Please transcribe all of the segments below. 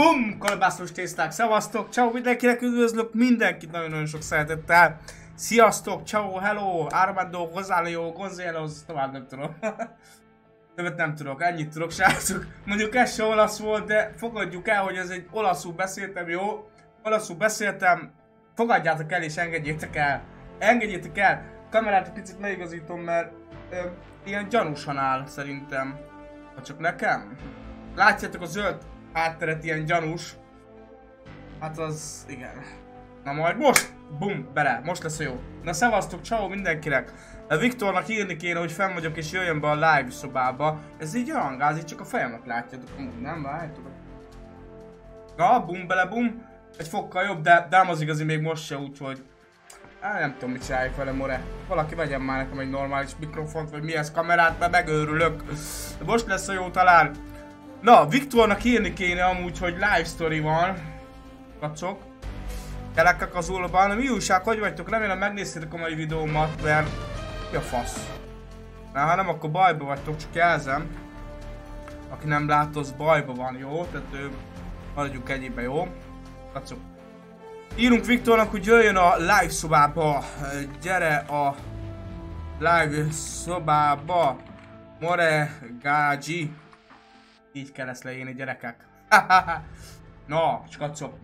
Bum! Kolbászos tészták, szevasztok, ciao mindenkinek, üdvözlök mindenkit nagyon-nagyon sok szeretettel. Sziasztok, ciao, hello, Armando, Gonzalo, Gonzalo, tovább nem tudom. Többet nem tudok, ennyit tudok, srácok. Mondjuk ez se olasz volt, de fogadjuk el, hogy ez egy olaszul beszéltem, jó? Olaszul beszéltem, fogadjátok el és engedjétek el. Engedjétek el. Kamerát egy picit leigazítom, mert ö, ilyen gyanúsan áll szerintem. Ha csak nekem. Látjátok a zöld hátteret ilyen gyanús. Hát az, igen. Na majd most, bum, bele, most lesz a jó. Na szevasztok, ciao mindenkinek. A Viktornak írni kéne, hogy fenn vagyok és jöjjön be a live szobába. Ez így olyan gáz, így csak a fejemet látjátok, nem várjátok. Na, bum, bele, bum. Egy fokkal jobb, de, de az igazi még most se, úgyhogy... Á, nem tudom mit csináljuk vele, more. Valaki vegyen már nekem egy normális mikrofont, vagy mi ez kamerát, mert megőrülök. De most lesz a jó talán. Na, Viktornak írni kéne amúgy, hogy live story van. Kacok. Kelekek az ulban. Mi újság, hogy vagytok? Remélem megnéztétek a mai videómat, mert... Mi a fasz? Na, ha nem, akkor bajba vagytok, csak jelzem. Aki nem látta, az bajba van, jó? Tehát ő... Maradjunk ennyibe, jó? Kacok. Írunk Viktornak, hogy jöjjön a live szobába. Gyere a live szobába. More Gágyi. Így kell ezt leírni, gyerekek. Na, skacok.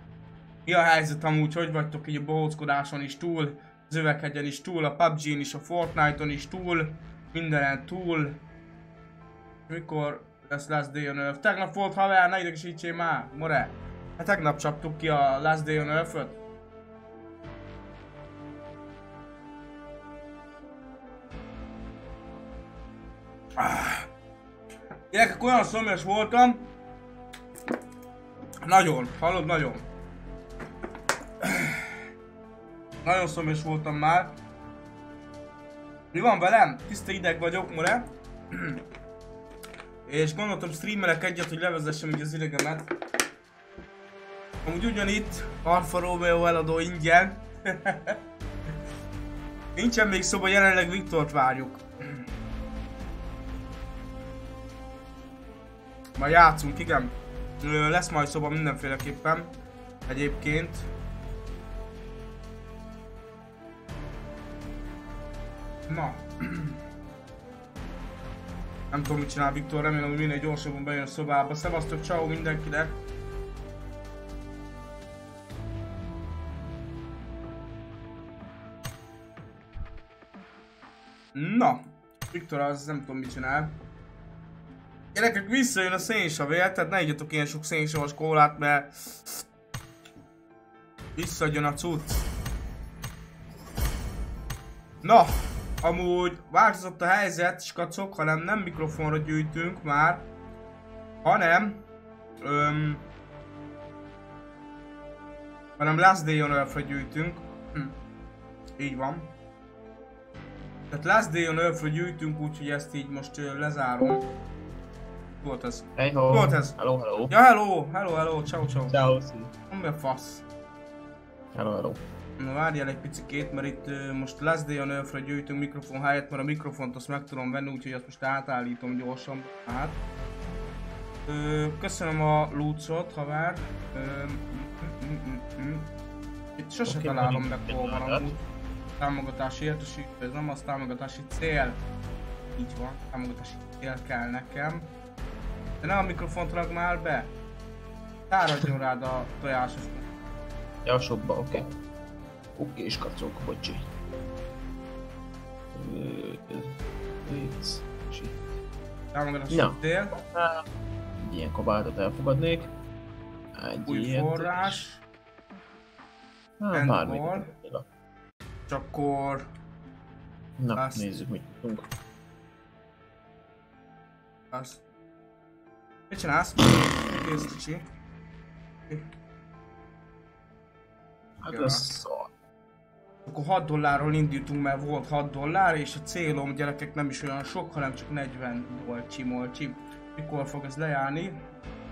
Mi a helyzet amúgy, hogy vagytok így a bohóckodáson is túl, az üveghegyen is túl, a PUBG-n is, a Fortnite-on is túl, mindenen túl. Mikor lesz Last Day on Earth? Tegnap volt haver, ne idegesítsél már, more. Hát tegnap csaptuk ki a Last Day on Earth-öt. Ah. Gyerekek, olyan szomjas voltam. Nagyon, hallod, nagyon. Nagyon szomjas voltam már. Mi van velem? Tiszta ideg vagyok, more. És gondoltam streamelek egyet, hogy levezessem így az idegemet. Amúgy ugyanitt, Alfa Romeo eladó ingyen. Nincsen még szoba, jelenleg Viktort várjuk. Majd játszunk, igen. Lesz majd szoba mindenféleképpen. Egyébként. Na. Nem tudom mit csinál Viktor, remélem, hogy minél gyorsabban bejön a szobába. Szevasztok, ciao mindenkinek! Na, Viktor az nem tudom mit csinál. Gyerekek, visszajön a szénsavér, tehát ne igyatok ilyen sok szénsavas kólát, mert visszajön a cucc. Na, amúgy változott a helyzet, skacok, hanem nem mikrofonra gyűjtünk már, hanem öm, hanem Last Day on Earth-ra gyűjtünk. Hm. Így van. Tehát Last Day on Earth-ra gyűjtünk, úgyhogy ezt így most ö, lezárom. Volt ez. Hey ho. Volt ez. Hello, hello. Ja, hello, hello, hello, ciao, ciao. Ciao. Mi a fasz? Hello, hello. Na várjál egy picikét, mert itt uh, most Last Day on Earth-ra gyűjtünk mikrofon helyett, mert a mikrofont azt meg tudom venni, úgyhogy azt most átállítom gyorsan. Hát. Ö, köszönöm a lúcot, haver. Ö, mm, mm, mm, mm. Itt sose Oké, találom meg hol van amúgy. Támogatási értesítő, ez nem az támogatási cél. Így van, támogatási cél kell nekem. De ne a mikrofont rag már be. Táradjon rád a tojásos Ja, a shopba, oké. Okay. Oké, okay, és kacok, bocsi. Vicc. Shit. támogatási Ja. cél. Egy ilyen kabátot elfogadnék. Egy Új ilyet forrás. is. Há, End bármit. És akkor... Na, Azt. nézzük, mit tudunk. Az. Mit csinálsz? Kész kicsi. Hát ez szar. Akkor 6 dollárról indítunk, mert volt 6 dollár, és a célom gyerekek nem is olyan sok, hanem csak 40 volt csimolcsi. Mikor fog ez lejárni?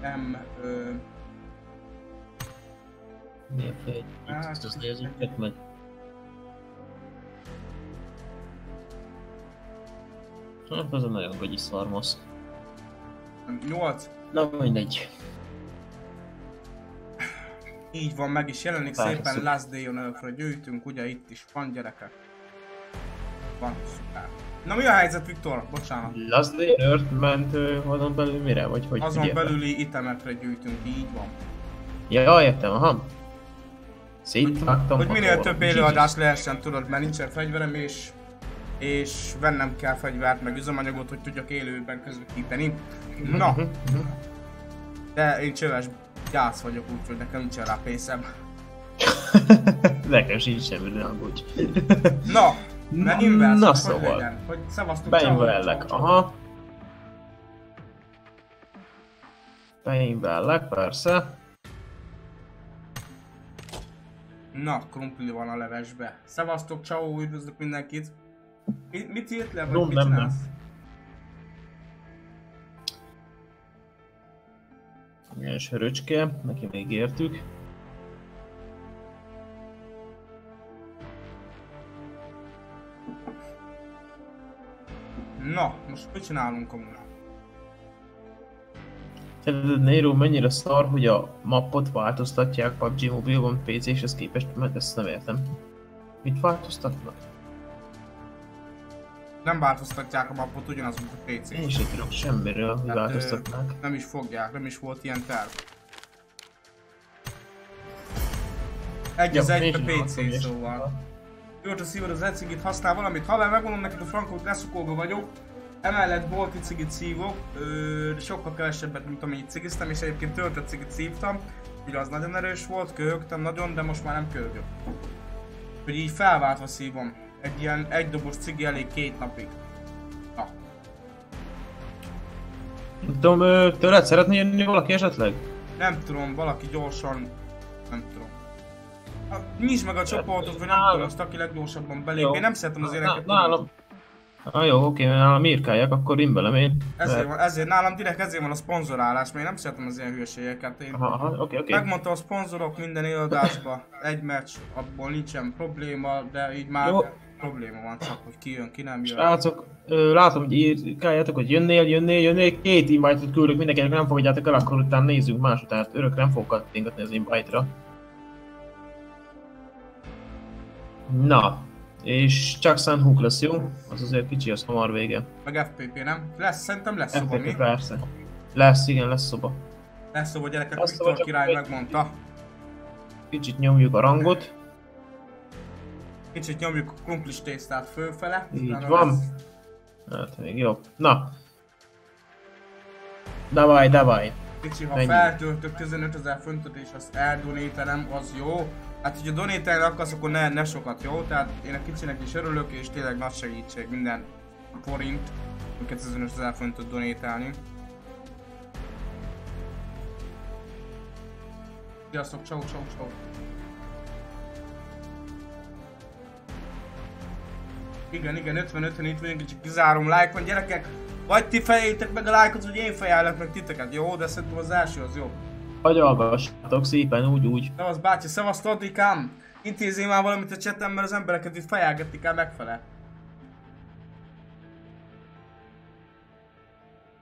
Nem... Ö, Miért egy Hát, X-t azt nézzük meg. Hát az a nagyon gagyi szarmasz. 8. Na mindegy. Így van, meg is jelenik Várjuk. szépen Last Day on Earth-ra gyűjtünk, ugye itt is van gyerekek. Van, szuper. Na mi a helyzet Viktor? Bocsánat. Last Day on Earth ment azon belül mire? Vagy hogy Azon figyelj? belüli itemekre gyűjtünk, így van. Ja, értem, aha. Szétvágtam. Hogy minél több élőadást lehessen, tudod, mert nincsen fegyverem és és vennem kell fegyvert, meg üzemanyagot, hogy tudjak élőben közvetíteni. Na, Mhm, mhm. de én csöves gyász vagyok, úgyhogy nekem nincsen rá pénzem. Nekem sincs semmi, ne aggódj. Na, mert inverse, Na hogy szóval. legyen? Hogy ciao, ciao. aha. Beinvellek, persze. Na, krumpli van a levesbe. Szevasztok, ciao, üdvözlök mindenkit. Mi, mit írt le, vagy Rom, mit nem, nem. csinálsz? És höröcske, neki még értük. Na, most mit csinálunk amúgy? Szerinted Nero mennyire szar, hogy a mappot változtatják PUBG Mobile-on PC-shez képest, mert ezt nem értem. Mit változtatnak? Nem változtatják a mapot, ugyanaz, mint a PC. Én sem tudok semmiről, hogy Hát, változtatnák. ö, Nem is fogják, nem is volt ilyen terv. Egy az Ja, egy én a PC, szóval. Jót a szívod az egy cigit használ valamit. Haver, megmondom neked a frankot, leszukóba vagyok. Emellett bolti cigit szívok, ö, de sokkal kevesebbet, mint amennyit cigiztem, és egyébként töltött cigit szívtam. Ugye az nagyon erős volt, köhögtem nagyon, de most már nem köhögök. Hogy így felváltva szívom. Egy ilyen egy dobos cigi elég két napig. Na, Nem tudom, tőled szeretné jönni valaki esetleg? Nem tudom, valaki gyorsan... Nem tudom. Hát, nyisd meg a csoportot, vagy nem tudom, azt aki leggyorsabban belép. Én nem szeretem az éneket. Na, nálam... Ah, jó, oké, mert nálam írkálják, akkor én belem én. Ezért, Mert- van, ezért nálam direkt ezért van a szponzorálás, mert én nem szeretem az ilyen hülyeségeket. Én Aha, aha, oké, oké. megmondtam a szponzorok minden előadásban, egy meccs, abból nincsen probléma, de így már Jó. Probléma van csak, hogy ki jön, ki nem jön. Srácok, ö, látom, hogy írkáljátok, hogy jönnél, jönnél, jönnél, két invite-ot küldök mindenkinek, nem fogadjátok el, akkor utána nézzünk más után, örök nem fogok kattingatni az invite-ra. Na, és csak Sun Hook lesz, jó? Az azért kicsi, az hamar vége. Meg FPP, nem? Lesz, szerintem lesz szoba, mi? FPP persze. Lesz, igen, lesz szoba. Lesz szoba, gyerekek, Lesz szoba, király megmondta. Kicsit nyomjuk a rangot. Kicsit nyomjuk a krumplis tésztát fölfele. Így van. lesz- Hát még jobb. Na. Davaj, davaj. Kicsi, ha feltöltök 15 ezer fontot és azt eldonételem, az jó. Hát, hogyha donételni akarsz, akkor ne, ne sokat, jó? Tehát én a kicsinek is örülök, és tényleg nagy segítség minden forint, amiket 15 ezer fontot donételni. Sziasztok, ciao, ciao, ciao. Igen, igen, 50-50 itt vagyunk, csak kizárom like van, gyerekek. Vagy ti fejeljétek meg a lájkot, vagy én fejelek meg titeket, jó? De szerintem az első az jó. Agyalgassatok szépen, úgy, úgy. Szevasz bácsi, szevasz Todikám! Intézzél már valamit a chatem, mert az embereket itt fejelgetik el megfele.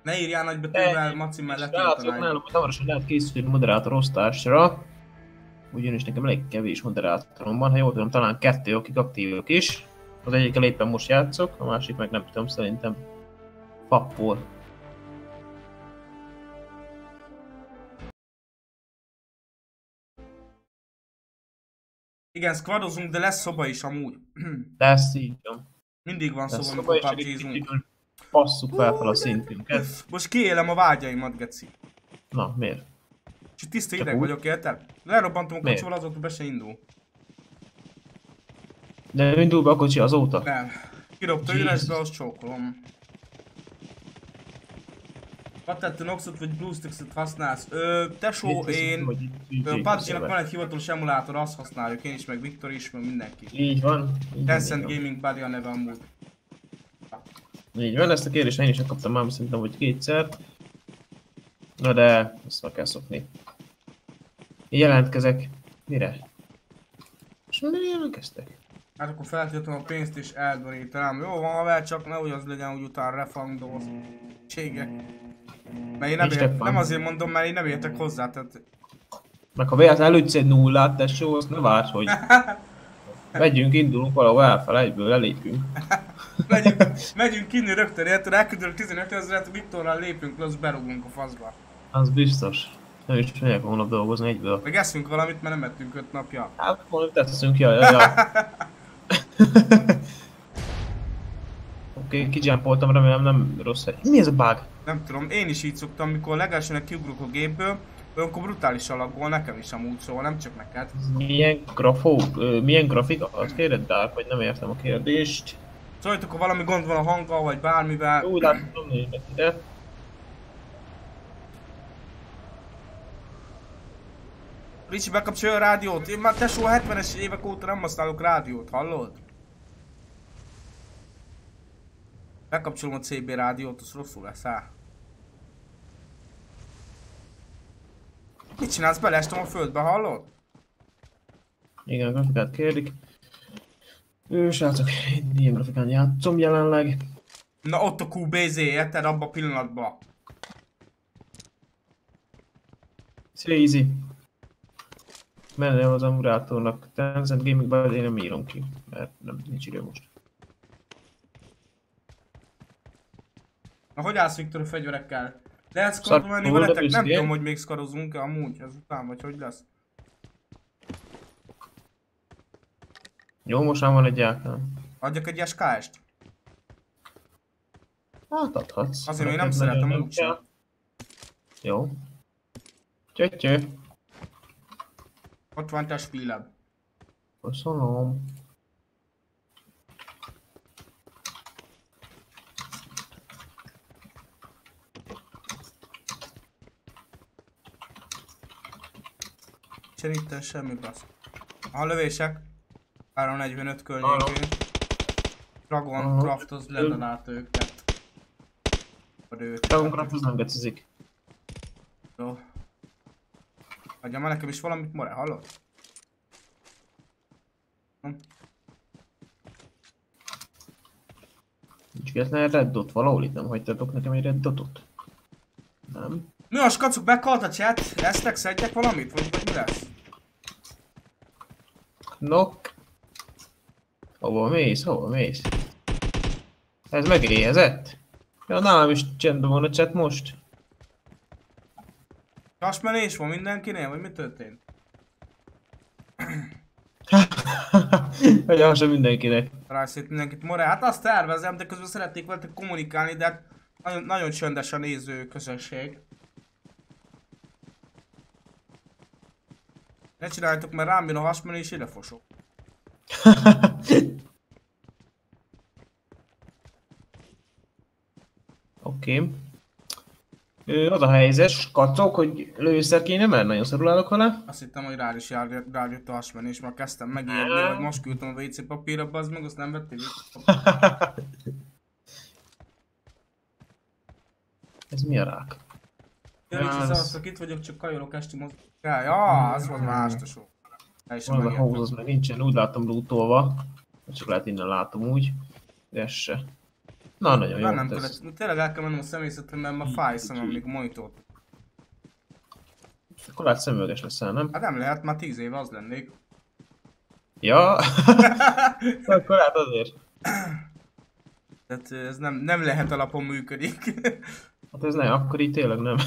Ne írjál nagybetűvel, Maci mellett Srácok, nálam hamarosan lehet készülni moderátor osztásra. Ugyanis nekem elég kevés moderátorom van, ha jól tudom, talán kettő, akik aktívok is. Az egyikkel éppen most játszok, a másik meg nem tudom, szerintem pappol. Igen, squadozunk, de lesz szoba is amúgy. Lesz így van. Mindig van Lesz szoba, amikor kicsit passzuk fel fel a szintünket. Most kiélem a vágyaimat, geci. Na, miért? És tiszta Csak ideg vagyok, érted? Lerobbantom a kocsival, azóta be se indul. De indul be a kocsi azóta? Nem. Kidobta Jesus. üresbe, azt csókolom. Patetten Oxot vagy BlueStacks-et használsz? Ö, tesó, én... PUBG-nak van egy hivatalos emulátor, azt használjuk én is, meg Viktor is, meg mindenki. Így van. Tencent. Gaming Buddy a neve amúgy. Így van, ezt a kérdést én is megkaptam már szerintem, hogy kétszer. Na de, ezt meg kell szokni. Jelentkezek. Mire? És mire jelentkeztek? Hát akkor feltöltöm a pénzt és eldonítanám. Jó van, haver, csak nehogy az legyen, hogy utána refundolsz. Ségek. Mert én nem, ért, nem azért mondom, mert én nem értek hozzá, tehát Meg ha véletlenül elütsz egy nullát, tesó, azt ne várj, hogy megyünk, indulunk valahol elfele, egyből elépünk. megyünk, megyünk kinni rögtön, érted? Elküldök 15 ezeret, Viktorral lépünk le, az berúgunk a faszba. Az biztos. Nem is megyek holnap dolgozni egyből. Meg eszünk valamit, mert nem ettünk 5 napja. Hát, mondjuk teszünk, ja, ja, ja. Oké, okay, kijámpoltam, remélem nem rossz hely. Mi ez a bug? Nem tudom, én is így szoktam, mikor legelsőnek kiugrok a gépből, olyankor brutális alakból nekem is amúgy szóval, nem csak neked. Milyen grafó, milyen grafika? Azt kéred, Dark, vagy nem értem a kérdést. Szóljatok, ha valami gond van a hanggal, vagy bármivel. Úgy látom, ide. Ricsi bekapcsolja a rádiót. Én már tesó 70-es évek óta nem használok rádiót, hallod? Bekapcsolom a CB rádiót, az rosszul lesz, á. Mit csinálsz? Beleestem a földbe, hallod? Igen, a grafikát kérdik. Ő, srácok, én ilyen grafikán játszom jelenleg. Na ott a QBZ, érted? Abba a pillanatban. Szia, easy. Menni az emulátornak. Tencent Gaming-ben én nem írom ki, mert nem nincs idő most. Na hogy állsz Viktor a fegyverekkel? Lehet szkarba menni veletek? Nem tudom, hogy még szkarozunk-e amúgy ezután, vagy hogy lesz. Jó, most már van egy általán. Adjak egy SKS-t? Hát adhatsz. Azért én nem szeretem kell. Jó. Csötyö. Ott van te spíled. Köszönöm. Szerintem semmi basz. A lövések. 345 környékén. Dragon Aha. Craft az ledanált őket. Tagunkra az nem gecizik. Jó. Adjam már nekem is valamit, more, hallod? Nincs véletlen red dot valahol itt nem hagytatok nekem egy red dotot. Nem. Mi a skacuk, bekalt a chat? Esztek, szedjek valamit? Vagy, vagy mi lesz? Knock. Hova mész? Hova mész? Ez megéhezett? Ja, nálam is csendben van a chat most. Tasmenés van mindenkinél, vagy mi történt? Hogy sem mindenkinek. Rászét mindenkit more. Hát azt tervezem, de közben szeretnék veletek kommunikálni, de hát nagyon, nagyon csöndes a néző közönség. Ne csináljátok, mert rám jön a hasmenő és ide fosok. Oké. Okay. Az a helyzet, kacok, hogy lőszer kéne, mert nagyon szorul állok vele. Azt hittem, hogy rád is jár, rád jött a hasmenés, már kezdtem megijedni, hogy most küldtem a WC papírra, az meg azt nem vettél. Ez mi a rák? Ja, Ricsi, ez- szavaztok, itt vagyok, csak kajolok esti mozdul. Ja, ja, az volt más tesó. Van a hose, az meg nincsen, úgy látom lootolva. Csak lehet innen látom úgy. De ez se. Na, nagyon jó. Nem tudod, tényleg el kell mennem a szemészetre, mert ma fáj szemem, még monitort. Akkor lehet szemüveges leszel, nem? Hát nem lehet, már 10 éve az lennék. Ja. Akkor hát azért. Tehát ez nem, nem lehet alapon működik. Hát ez ne, akkor így tényleg nem.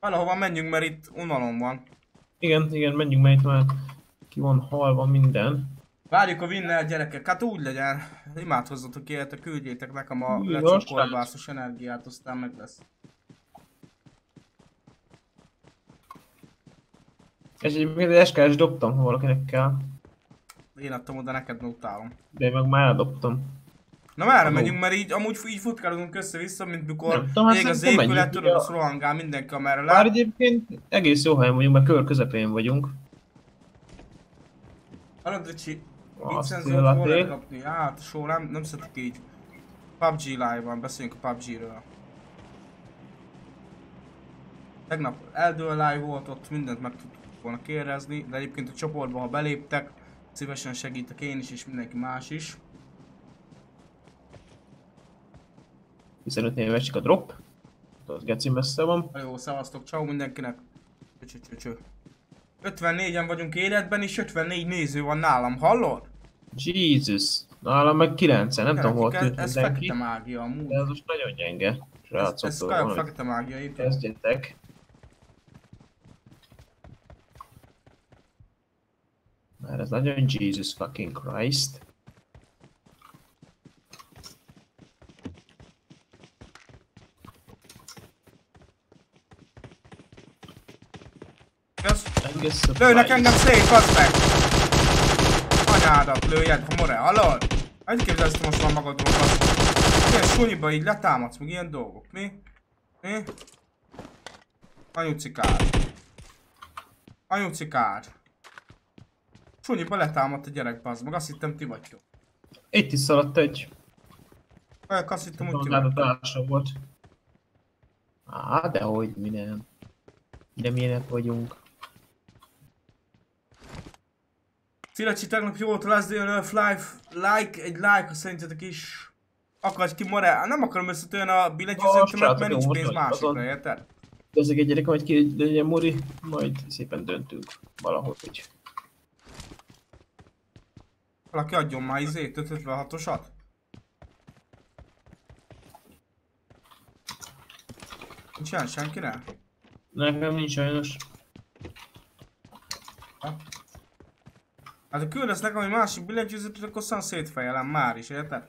Valahova menjünk, mert itt unalom van. Igen, igen, menjünk, mert itt már ki van halva minden. Várjuk a winner gyerekek, hát úgy legyen. Imádkozzatok érte, küldjétek nekem a Jó, lecsokolbászos energiát, aztán meg lesz. És egyébként egy SKS dobtam, ha valakinek kell. Én adtam oda neked, utálom. De én meg már eldobtam. Na merre Jó. megyünk, mert így amúgy így futkálunk össze-vissza, mint mikor tudom, hát ég az épület, tudod, az rohangál mindenki amerre Már lát. egyébként egész jó helyen vagyunk, mert kör közepén vagyunk. Hallod, Ricsi, Azt licenziót hol lehet kapni? Hát, só, nem, nem szeretik így. PUBG live-ban, beszéljünk a PUBG-ről. Tegnap Eldől live volt, ott mindent meg tudtuk volna kérdezni, de egyébként a csoportba, ha beléptek, szívesen segítek én is, és mindenki más is. 15 név esik a drop. Az geci messze van. Jó, szevasztok, ciao mindenkinek. Csö, csö, csö. 54-en vagyunk életben, és 54 néző van nálam, hallod? Jesus. Nálam meg 9 nem tudom hol ez, tűnt ez mindenki. fekete mágia amúgy. De ez most nagyon gyenge. Ez, Srácok, ez tudod, kajak valamit fekete mágia, itt. kezdjetek. Mert ez nagyon Jesus fucking Christ. Lőnek engem szét, bazd meg! Anyádat lőjed, ha more, hallod? Egy képzelsz, te most van magadról, bazd. Ilyen sunyiba így letámadsz, meg ilyen dolgok, mi? Mi? Anyucikár. Anyucikár. Sunyiba letámadt a gyerek, bazd meg, azt hittem ti vagytok. Itt is szaladt egy. Olyan azt hittem, hogy ti vagytok. volt. Á, de hogy mi nem. De milyenek vagyunk. Szilacsi, tegnap jó volt a Last Day Earth Life. Like, egy like, ha szerintetek is akarsz ki more. Nem akarom összetölni a billentyűzetemet, mert nincs pénz másikra, érted? Ezek egy gyerek, hogy ki legyen Muri, majd szépen döntünk valahogy. Valaki adjon már izét, 556-osat? Nincs ilyen senkinek? Nekem nincs sajnos. Hát ha küldesz nekem egy másik billentyűzetet, akkor szan szétfejelem már is, érted?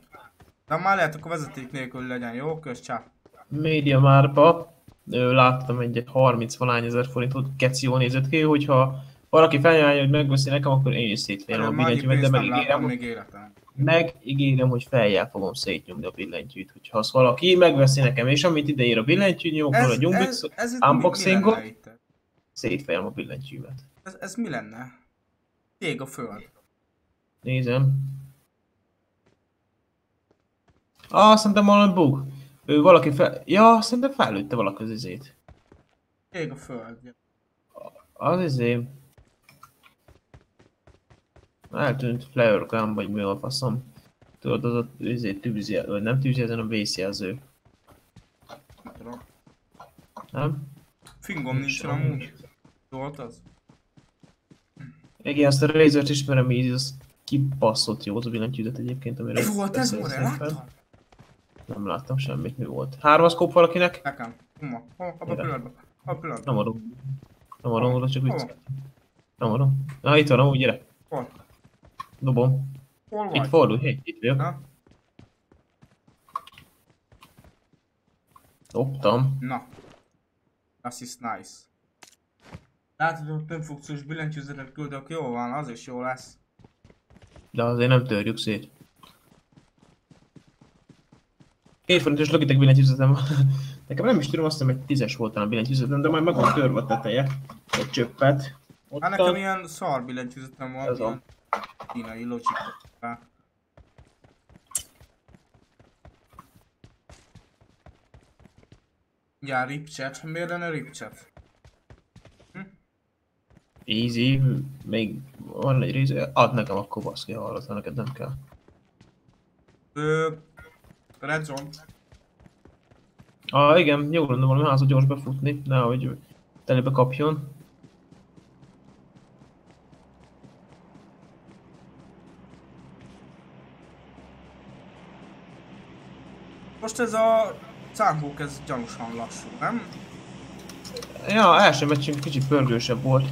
De már lehet, akkor vezeték nélkül legyen, jó? Kösz, csá. Média márba láttam egy 30 valány ezer forintot, keci jól nézett ki, hogyha valaki felajánlja, hogy megveszi nekem, akkor én is szétfejlem a billentyűmet, de megígérem, életem. megígérem, hogy feljel fogom szétnyomni a billentyűt, hogyha azt valaki megveszi nekem, és amit ide ír a billentyű, nyomok egy itt mi- unboxingot. szétfejem a billentyűmet. Ez, ez mi lenne? Ég a föld. Nézem. Ah, szerintem valami bug. Ő valaki fel... Ja, szerintem fellőtte valaki az izét. Ég a föld. Az izé... Eltűnt flare gun, vagy mi a faszom. Tudod, az a izé tűzjelző, nem tűzjelző, hanem vészjelző. Nem? Fingom nincs amúgy. Volt az? Igen, azt a Razert ismerem így, az kibaszott jó az a billentyűzet egyébként, amire... Mi volt ez, More? Láttad? Nem láttam semmit, mi volt. Hármaszkóp valakinek? Nekem. Huma. Hol? Abba a pillanatban. Abba a pillanatban. Nem adom. Nem adom oda, csak vicc. Nem adom. Na, itt van, amúgy gyere. Hol? Dobom. Hol Itt vagy? fordulj, hé, itt vagyok. Na? Dobtam. Na. Das is nice. Látod, hogy önfunkciós billentyűzetet küldök, jó van, az is jó lesz. De azért nem törjük szét. Két forintos Logitech billentyűzetem van. Nekem nem is tudom, azt hiszem egy tízes volt a billentyűzetem, de majd meg van törve a teteje. Egy csöppet. Ott Hát nekem a... ilyen szar billentyűzetem van, Ez ilyen kínai rá. Ja, ripchat. Miért lenne ripchat? Easy, még van egy rész, add nekem akkor baszki, ha hallod, ha neked nem kell. Ö... Red Zone. Ah, igen, jó lenne valami házat gyors befutni, nehogy telébe kapjon. Most ez a cánkók, ez gyanúsan lassú, nem? Ja, első meccsünk kicsit pörgősebb volt.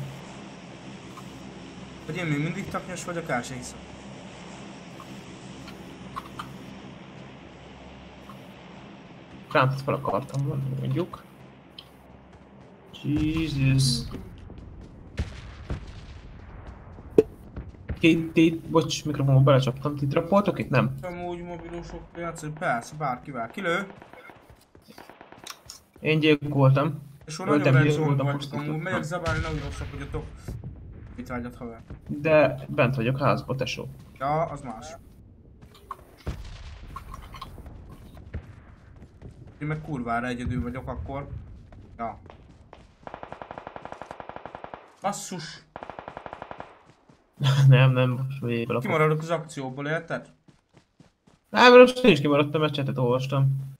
Vagy én még mindig taknyos vagyok, el se hiszem. Krántot fel akartam mondani, mondjuk. Jesus. Két, két, bocs, mikrofonba belecsaptam, ti trappoltok itt? Nem. Amúgy mobilosok játszani, persze, bárkivel. Kilő? Én gyilkoltam. És Öltem, nagyon zone vagytok, amúgy megyek zabálni, nagyon rosszak vagytok. Mit vágyat haver? De bent vagyok házba, tesó. Ja, az más. Én meg kurvára egyedül vagyok akkor. Ja. Basszus! nem, nem, most éjjel lakok. Kimaradok az akcióból, érted? Nem, most én is kimaradtam, mert csetet olvastam.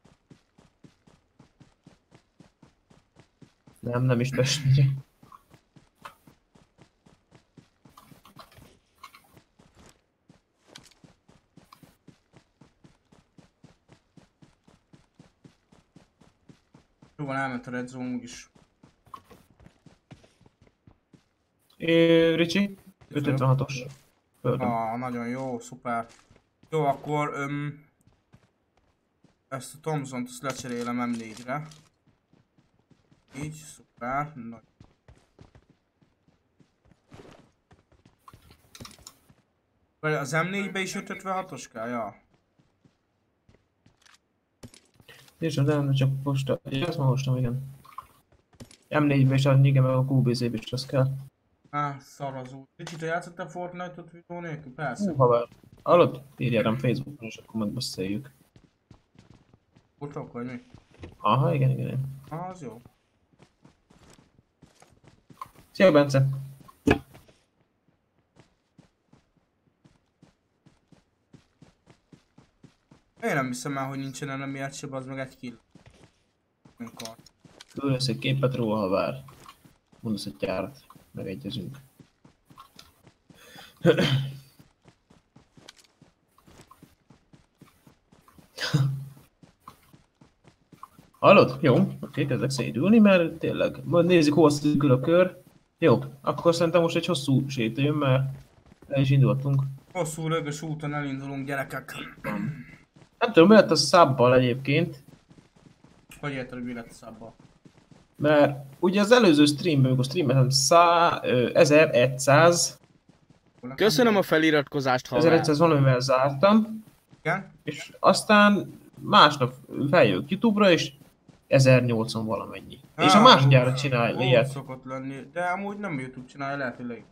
Nem, nem is Pest. Jó van, elment a Red Zone úgyis. É, Ricsi, 556-os. Földön. Ah, nagyon jó, szuper. Jó, akkor öm, ezt a Thomson-t ezt lecserélem M4-re. Így, szuper. Nagy. Az M4-be is 556-os kell? Ja. Nem csak posta. Ja, azt már hoztam, igen. M4-be is, az igen, meg a QBZ-be is az kell. Á, szar az úgy. Kicsit te játszottál Fortnite-ot videó nélkül? Persze. Hú, haver. Hallod? Írjál rám Facebookon, és akkor megbeszéljük. Botok vagy mi? Aha, igen, igen. igen. Ah, az jó. Szia, Bence! Én nem hiszem el, hogy nincsen ennem ilyet se, az meg egy kill. Amikor. Küldesz egy képet róla, ha vár. Mondasz egy gyárat. Megegyezünk. Hallod? Jó, oké, kezdek szédülni, mert tényleg, majd nézzük, hol szűkül a kör. Jó, akkor szerintem most egy hosszú séta jön, mert el is indultunk. Hosszú rögös úton elindulunk gyerekek. Nem tudom, mi lett a szábbal egyébként, Hogy érted, hogy mi lett a szabba? mert ugye az előző streamben, amikor streameltem, szá, ö, 1100, Köszönöm a feliratkozást, haver. 1100 valamivel zártam, Igen? és aztán másnap feljövök YouTube-ra, és 1080 valamennyi. és a másodjára úgy- csinálj úgy ilyet. szokott lenni, de amúgy nem YouTube csinálja, lehet, hogy.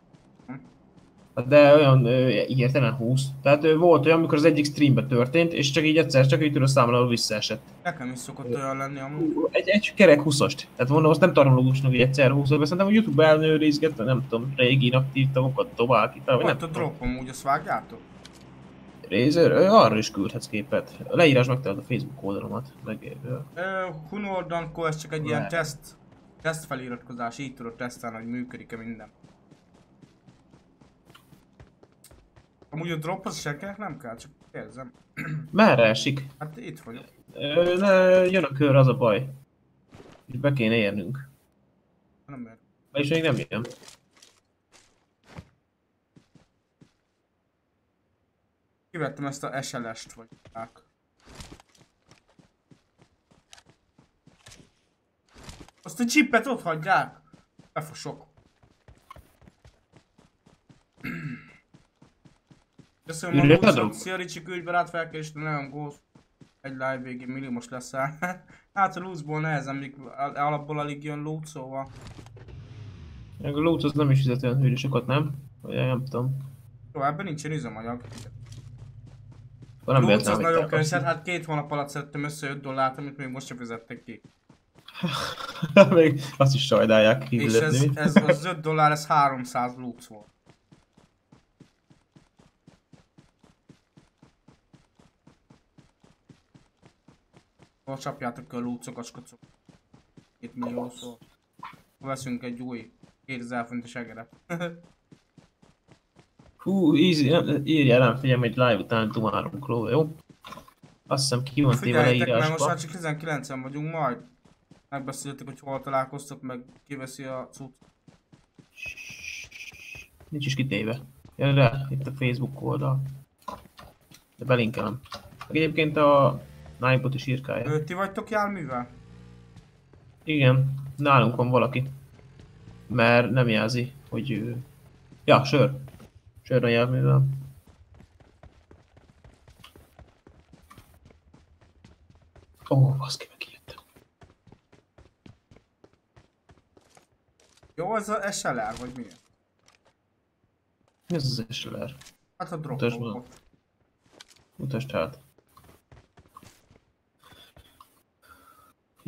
De olyan ö, hirtelen 20. Tehát ö, volt olyan, amikor az egyik streamben történt, és csak így egyszer, csak így tudod számolni, visszaesett. Nekem is szokott olyan lenni amúgy. Egy, egy kerek 20-ast. Tehát mondom, azt nem tartom logikusnak, hogy egyszer 20 de szerintem a YouTube elnőrizgetve, nem tudom, régi inaktív tagokat dobál ki, nem Ott a tudom. drop amúgy, azt vágjátok? Razer, arra is küldhetsz képet. A leírás megtalálod a Facebook oldalamat. Meg, Ö, Hunordanko, ez csak egy ilyen teszt, teszt feliratkozás, így tudod tesztelni, hogy működik-e minden. Amúgy a drop az senkinek nem kell, csak érzem. merre esik? Hát itt vagyok. Ö, ne, jön a kör, az a baj. És be kéne érnünk. Nem ér. És még nem jön. Kivettem ezt a SLS-t, vagy ák. Azt a chipet ott hagyják. Befosok. Köszönöm Ürülök a drog? szia Ricsi, küldj be rád felkérést, de nagyon ghost. Egy live végén milliós leszel. hát a lootból nehezen, al- alapból alig jön loot, szóval. A loot az nem is fizet olyan hűrű sokat, nem? Vagy nem tudom. Jó, ebben nincsen üzemanyag. Akkor nem az nagyon kevés, hát két hónap alatt szedtem össze 5 dollárt, amit még most sem fizettek ki. Még azt is sajdálják És ez, ez az 5 dollár, ez 300 lux volt. Hol csapjátok a lúcokat, skocok. 2 millió szó. Veszünk egy új 2000 fontos egeret. Hú, easy, nem- írjál rám, figyelj, egy live után dumálunk róla, jó? Azt hiszem ki van téve Figyeljétek, mert most leírásba. már csak 19-en vagyunk majd. Megbeszéltük, hogy hol találkoztok, meg kiveszi a cucc. Nincs is kitéve. Jön rá, itt a Facebook oldal. De belinkelem. Egyébként a Nightbot is írkálja. Ö, ti vagytok járművel? Igen, nálunk van valaki. Mert nem jelzi, hogy ő... Ja, sör. Sör a jelművel. Ó, oh, baszki, megijedtem. Jó, ez a SLR, vagy mi? Mi az az SLR? Hát a Mutasd meg. dropok. Mutasd hát.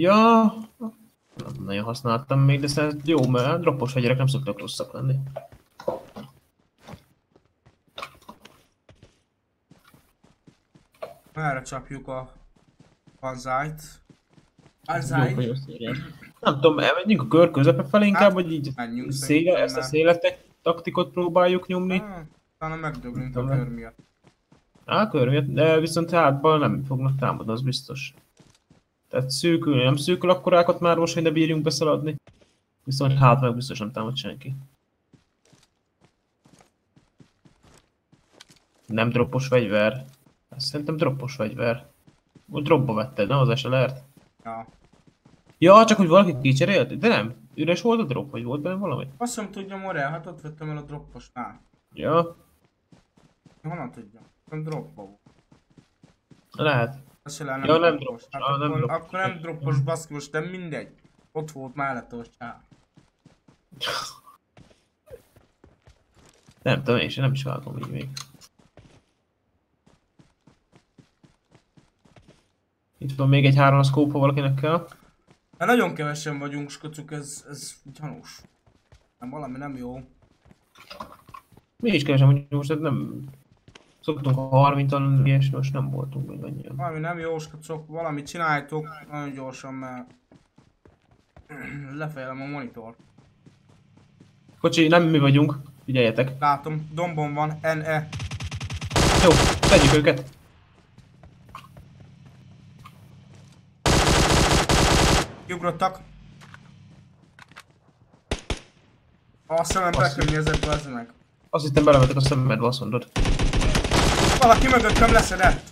Ja, nem nagyon használtam még, de szerintem jó, mert dropos fegyverek nem szoktak rosszak lenni. Merre csapjuk a azt írják. Nem tudom, elmenjünk a kör közepe felé inkább, Hát, vagy így Menjünk széle, ezt a széletek taktikot próbáljuk nyomni. Ah, Talán megdöglünk a kör miatt. Á, kör miatt, de viszont hátban nem fognak támadni, az biztos. Tehát szűkül, nem szűkül akkorákat már most, hogy ne bírjunk beszaladni. Viszont hát meg biztos nem támad senki. Nem droppos fegyver. Azt szerintem droppos fegyver. Úgy dropba vetted, nem az SLR-t? Ja. Ja, csak hogy valaki kicserélt? De nem. Üres volt a drop, vagy volt benne valami? Azt sem tudja Morel, hát ott vettem el a dropposnál. Ja, Honnan tudjam? Nem dropba volt. lehet. Se lehet Ja, nem nem droppos. Hát Ah, nem akkor, droppos. akkor nem droppos baszki, most nem mindegy. Ott volt mellette a csá. Nem tudom, sem nem is vágom így még. Itt van még egy három scope, ha valakinek kell. Hát nagyon kevesen vagyunk, skocuk, ez, ez gyanús. Nem, valami nem jó. Mi is kevesen mondjuk most, nem... Szoktunk a 30-an, és most nem voltunk még annyian. Valami nem jó, skocok, valamit csináljátok nagyon gyorsan, mert lefejlem a monitor. Kocsi, nem mi vagyunk, figyeljetek. Látom, dombon van, NE. Jó, tegyük őket. Kiugrottak. A szemem bekönnyezett, az meg. Azt hittem belemetek a szemedbe, azt mondod. Valaki mögöttem leszedett.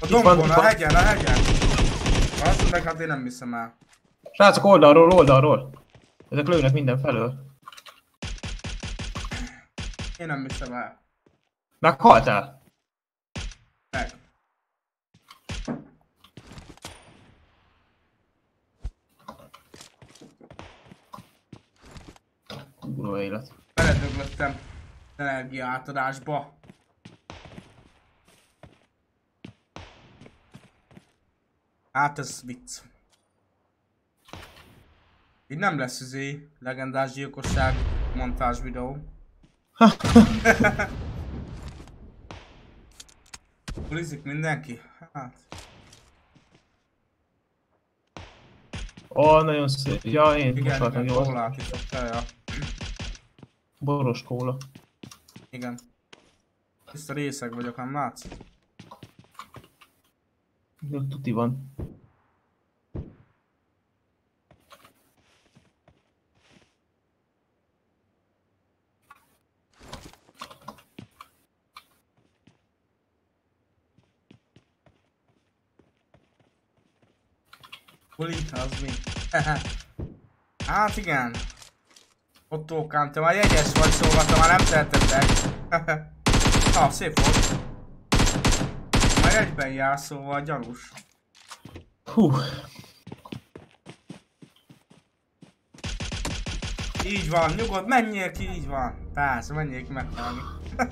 A dombon, a hegyen, a hegyen. Azt meg hát én nem hiszem el. Srácok, oldalról, oldalról. Ezek lőnek minden felől. Én nem hiszem el. Meghaltál? Meg. Kurva élet. Beledöglöttem energia Hát ez vicc. Így nem lesz izé legendás gyilkosság montázs videó. Bulizik mindenki? Hát. Ó, oh, nagyon szép. Ja, én most Igen, voltam igen, kólát iszok, ja. Boros kóla. Igen. Tiszta részeg vagyok, nem látsz? Tuti van. Buli, az mi? hát igen. Ottókám, te már jegyes vagy, szóval te már nem tehetettek. Na, szép volt. Egyben jár, szóval gyanús. Hú, Így van, nyugodt, menjél ki, így van. Persze, menjél ki meghalni.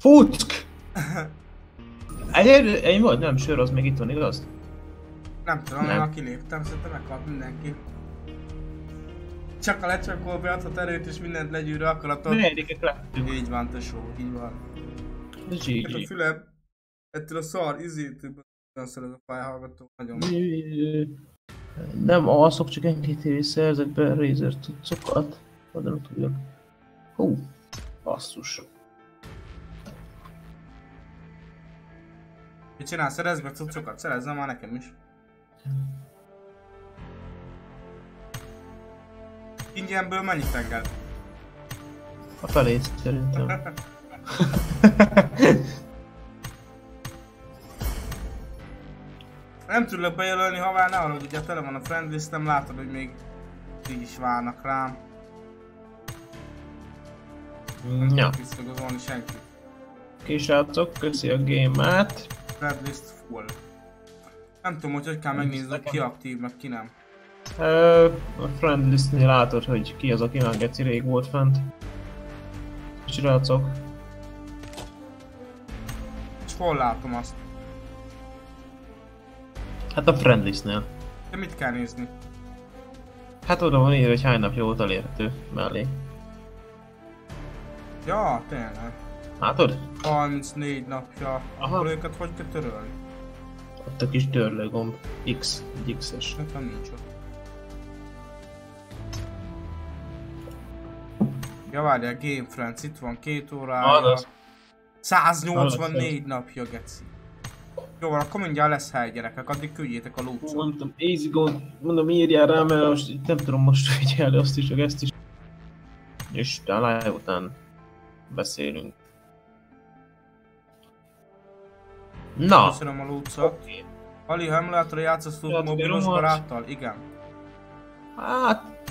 Fuck! Egy, egy volt, nem, sör az még itt van, igaz? Nem tudom, Nem. én aki léptem, szerintem meghalt mindenki. Csak a lecsakol beadhat erőt és mindent legyűrő akaratot. Negyedikek lettünk. Így van, tesó, így van. Hát a GG. fülem ettől a szar izétől nagyon szeret a fájhallgató, nagyon. Nem alszok, csak NKTV szerzett be Razer cuccokat. Oda tudjak. Hú, basszus. Mit csinálsz? Szerezd meg cuccokat? Szerezzem már nekem is. Ingyenből mennyit enged? A felét szerintem. Nem tudlak bejelölni, ha már ne hogy ugye tele van a friend list, nem látod, hogy még így is várnak rám. Nem Ja, tudok visszagazolni senki. kisrácok, köszi a gémát. Friend list full. Nem tudom, hogy hogy kell megnézni, ki aktív, meg ki nem. Ö, a friend listnél látod, hogy ki az, aki már geci rég volt fent. Srácok, És hol látom azt? Hát a friend listnél. De mit kell nézni? Hát oda van írva, hogy hány napja volt elérhető mellé. Ja, tényleg. Látod? 34 napja. Aha. Őket hogy kell törölni? Ott a kis törlőgomb. X, egy X-es. Nekem nincs ott. Ja várjál, Game Friends, itt van két órája. Azaz. 184 napja, geci. Jó van, akkor mindjárt lesz hely gyerekek, addig küldjétek a Hú, lúcot. Mondtam, easy go, mondom írjál rá, mert most itt nem tudom most figyelni azt is, meg ezt is. És talán után beszélünk. Na, Köszönöm a lúcot. oké. Ali, ha emulátorra játszasz tud mobilos tudom, baráttal? Igen. Hát,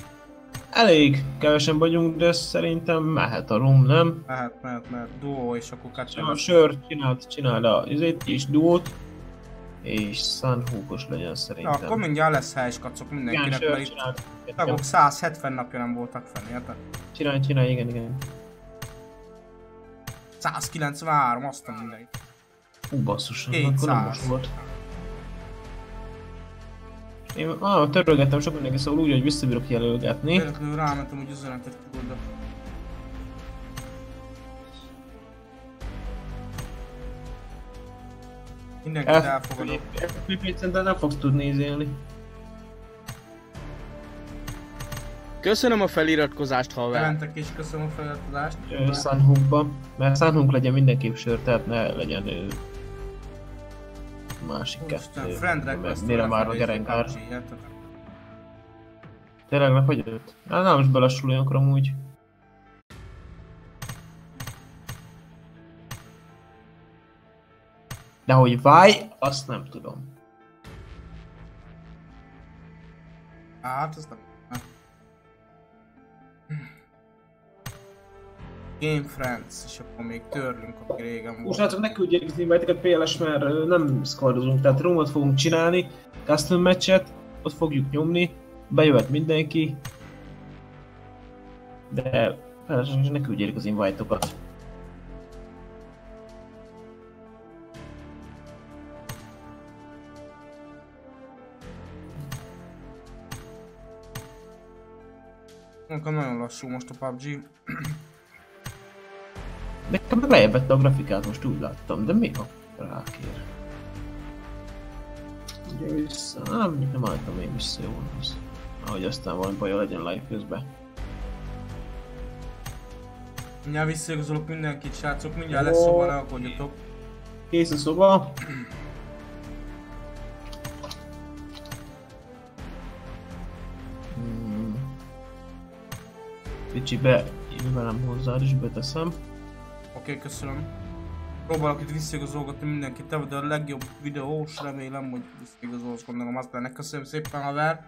elég kevesen vagyunk, de szerintem mehet a rum, nem? Mehet, mehet, mehet. Duo és akkor kettő. A sör csináld, csináld a izét is, duót, és Sunhookos legyen szerintem. akkor mindjárt lesz hely, kacok Igen, mindenkinek, sör mert itt tagok 170 napja nem voltak fenn, érted? Csinálj, csinálj, igen, igen. 193, azt a mindenit. Ú, basszus, akkor 200. nem most volt. Én ah, törölgettem sok mindenki, szóval úgy, hogy visszabírok jelölgetni. Véletlenül rámentem, hogy üzenetet küldök. Mindenkit elfogadok. FPP-t szerintem nem fogsz tudni izélni. Köszönöm a feliratkozást, haver. Jelentek és köszönöm a feliratkozást. Sunhookba. Mert Sunhook legyen mindenképp sör, tehát ne legyen ő... Másik Isten, kettő. friend Mert request. Mire már a. PUBG, érted? Tényleg lefagyott? Hát nem most belassul olyankor amúgy. De hogy vaj, azt nem tudom. Hát, ez nem. Game Friends, és akkor még törlünk, aki régen Most volt. látszik, ne küldjék az invite PLS, mert nem squadozunk, tehát roomot fogunk csinálni, custom matchet, ott fogjuk nyomni, bejöhet mindenki, de feleslegesen ne küldjék az invite-okat. Nekem nagyon lassú most a PUBG. Nekem meg lejjebb vette a grafikát, most úgy láttam, de mi a rákér? Ugye vissza, nem, nem álltam én vissza jól az. Ahogy aztán valami baja legyen live közben. Mindjárt visszaigazolok mindenkit, srácok, mindjárt lesz szóval, ne aggódjatok. Kész a szoba. Hmm. Kicsi be, én velem hozzá is beteszem. Oké, okay, köszönöm. Próbálok itt visszaigazolgatni mindenkit, te vagy a legjobb videós, remélem, hogy visszaigazolsz, gondolom azt benne. Köszönöm szépen, haver.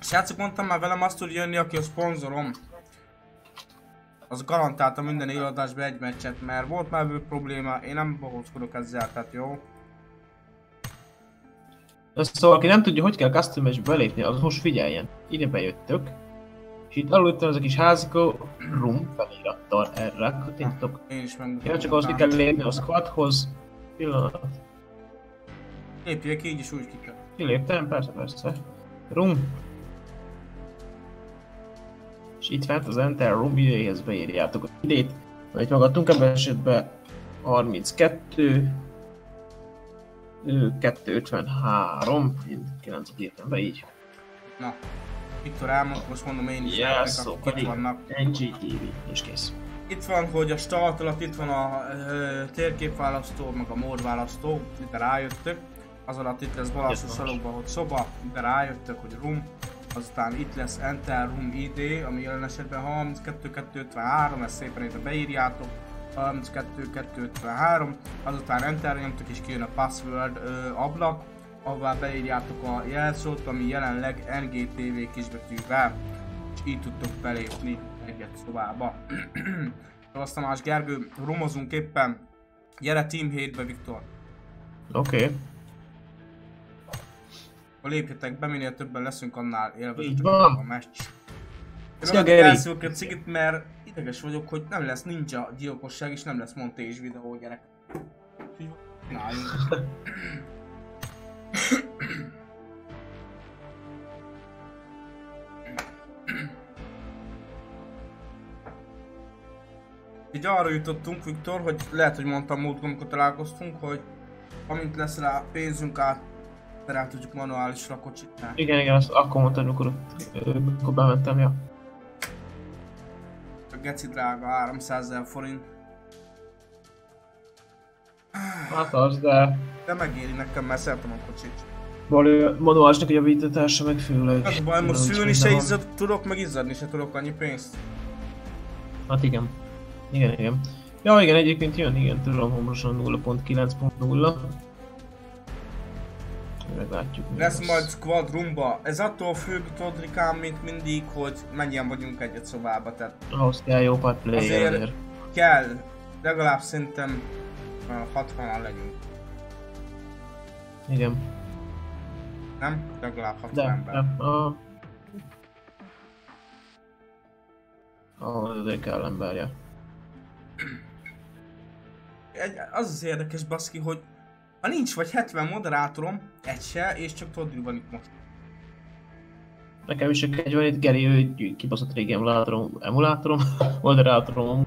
Srácok, mondtam már velem azt tud jönni, aki a szponzorom. Az garantálta minden éladásba egy meccset, mert volt már ebből probléma, én nem bohózkodok ezzel, tehát jó. Szóval, aki nem tudja, hogy kell custom belépni, az most figyeljen. Ide bejöttök. És itt alul itt van ez a kis házikó, room felirattal erre kattintok. Én is megmutatom. Ja, csak az ki kell lépni a squadhoz. Pillanat. Lépjék így is úgy ki kell. Kiléptem, persze, persze. Room. És itt fent az Enter Room idejéhez beírjátok a idét. Mert magadtunk ebben esetben 32, ő 253, én 9 írtam be így. Na, Viktor elmondta, most mondom én is, Yes, nektek, akik oké. itt vannak. NGTV, és kész. Itt van, hogy a start alatt itt van a ö, térképválasztó, meg a módválasztó, ide rájöttök. Az alatt itt lesz bal sarokban, hogy szoba, ide rájöttök, hogy room. Azután itt lesz Enter Room ID, ami jelen esetben 32253, ezt szépen ide beírjátok. 32253, azután Enter nyomtok és kijön a password ö, ablak, ahová beírjátok a jelszót, ami jelenleg NGTV kisbetűvel, és így tudtok belépni egyet szobába. Azt más Gergő, romozunk éppen. Gyere Team 7-be, Viktor. Oké. Okay. Ha lépjetek be, minél többen leszünk, annál van. a meccs. Szia, Geri. cigit, mert ideges vagyok, hogy nem lesz ninja gyilkosság és nem lesz montés videó, gyerek. Úgyhogy. Így arra jutottunk, Viktor, hogy lehet, hogy mondtam múltkor, amikor találkoztunk, hogy amint lesz rá pénzünk át, rá tudjuk manuálisra kocsitni. Igen, igen, azt akkor mondtad, amikor, amikor bementem, ja. A geci drága, 300 ezer forint. Hát az, de De megéri nekem, mert szeretem a kocsit. való manuálisnak a javítatása meg főleg. Az a baj, most szülni se izzad, tudok, meg izzadni se tudok annyi pénzt. Hát igen. Igen, igen. Ja igen, egyébként jön, igen, tudom, hamarosan 0.9.0. Meglátjuk. Lesz majd squad roomba. Ez attól függ, tudod Rikám, mint mindig, hogy mennyien vagyunk egyet szobába, tehát Ahhoz kell jó pár player azért. kell, legalább szerintem uh, 60-an legyünk, Igen. nem? Legalább 60 De, ember. de, a... Azért kell emberje. Egy, az az érdekes baszki, hogy ha nincs vagy 70 moderátorom, egy se, és csak Todri van itt most. Nekem is csak egy van itt, Geri, ő egy kibaszott régi emulátorom, emulátorom, moderátorom,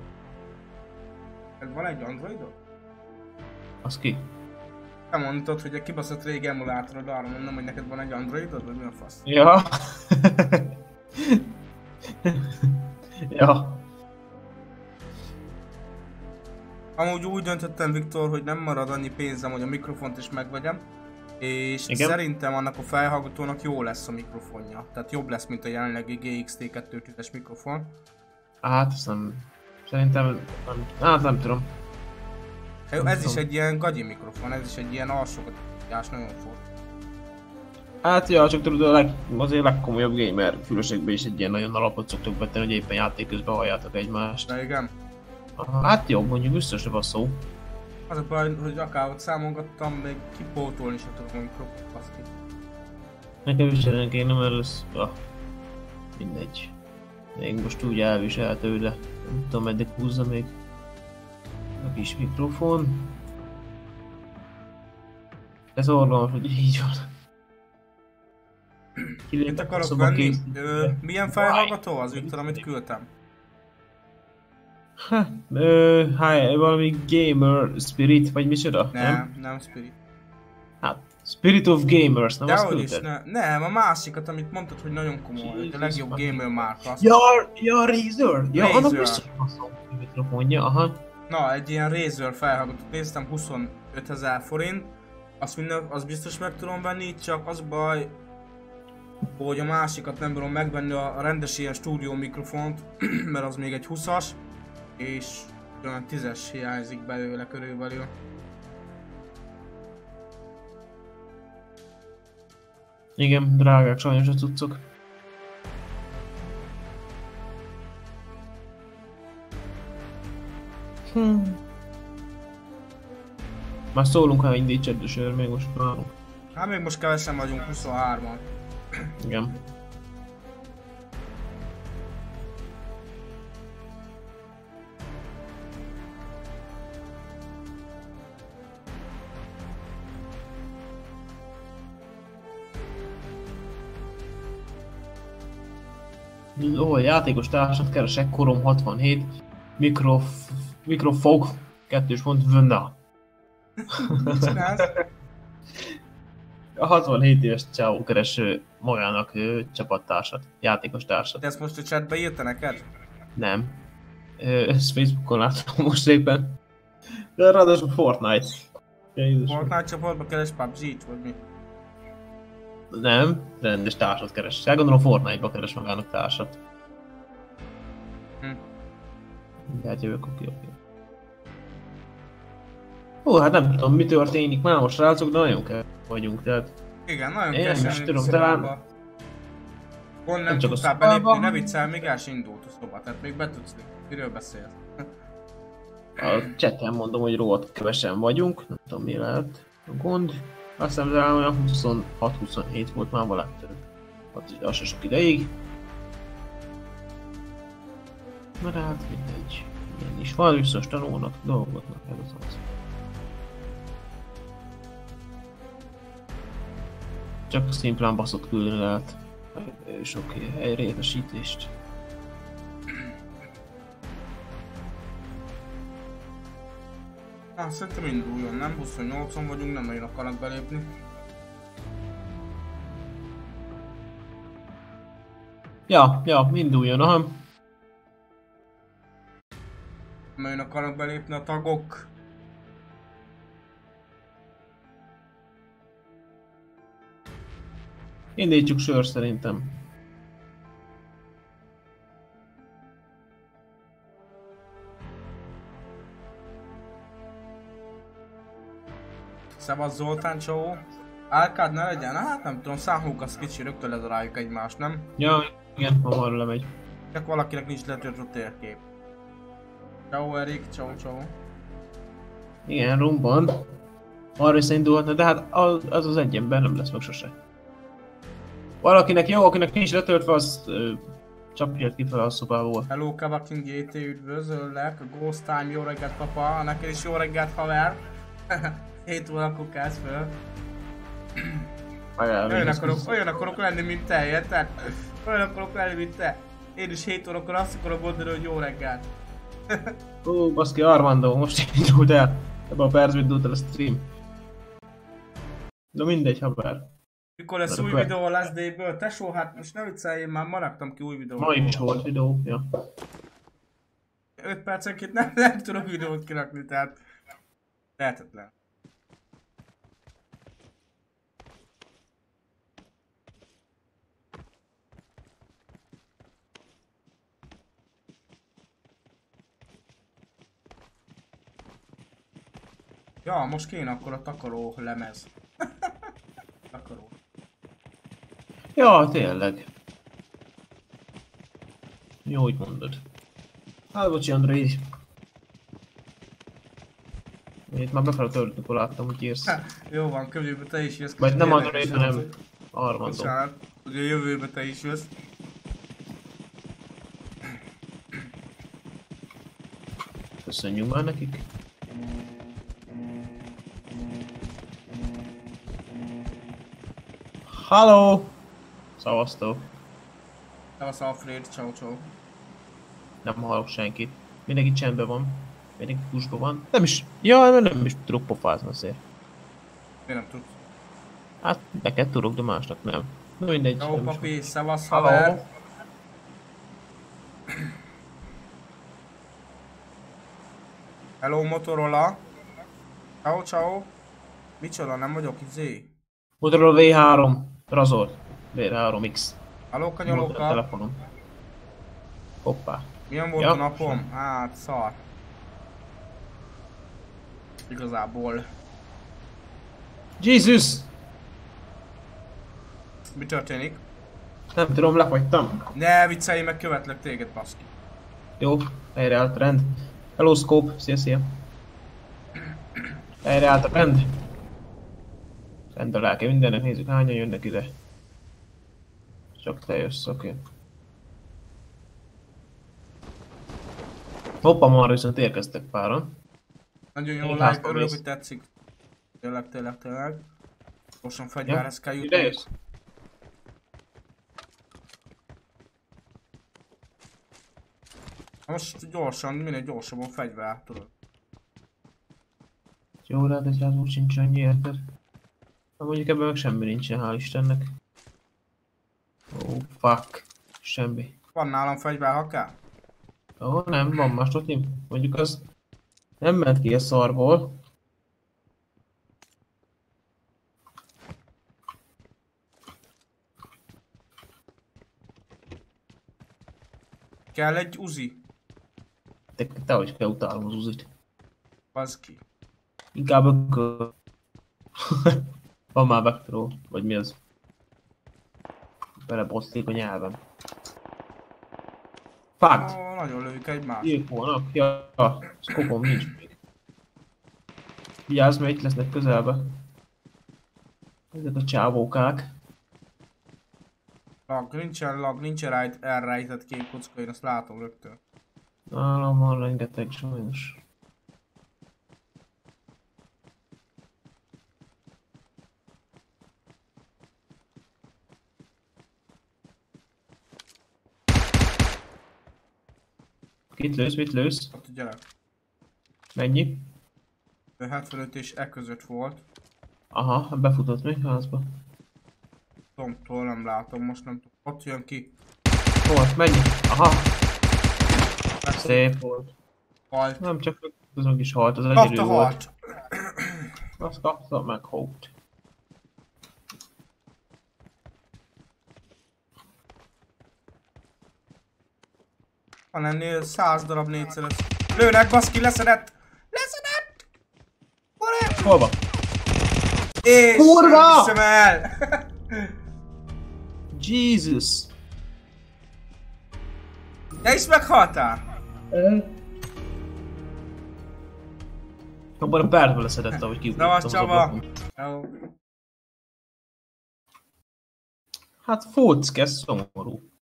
Ez van egy Androidod? Az ki? Te mondtad, hogy egy kibaszott régi emulátorod, arra mondom, hogy neked van egy Androidod, vagy mi a fasz? Ja. ja. Amúgy úgy döntöttem, Viktor, hogy nem marad annyi pénzem, hogy a mikrofont is megvegyem. És Igen. szerintem annak a felhallgatónak jó lesz a mikrofonja. Tehát jobb lesz, mint a jelenlegi GXT210-es mikrofon. Hát, azt nem... Szerintem... Nem, hát nem tudom. Ez, Nem is tudom. egy ilyen gagyi mikrofon, ez is egy ilyen alsókat nagyon fog. Hát ja, csak tudod, a leg, azért legkomolyabb gamer fülösekbe is egy ilyen nagyon alapot szoktok betenni, hogy éppen játék közben halljátok egymást. De igen. Hát jó, mondjuk biztos a szó. Az a baj, hogy akár ott számolgattam, még kipótolni sem a mikrofont, baszki. Nekem is ezen kéne, mert ez... Ah, mindegy. Még most úgy elviselhető, de nem tudom meddig húzza még. A kis mikrofon. Ez orgalmas, hogy így van. Mit Kilépek a akarok venni? Ö, milyen felhallgató az, Viktor, amit küldtem? Ha, ö, hi, valami Gamer Spirit, vagy micsoda? Nem, nem Spirit. Hát, Spirit of Gamers, nem azt Dehogy is, ne, nem, a másikat, amit mondtad, hogy nagyon komoly, hogy a Jesus legjobb gamer márka. Azt Ja, ja, Razer! Ja, annak biztos faszom a mikrofonja, aha. Na, egy ilyen Razer felhallgatót néztem, 25 ezer forint. Azt minden, az biztos meg tudom venni, csak az baj, hogy a másikat nem bírom megvenni a rendes ilyen stúdió mikrofont, mert az még egy 20-as, és olyan 10-es hiányzik belőle körülbelül. Igen, drágák sajnos a cuccok. Hmm. Már szólunk, ha indítsad a sör, még most várunk. Hát még most kevesen vagyunk, 23-an. Igen. Ó, játékos társat keresek, korom 67, mikrof... mikrofog, kettős pont. Mit csinálsz? A 67 éves csávó keres ö, magának ö, csapattársat, játékos társat. De ezt most a chatbe írta neked? Nem. Ö, ezt Facebookon láttam most éppen. De ráadásul Fortnite. Jézus. Fortnite csoportba keres PUBG-t, vagy mi? Nem, rendes társat keres. Hát gondolom Fortnite-ba keres magának társat. Hm. De hát jövök, oké, oké. Ó, hát nem tudom, mi történik már most srácok, de nagyon kell vagyunk, tehát Igen, nagyon Én nem is tudom, talán- Gond nem Nem csak tudtál belépni, ne viccelj, még el indult a szoba, tehát még be tudsz lépni. Miről beszélsz? a chaten mondom, hogy rohadt kevesen vagyunk, nem tudom mi lehet a gond. Azt hiszem talán olyan 26-27 volt már valami több. Az, az sok ideig. Na hát mindegy. Ilyen is van, biztos tanulnak, dolgoznak, ez az Csak szimplán baszott küldeni lehet. Okay, egy rétesítést. Hát szerintem induljon, nem? 28-on vagyunk, nem nagyon akarnak belépni. Ja, ja, induljon, aha. Nem nagyon akarnak belépni a tagok. Indítsuk sör szerintem. Szevasz Zoltán, csó. Árkád ne legyen? Hát nem tudom, számunk az kicsi, rögtön ledaráljuk egymást, nem? Ja, igen, hamar lemegy. Csak valakinek nincs letört a térkép. Ciao Erik, ciao ciao. Igen, rumban. Arra visszaindulhatna, de hát az az, az egy ember nem lesz meg sose. Valakinek jó, akinek nincs letöltve, az ö, csapja ki fel a szobából. Hello Kavakin GT, üdvözöllek. Ghost Time, jó reggelt papa. Neked is jó reggelt haver. 7 órakor kezd föl. Olyan akarok, olyan akarok lenni, mint te, érted? Olyan akarok lenni, mint te. Én is 7 órakor azt akarom mondani, hogy jó reggelt. Ó, baszki, Armando, most indult el. Ebben a percben indult el a stream. De mindegy, haver. Mikor lesz új videó lesz D-ből? Tesó, hát most ne viccelj, én már maradtam ki új videó. Ma is volt videó, ja. 5 percenként nem, nem tudok videót kirakni, tehát lehetetlen. Ja, most kéne akkor a takaró lemez. takaró. Ja, tényleg. Jó, hogy mondod. Hát, bocsi, Andrei. Itt már befelé töltött, akkor láttam, hogy írsz. Jó van, kövőbe te is jössz. Vagy nem Andrei, hanem Armando. Bocsánat, ugye jövőbe te is jössz. Köszönjük már nekik. Halló! Szavaztok. Szevasz Alfred, ciao ciao. Nem hallok senkit. Mindenki csendben van. Mindenki kusba van. Nem is... Ja, nem is tudok pofázni azért. Miért nem tudsz? Hát, neked tudok, de másnak nem. Na mindegy. Jó nem papi, szevasz haver. Hello Motorola. Ciao ciao. Micsoda, nem vagyok izé. Motorola V3. Razor. V3X. Halló Volt a kanyolóka. telefonom. Hoppá. Milyen volt Ja. a napom? Hát szar. Igazából. Jesus! Mi történik? Nem tudom, lefagytam. Ne viccelj, meg követlek téged, baszki. Jó, helyreállt a rend. Hello Scope, szia szia. Helyreállt a rend. Rendben el kell mindennek, nézzük hányan jönnek ide. Csak te jössz, oké. Okay. Hoppa, már viszont érkeztek páran. Nagyon jó like, örülök, hogy tetszik. Tényleg, tényleg, tényleg. Gyorsan fegyverhez kell jössz? Most gyorsan, minél gyorsabban fegyver, tudod. Jó, úgy sincs annyi érted. Na mondjuk ebben meg semmi nincsen, hál' Istennek. Oh, fuck. Semmi. Van nálam fegyver, ha kell? Ó, nem, van más tudni. Mondjuk az nem ment ki a szarból. Kell egy uzi? Te, te hogy kell utálom az uzit. Baszki. Inkább ökö. van már Vectro, vagy mi az? Beleboszték a nyelvem. Fuck! Ó, nagyon lőjük egymást. Írkónak, ja, szkopom nincs még. Vigyázz, mert itt lesznek közelbe. Ezek a csávókák. Lag, nincsen lag, nincsen rejt, elrejtett kék kocka, én azt látom rögtön. Nálam van rengeteg sajnos. Kit lősz, mit lősz? Ott a gyerek. Mennyi? Ő 75 és e között volt. Aha, befutott még házba. Tomtól nem látom, most nem tudom. Ott jön ki. Hol? Mennyi? Aha, szép volt. Halt. Nem csak azon is halt, az egyedül volt. Azt kapta, meg hót. Van ennél 100 darab négyszeres. Lőnek, baszki, leszedett! Leszedett! Hol Hol van? És Kurva! nem el! Jesus! Te is meghaltál? Abban a pártban leszedett, ahogy kiugrottam az Csaba. Hát fóck, ez szomorú.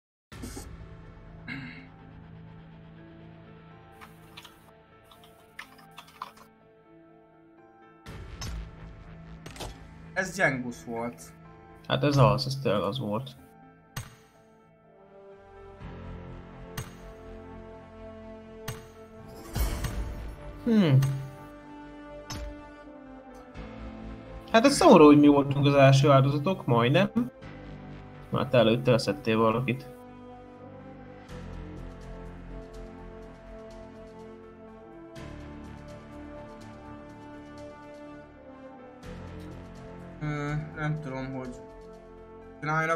Ez gyengusz volt. Hát ez az, ez tényleg az volt. Hmm. Hát ez szomorú, hogy mi voltunk az első áldozatok, majdnem. Már te előtte leszettél valakit.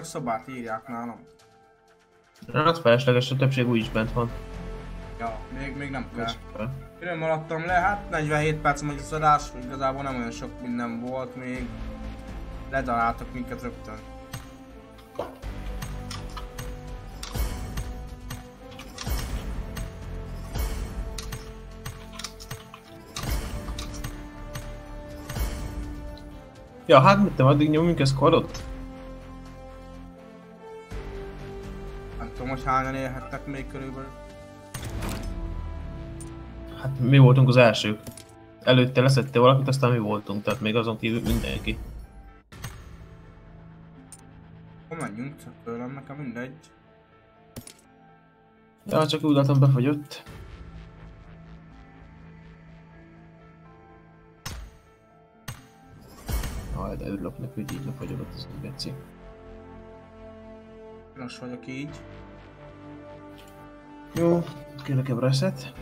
Szobát, írják nálam. Hát felesleges, a többség úgy is bent van. Ja, még, még nem kell. Külön maradtam le, hát 47 perc megy az adás, igazából nem olyan sok minden volt még. Ledaráltak minket rögtön. Ja, hát mit nem addig nyomjunk ezt squadot? Hányan élhettek még körülbelül. Hát mi voltunk az elsők. Előtte leszettél valakit, aztán mi voltunk, tehát még azon kívül mindenki. Akkor menjünk, csak tőlem, nekem mindegy. Ja, csak úgy látom befagyott. Jaj, de örülök neki, hogy így lefagyott az a geci. Piros vagyok így. Jó, kéne nekem reset.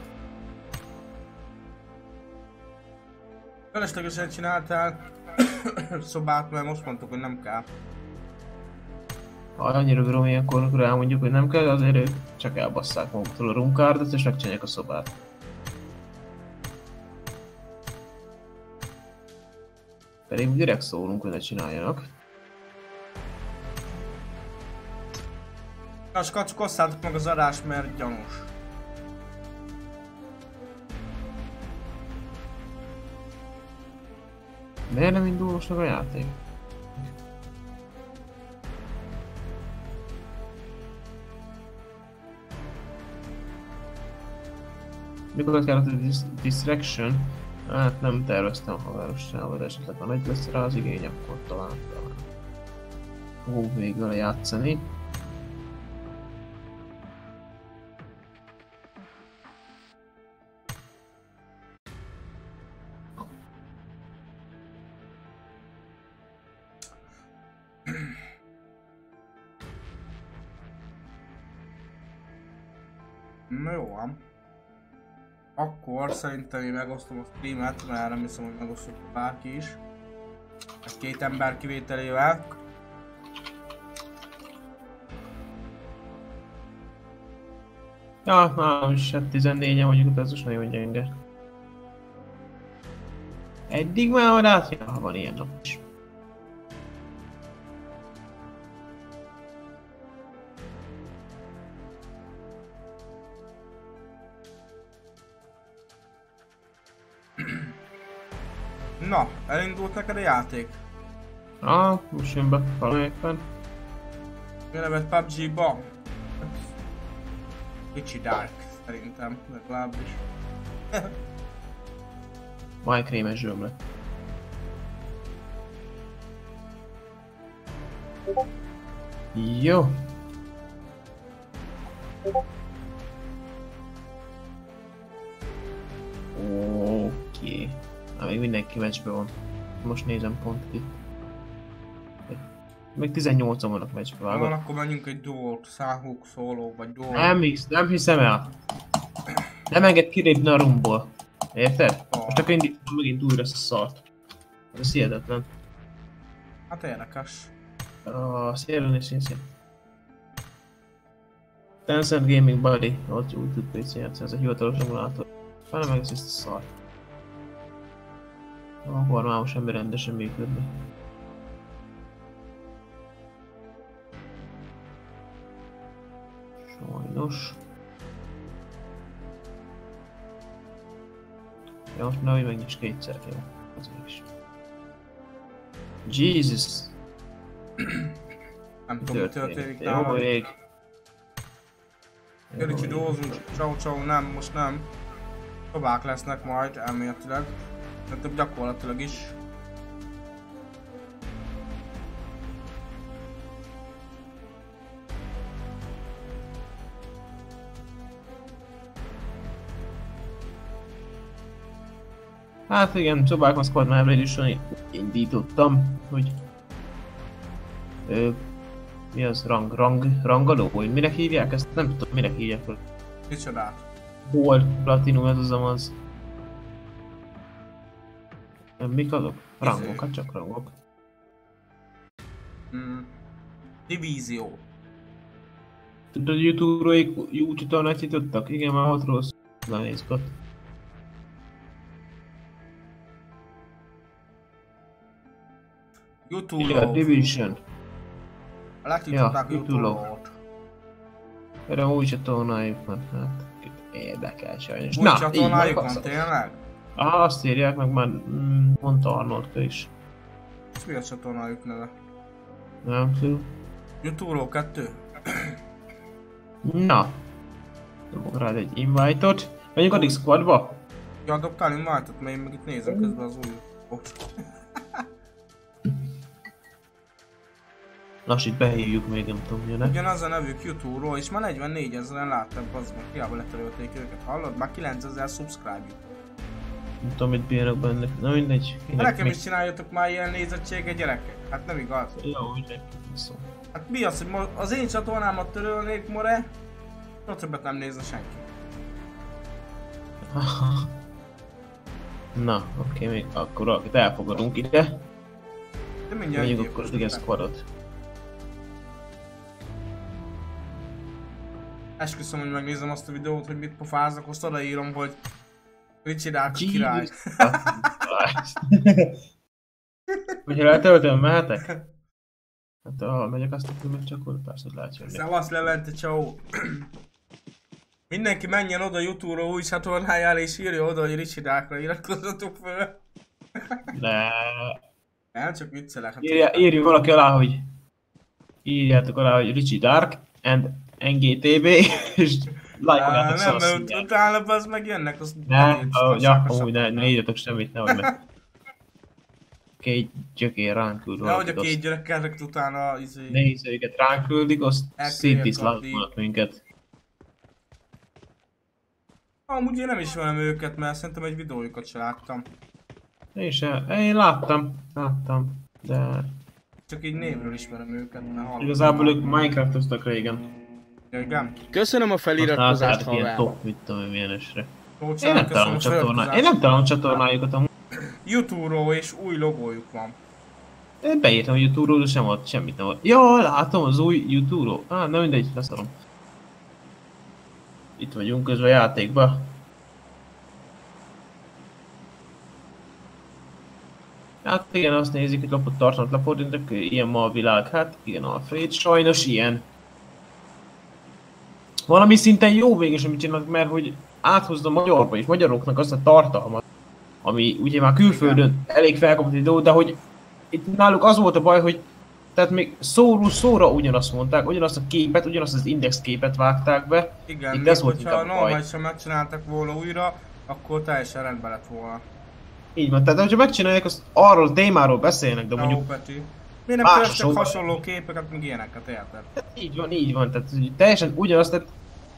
Feleslegesen csináltál szobát, mert most mondtuk, hogy nem kell. Ha annyira grom ilyenkor, amikor elmondjuk, hogy nem kell, azért ők csak elbasszák maguktól a roomcardot és megcsinálják a szobát. Pedig direkt szólunk, hogy ne csináljanak. Na, skacuk, osszátok meg az adás, mert gyanús. Miért nem indul most a játék? Mikor kellett a dis- distraction? Hát nem terveztem haverosával, de esetleg ha nagy lesz rá az igény, akkor talán talán. Fogunk vele játszani. Szerintem én megosztom a streamet, mert nem hiszem, hogy megosztjuk bárki is. Egy két ember kivételével. Ja, nálam is hát 14-en vagyunk, ez most nagyon gyenge. Eddig már majd át, ja, van ilyen nap is. Elindult neked a játék. Ah, most jön be valamelyikben. Neved PUBG-ba? Kicsi dark, szerintem, legalábbis. Majd krémes zsömle. Jó. Még mindenki meccsben van. Most nézem pont itt. Még 18-an vannak meccsben, Van, vágod? akkor menjünk egy duót, száhúk, szóló, vagy duó. Nem, hisz, nem hiszem el. Nem enged kilépni a rumból. Érted? Most akkor indítom megint újra ezt a szart. Ez hihetetlen. Hát érdekes. A szélni szín szín. Tencent Gaming Buddy, ott úgy tud PC játszani, ez a hivatalos emulátor. Fele meg ezt a szart. Akkor már most semmi rendesen működni. Sajnos. Ja, most nehogy megnyis kétszer, jó. Azért is. Jesus! Nem tudom, mi történik Jó nálam. ég. Köricsi dózunk, ciao ciao, nem, most nem. Szobák lesznek majd, elméletileg. Szerintem gyakorlatilag is. Hát igen, szobák Squad Marvel Edition indítottam, hogy... Ö, mi az rang, rang, rangadó, vagy mire hívják ezt? Nem tudom, mire hívják fel. Micsodát? Gold, Platinum, ez az amaz. Mik azok? Rangok, hát csak rangok. Mm. Divízió. Tudod, YouTube-ról YouTube csatornát nyitottak? Igen, már ott rossz. Na nézd ott. YouTube. Igen, Division. Letiltották Ja. YouTube-ot. Erre új csatornájuk van, hát érdekel sajnos. Új csatornájuk van tényleg? Ah, azt írják meg már, mm, mondta Arnold is. És mi a csatornájuk neve? Nem tudom. YouTube 2? Na. Dobok rád egy invite-ot. Menjünk addig squadba? Ja, dobtál invite-ot, mert én meg itt nézem közben az új post. Lassít behívjuk még, nem tudom, jönnek. Ugyanaz a nevük YouTube-ról, és már 44 ezeren láttam, az meg hiába letörölték őket, hallod? Már 9000 subscribe-juk. Nem tudom, mit bírnak benne. Na mindegy. De nekem is csináljatok már ilyen nézettséget gyerekek. Hát nem igaz. Jó, úgy szó. Hát mi az, hogy az én csatornámat törölnék, more? Ott többet nem nézne senki. Na, oké, még akkor akit elfogadunk ide. De mindjárt Menjünk akkor igen squadot. Esküszöm, hogy megnézem azt a videót, hogy mit pofáznak, azt odaírom, hogy Ricsi Dárka Jeez. király. Hogyha letöltöm, mehetek? Hát ha megyek azt a filmet, csak akkor persze hogy jönni. Szevasz Levente, ciao. Mindenki menjen oda YouTube-ra új csatornájára és írja oda, hogy Ricsi Dárkra iratkozzatok fel. De Nem, csak viccelek. Hát írja, írja valaki alá, hogy írjátok alá, hogy Richie Dark and NGTB, és lájkoljátok nem, mert szóval ut- utána az meg jönnek, az ah, ja, amúgy ne, ne írjatok semmit, nehogy meg. Két gyökér ránk küld Nehogy a két azt gyerekeknek utána izé... nézőiket ránk küldik, azt szétdiszlájkolnak minket. Amúgy én nem ismerem őket, mert szerintem egy videójukat se láttam. Én sem, én láttam, láttam, de Csak így névről ismerem őket, mert hallottam. igazából ők Minecraftoztak régen. Igen. Köszönöm a feliratkozást, Használták ilyen top, mit tudom én milyenesre. Tócsán, Én nem találom a csatornájukat. Én nem találom csatornájukat amúgy. YouTube-ról és új logójuk van. Én beírtam a YouTube-ról, de sem ott semmit nem volt. Ja, látom az új YouTube-ról. Á, na mindegy, leszarom. Itt vagyunk közben a játékba. Hát igen, azt nézik, hogy lapot tartanak lapodintek, ilyen ma a világ. Hát igen, Alfred, sajnos ilyen. Valami szinten jó végül, amit csinálnak, mert hogy áthozza magyarba is, magyaroknak azt a tartalmat, ami ugye már külföldön elég felkapott videó, de hogy itt náluk az volt a baj, hogy tehát még szóról szóra ugyanazt mondták, ugyanazt a képet, ugyanazt az index képet vágták be. Igen, Itt ez volt hogyha a baj. normálisan megcsináltak volna újra, akkor teljesen rendben lett volna. Így van, tehát hogyha megcsinálják, azt arról a témáról beszélnek, de Jó, mondjuk Peti. Miért nem kerestek hasonló képeket, meg ilyeneket, érted? így van, így van, tehát hogy teljesen ugyanazt, tehát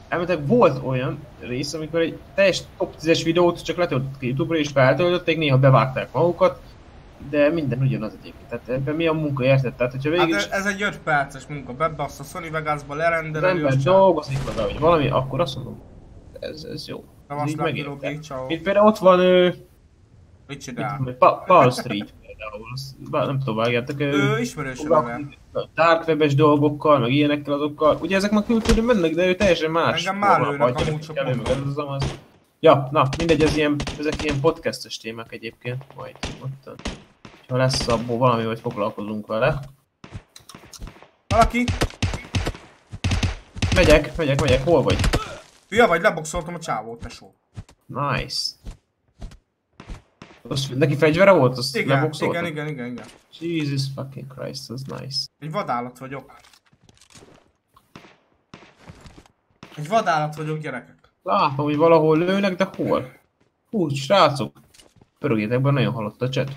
Elmetek volt olyan rész, amikor egy teljes top 10-es videót csak letöltöttek Youtube-ra és feltöltötték, néha bevágták magukat, de minden ugyanaz egyébként. Tehát ebben mi a munka, érted? Tehát, hogyha végig Hát is ez egy 5 perces munka, bebasz a Sony Vegasba, az lerendereli, ember dolgozik vele, vagy valami, akkor azt mondom, ez, ez jó. Ez Szavaz így Lucky megérte. Mint például ott van ő, Mit csinál? Pa- Paul Street például, azt, nem tudom, vágjátok, ő, Ő ismerős a neve. dark webes dolgokkal, meg ilyenekkel azokkal. Ugye ezek már külföldön mennek, de ő teljesen más. Engem már lőnek amúgy sok elő, meg az amaz. Ja, na, mindegy, ez ilyen, ezek ilyen podcastes témák egyébként, majd ott. Ha lesz abból valami, hogy foglalkozunk vele. Valaki? Megyek, megyek, megyek, hol vagy? Hülye vagy, leboxoltam a csávót, tesó. Nice. Az, neki fegyvere volt? Azt Igen, leboxoltad? igen, igen, igen, igen. Jesus fucking Christ, az nice. Egy vadállat vagyok. Egy vadállat vagyok, gyerekek. Látom, hogy valahol lőnek, de hol? Hú, srácok! Pörögétek be, nagyon halott a chat.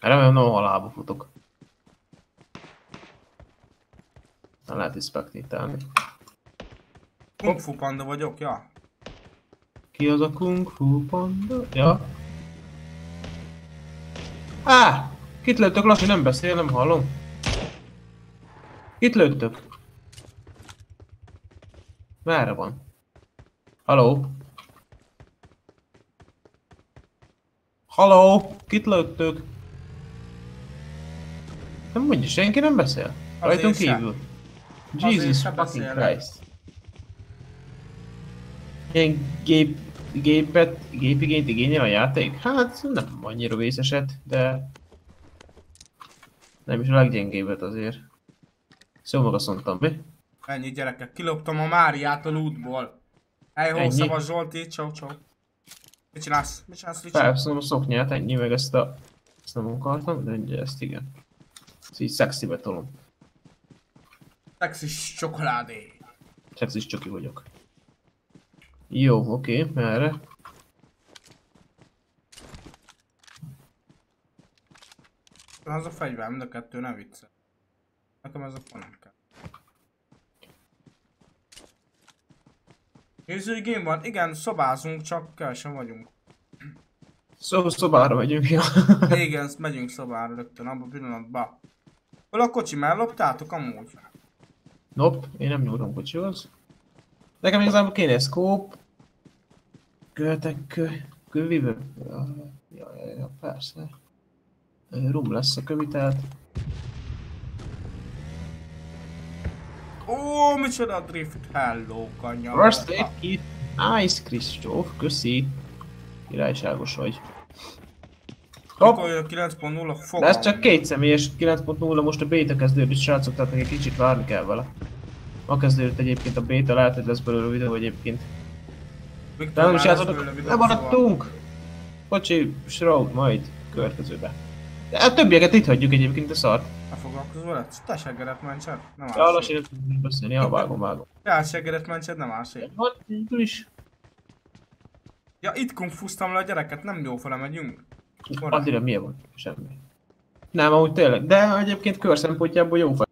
Remélem nem halálba futok. Nem lehet is spektétálni. Kung Fu panda vagyok, ja. Ki az a Kung Fu Panda? Ja. Á! Kit lőttök, Laci, nem beszél, nem hallom. Kit lőttök? Merre van? Haló? Haló? Kit lőttök? Nem mondja, senki nem beszél? Rajtunk kívül. Jesus fucking. Christ. Ilyen gép, gépet, gépigényt igényel a játék? Hát nem annyira vészeset, de nem is a leggyengébbet azért. Szóval mondtam, mi? Ennyi gyerekek, kiloptam a Máriát a lootból. Hey Ennyi? szavaz Zsolti, ciao ciao. Mit csinálsz? Mit csinálsz, Ricsi? Felhasználom a szoknyát, ennyi, meg ezt a... Ezt nem akartam, de ugye ezt igen. Ezt így szexibe tolom. Szexis csokoládé. Szexis csoki vagyok. Jó, oké, okay, merre? Az a fegyver, mind a kettő nem vicce. Nekem ez akkor nem kell. Nézőigény van? Igen, szobázunk, csak kevesen vagyunk. Szó, szobára megyünk, ja. Igen, megyünk szobára rögtön, abban a pillanatban. Hol a kocsi, mert loptátok amúgy? Nope, én nem nyúltam kocsihoz. Nekem igazából kéne egy scope. Költek kö... Kövivő? Ja, ja, ja, ja, persze. Rum lesz a kövi, tehát... Ó, micsoda a drift, hello, kanya. First aid kit. Nice, Kristóf, köszi. Királyságos vagy. Hopp, Akkor jön a 9.0 de fogalm. ez csak két személyes 9.0, most a beta kezdődött, srácok, tehát még egy kicsit várni kell vele. Ma kezdődött egyébként a beta, lehet, hogy lesz belőle videó egyébként. De nem is belőle videó, szóval- lemaradtunk! Kocsi, Shroud, majd következőbe. De a többieket itt hagyjuk egyébként a szart. Ne foglalkozz vele? Te seggedet mentsed? Nem Ja, lassan nem tudunk beszélni, ja, vágom, vágom. Te seggedet mentsed, nem. Van, végül is. Ja, itt kungfuztam le a gyereket, nem jó fele megyünk. Addigra milyen van? Semmi. Nem, amúgy tényleg, de egyébként kör szempontjából jó fel.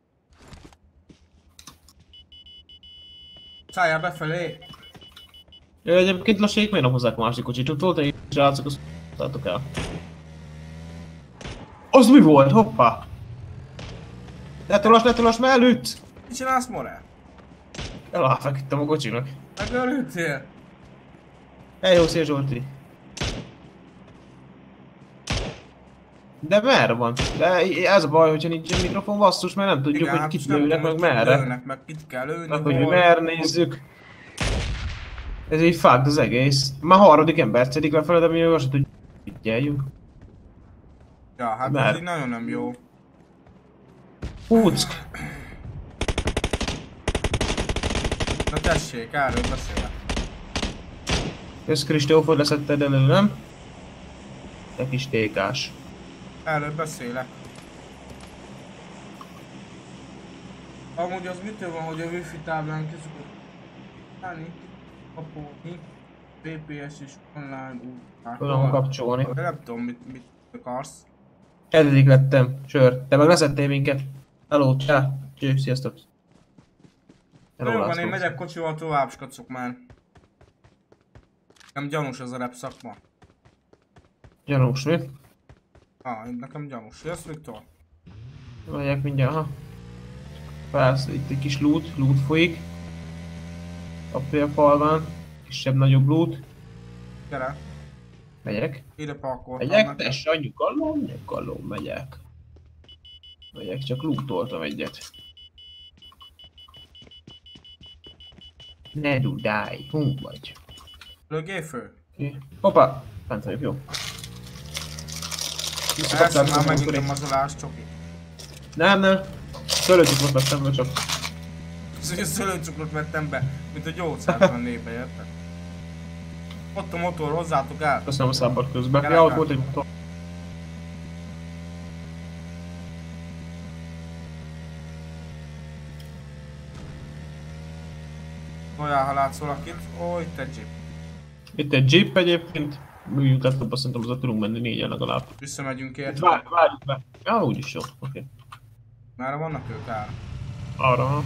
Szálljál befelé. Ja, Egyébként lassék miért nem hozzák másik kocsit? Ott volt egy srácok, azt mondtátok el. Az mi volt? Hoppá! Ne tolass, ne tolass, mert előtt! Mit csinálsz, More? Eláfeküdtem a kocsinak. Megörültél? Hely, jó, szia Zsolti! De merre van? De ez a baj, hogyha nincs mikrofon basszus, mert nem tudjuk, hogy hát kit nem lőnek, meg hogy merre. Lőnek, meg kit kell lőni, Hát, hogy mi hol. merre nézzük. Ez így fakt az egész. Már harmadik ember szedik lefele, de mi azt sem tudjuk, hogy figyeljünk. Ja, hát Mer. ez így nagyon nem jó. Húck! Na tessék, erről beszélek. Kösz Kristófod leszetted elő, nem? Te kis tékás. Erről beszélek. Amúgy az mitől van, hogy a wifi táblán ki szokott állni, kapolni, VPS és online Tudom kapcsolni. De nem tudom mit, mit akarsz. Hetedik lettem, sör. Te meg leszettél minket. Hello, csá. Cső, sziasztok. Jó van, én megyek kocsival tovább, skacok már. Nem gyanús ez a rep szakma. Gyanús, mi? Ah, nekem gyanús. Jössz, Viktor? Megyek mindjárt, ha. Felsz, itt egy kis loot, loot folyik. A falban. Kisebb-nagyobb loot. Gyere, Megyek. ide parkoltam Megyek, tess, a nyugalom, nyugalom, megyek. Megyek, csak lootoltam egyet. Ne dudálj, hú vagy. Lögél fő? Oké. Hoppá, fent vagyok, jó. Elszem Visszakapták már megint a mazolás csoki. Nem, nem. Szőlőcsukot vettem be csak. Szőlőcukrot vettem be, mint a gyógyszert a népe, érted? Ott a motor, hozzátok el. Köszönöm a szábbat közben. Gyere, Ja, ott volt egy motor. Olyan, ha látsz valakit. Ó, itt egy jeep. Itt egy jeep egyébként. Üljünk laptopba, szerintem az tudunk menni négyen legalább. Visszamegyünk érte. vár, várjuk be. Ja, úgyis jó. Oké. Okay. Merre vannak ők áll? Arra.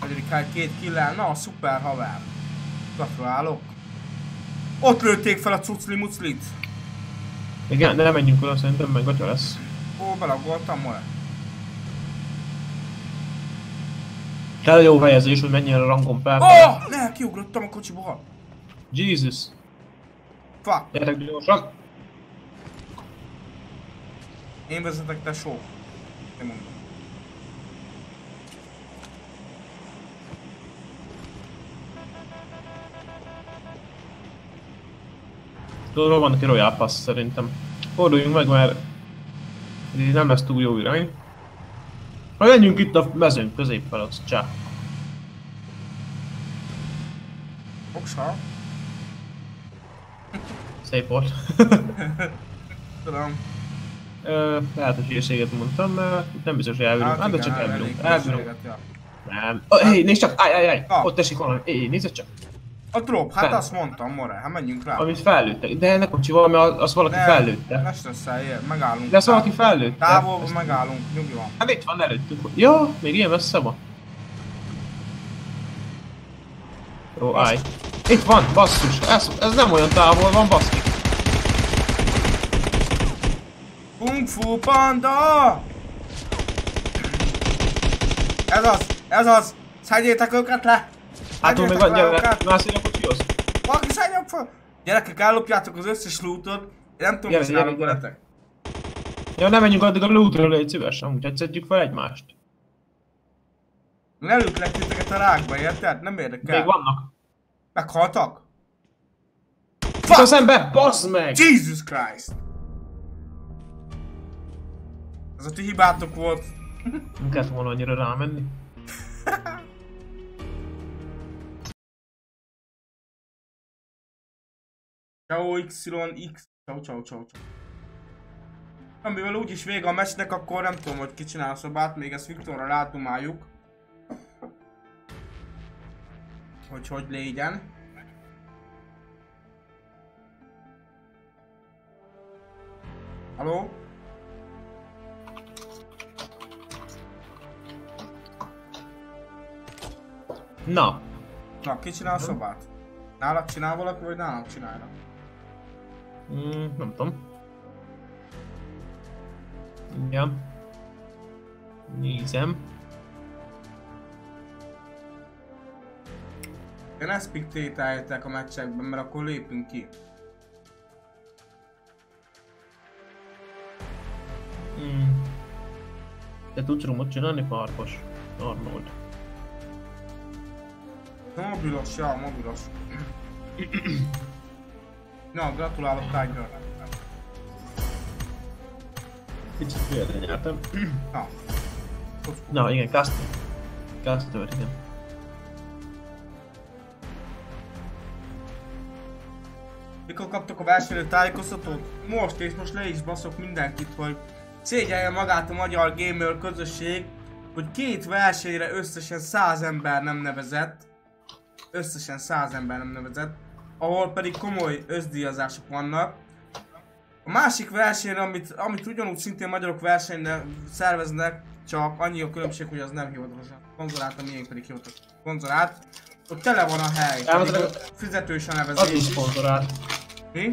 Negyedik hely két killel. Na, szuper haver. Gratulálok. Ott lőtték fel a cucli muclit. Igen, de nem menjünk oda, szerintem meg gatya lesz. Ó, belagoltam ma. Kell jó helyezés, hogy mennyire a rangon fel. Oh! Ne, kiugrottam a kocsiból. Jesus. Fuck. Gyertek gyorsan. Én vezetek, te só. Én mondom. Tudod, van neki Royal Pass szerintem. Forduljunk meg, mert ez nem lesz túl jó irány. Ha menjünk itt a mezőn középpel, az csá. Oksa. Szép volt. Tudom. Ö, lehet, hogy hírséget mondtam, mert nem biztos, hogy elbírunk. Hát, de csak elbírunk. Elbírunk. Nem. Oh, hé, nézd csak! Áj, áj, áj! Ah. Ott esik valami. Éj, nézd csak! A drop, hát Fent. azt mondtam, more, hát menjünk rá. Amit fellőttek. De ennek kocsival, mert azt valaki Ne, fellőtte. Ne stresszeljél, megállunk. De azt valaki fellőtte. Távolban Ezt- megállunk, nyugi van. Hát itt van előttünk. Ja, még ilyen messze van. Jó, állj. Itt van, basszus. Ez, ez nem olyan távol van, basszus. Kung Fu Panda! Ez az, ez az! Szedjétek őket le! Hát még van, gyere, mászik a kocsihoz. Valaki szedjen fel! Gyerekek, ellopjátok az összes lootot. Én nem tudom, Gyere, mit csinálok veletek. Ja, nem menjünk addig a lootra, légy szíves, amúgy hát szedjük fel egymást. Lelőtlek titeket a rákba, érted? Nem érdekel. Még vannak. Meghaltak? Itt a szembe, bassz meg! Jesus Christ! Ez a ti hibátok volt. Nem kellett volna annyira rámenni. Ciao YX. Ciao, ciao, ciao, ciao. Na, mivel úgyis vége a meccsnek, akkor nem tudom, hogy ki csinál a szobát, még ezt Viktorra rátumáljuk. Hogy hogy légyen. Haló? Na, Na, ki csinál a szobát? Nálad csinál valaki, vagy nálam csinálnak? mm, nem tudom. Igen. Nézem. Én ezt piktételjetek a meccsekben, mert akkor lépünk ki. Mm. Te tudsz rumot csinálni, farkas? Arnold. Mobilos, ja, mobilos. Na, gratulálok Tiger. Kicsit félre nyertem. Na. Kockó. Na igen, Caster. Caster, igen. Mikor kaptok a versenyről tájékoztatót? Most és most le is baszok mindenkit, hogy szégyelje magát a magyar gamer közösség, hogy két versenyre összesen 100 ember nem nevezett. Összesen 100 ember nem nevezett. Ahol pedig komoly összdíjazások vannak. A másik verseny, amit, amit ugyanúgy szintén magyarok versenyre szerveznek, csak annyi a különbség, hogy az nem hivatalos konzolát, a miénk pedig hivatalos konzolát. Ott tele van a hely, ott fizetős a Az is nevezés. szponzorált. Mi?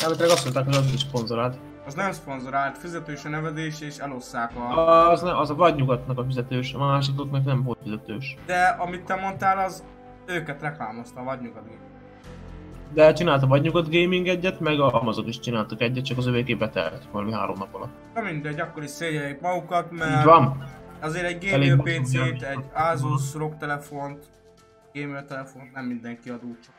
Elméletileg azt mondták, hogy az is szponzorált. Az nem szponzorált, fizetős a nevezés és elosszák a... Az, ne, az a vadnyugatnak a fizetős, a másikok meg nem volt fizetős. De amit te mondtál, az őket reklámozta a vadnyugat De csinált a vadnyugat gaming egyet, meg a Amazon is csináltak egyet, csak az övéké betelt valami három nap alatt. Na mindegy, akkor is szégyeljék magukat, Így mert van. azért egy maximum PC-t, egy Asus ROG telefont, gamer telefont nem mindenki ad úgy csak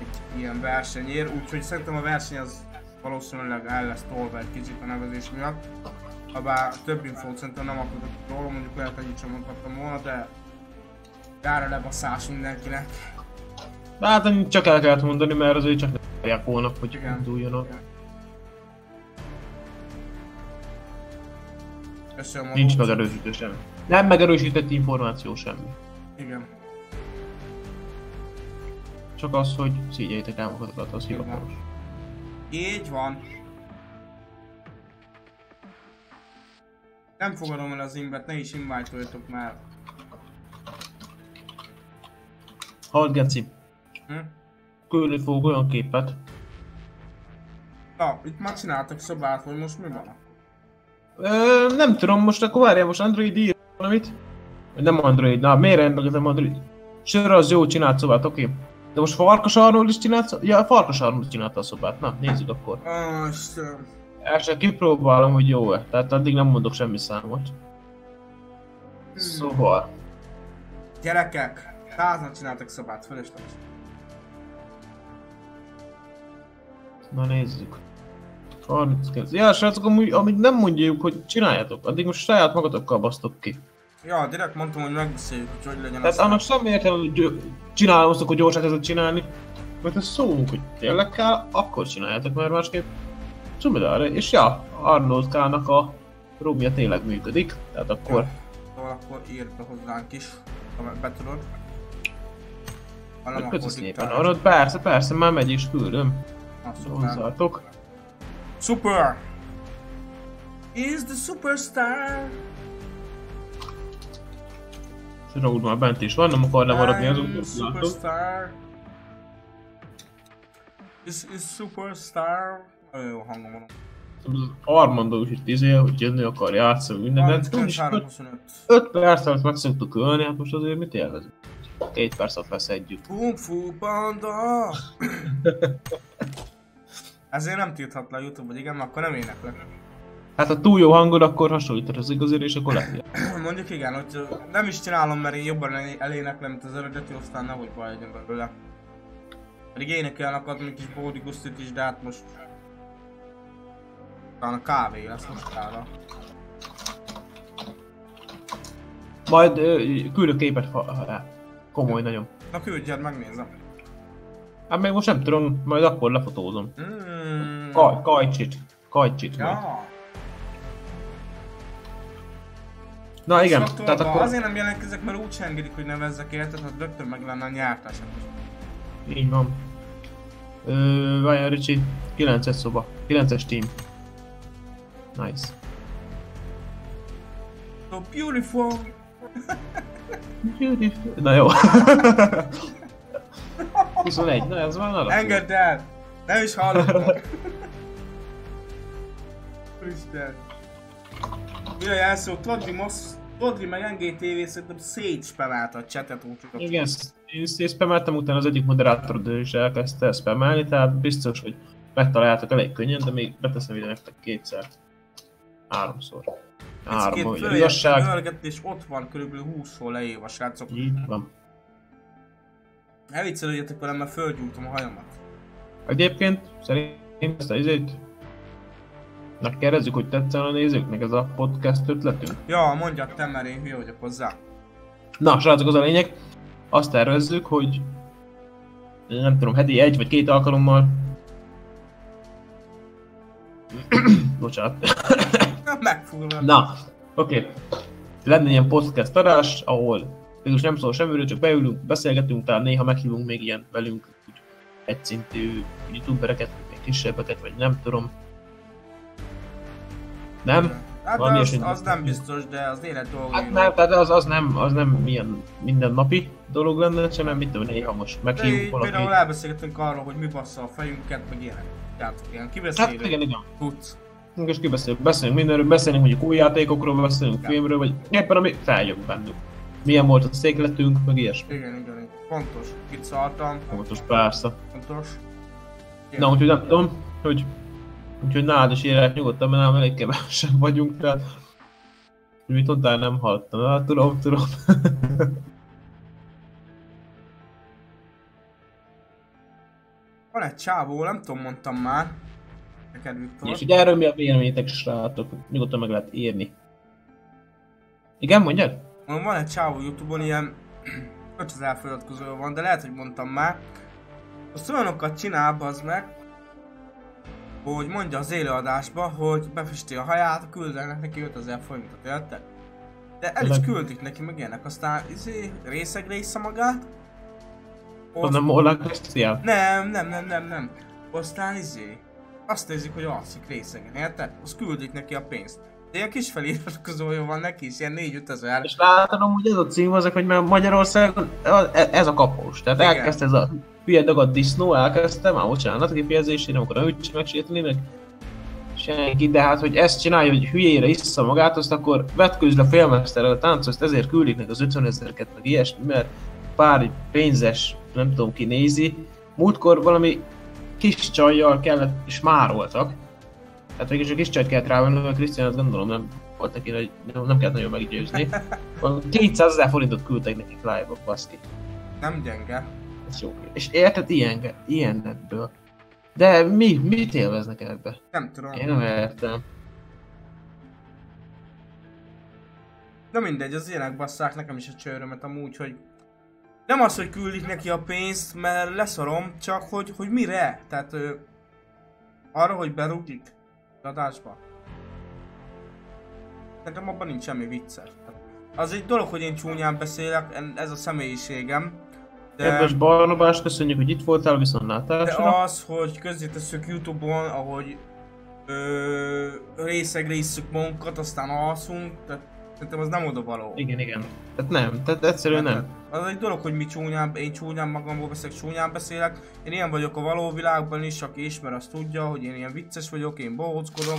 egy ilyen versenyért, úgyhogy szerintem a verseny az valószínűleg el lesz tolva egy kicsit a nevezés miatt. Habár több infót szerintem nem akarok róla, mondjuk lehet, hogy így sem mondhattam volna, de jár a lebaszás mindenkinek. Hát csak el kellett mondani, mert azért csak nem akarják holnap, hogy Igen. induljanak. Köszönöm a Nincs megerősítő semmi. Nem megerősített információ semmi. Igen. Csak az, hogy szígyeljétek el magatokat, az hivatalos. Így van. Nem fogadom el az imbet, ne is invite már. Halt Geci, Hm? küldni fogok olyan képet, Na, itt már csináltak szobát, hogy most mi van? Ö, nem tudom, most akkor várjál, most Android ír valamit? Nem Android, na miért rendelkezem Android? Sőre az jó, csinált szobát, oké. De most Farkas Arnold is csinált szobát? Ja, Farkas is csinálta a szobát, na nézzük akkor. Ah, Istenem. Első kipróbálom, hogy jó-e, tehát addig nem mondok semmi számot. Szóval, Gyerekek, százan csináltak szobát, fölösleges. na nézzük. 39. Ja, srácok, amúgy, amit nem mondjuk, hogy csináljátok, addig most saját magatokkal basztok ki. Ja, direkt mondtam, hogy megbeszéljük, hogy hogy legyen Tehát annak semmi értelme, hogy gy- csinálom azt, hogy gyorsan kezdett csinálni. Mert ezt szólunk, hogy tényleg kell, akkor csináljátok, mert másképp cumidára. És ja, Arnold K-nak a rumja tényleg működik, tehát akkor Szóval akkor írd be hozzánk is, ha be tudod. Ha nem, köszi akkor szépen. Arnold, persze, persze, már megy és küldöm. Szuper. Hozzátok. Super! Is the superstar! Raúl már bent is van, nem akar lemaradni az I'm úton, látom. Superstar! Is, is superstar! Nagyon jó hangom van. Armando is itt izé, hogy jönni akar játszani minden, de úgyis 33-25. 5 perc alatt meg szoktuk ölni, hát most azért mit élvezünk? Két perc alatt lesz együtt. Kung Fu Panda! Ezért nem tilthat le a Youtube, hogy igen, akkor nem éneklek. Hát ha túl jó hangod, akkor hasonlítod az igazére, és akkor lehet. Mondjuk igen, hogy nem is csinálom, mert én jobban elé- eléneklem, mint az eredeti, aztán nehogy baj legyen belőle. Pedig énekelni akartam egy kis Bódi Gusztit is, de hát most... Talán a kávé lesz most káva. Majd ö, küldök képet, ha, komoly nagyon. Na küldjed, megnézem. Hát még most nem tudom, majd akkor lefotózom. Mm. Kaj, kajcsit. Kajcsit majd. Na igen, tehát akkor... Azért nem jelentkezek, mert úgy sem engedik, hogy nevezzek érted, hát rögtön meg lenne a nyártás. így van. Ö, várjál Ricsi, 9-es szoba, 9-es team. Nice. So beautiful! Beautiful. Na jó. 21, na ez már alapul. Engedd el! Nem is hallottam. Úristen. Mi a jelszó? Todri, most, Todri meg NGTV szerintem szétspemelte a chatet úgyhogy... Igen, én én spameltem, utána az egyik moderátor is elkezdte spamelni, tehát biztos, hogy megtaláljátok elég könnyen, de még beteszem ide nektek kétszer. Háromszor. Három, hogy igazság. és ott van körülbelül 20 hol leírva, srácok. Így van. Ne viccelődjetek velem, mert földgyújtom a hajamat. Egyébként szerintem ezt a izét megkérdezzük, hogy tetszen a nézőknek ez a podcast ötletünk. Ja, mondjad te, mert én hülye vagyok hozzá. Na, srácok, az a lényeg. Azt tervezzük, hogy nem tudom, heti egy vagy két alkalommal Bocsánat. Megfúrva. Na, oké. Okay. Lenne ilyen podcast adás, ahol végülis nem szól semmiről, csak beülünk, beszélgetünk, talán néha meghívunk még ilyen velünk egyszintű youtubereket, még kisebbeket, vagy nem tudom. Nem? Hát Valami az, az nem biztos, de az élet dolgai. Hát nem, tehát az, az nem, az nem milyen mindennapi dolog lenne, nem mit tudom, néha most De meghívunk így valakit. például elbeszélgetünk arról, hogy mi bassza a fejünket, meg ilyenek. Tehát ilyen kibeszélő. Hát igen, igen. Tudsz. És kibeszélünk, beszélünk mindenről, beszélünk mondjuk új játékokról, beszélünk Ja. filmről, vagy éppen ami feljön bennünk. Milyen volt a székletünk, meg ilyesmi. Igen, igen, igen. Fontos. Itt szartam. Fontos, persze. Fontos. Na, úgyhogy nem tudom, hogy úgyhogy nálad is írják nyugodtan, mert nálam elég kevesen vagyunk, tehát mit mondtál, nem hallottam. Hát tudom, tudom. Van egy csávó, nem tudom, mondtam már. Neked Viktor. És hogy erről mi a véleményetek, srácok? Nyugodtan meg lehet írni. Igen, mondjad? Van egy csávó Youtube-on ilyen 5000 feliratkozó van, de lehet, hogy mondtam már. Azt olyanokat csinál, az meg, hogy mondja az élőadásba, hogy befesti a haját, küldenek neki 5000 forintot, érted? De el is küldik neki meg ilyenek, aztán izé, részegre iszza magát. Ott nem Krisztián? Nem, nem, nem, nem, nem. Aztán izé, azt nézik, hogy alszik részegen, érted? Azt küldik neki a pénzt. De ilyen kis feliratkozója van neki is, ilyen 4-5 ezer. És látod, hogy ez a cím azok, hogy Magyarországon e- ez a kapós. Tehát Igen. elkezdte ez a hülye dagadt disznó, elkezdte, már bocsánat, kifejezésén, nem akarom őt megsérteni meg senki, de hát, hogy ezt csinálja, hogy hülyére issza magát, azt akkor vetkőzd a félmesterrel a táncoszt, ezért küldik neki az 50 ezereket, meg ilyesmi, mert pár pénzes, nem tudom ki nézi. Múltkor valami kis csajjal kellett, és már voltak. Hát végül is a kis csajt kellett rávenni, a Krisztián azt gondolom nem volt neki, hogy nem, nem kellett nagyon meggyőzni. Valami 200 ezer forintot küldtek nekik live-ba, baszki. Nem gyenge. Jó. És érted ilyen, ilyen ebből. De mi, mit élveznek ebbe? Nem tudom. Én nem értem. Na mindegy, az ilyenek basszák nekem is a csőrömet amúgy, hogy nem az, hogy küldik neki a pénzt, mert leszarom, csak hogy, hogy mire? Tehát ö, arra, hogy berúgik adásba. Nekem abban nincs semmi vicces. Az egy dolog, hogy én csúnyán beszélek, ez a személyiségem. De, Kedves Barnabás, köszönjük, hogy itt voltál, viszont de látásra. az, hogy közzétesszük Youtube-on, ahogy ö, részegre isszuk magunkat, aztán alszunk, tehát szerintem az nem oda való. Igen, igen. Tehát nem, tehát egyszerűen nem. Az egy dolog, hogy mi csúnyán, én csúnyán magamból beszélek, csúnyán beszélek. Én ilyen vagyok a való világban is, aki ismer, azt tudja, hogy én ilyen vicces vagyok, én bohóckodok.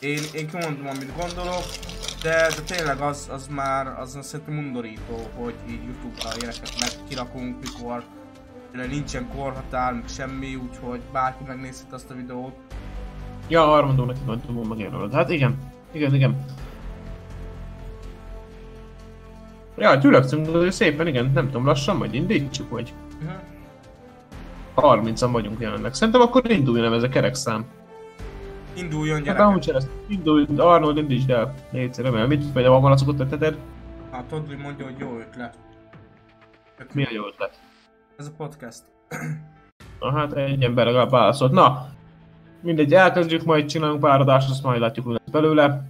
Én, én kimondom, amit gondolok, de, de tényleg az, az már, az szerintem undorító, hogy így Youtube-ra ilyeneket meg kirakunk, mikor tényleg nincsen korhatár, meg semmi, úgyhogy bárki megnézhet azt a videót. Ja, Armandó neki majd tudom megjelölöd. Hát igen, igen, igen. Ja, gyülekszünk szépen, igen, nem tudom, lassan majd indítsuk, vagy Uh-huh. 30-an vagyunk jelenleg. Szerintem akkor induljon ez a kerekszám. Induljon Hát gyerekek! amúgy ezt indulj, Arnold indítsd el. Légy remélem, mit például van malacokat tetted? Hát Todri mondja, hogy jó ötlet. Mi a jó ötlet? Ez a podcast. Na hát egy ember legalább válaszolt. Na, mindegy, elkezdjük, majd csinálunk pár adást, azt majd látjuk, hogy lesz belőle.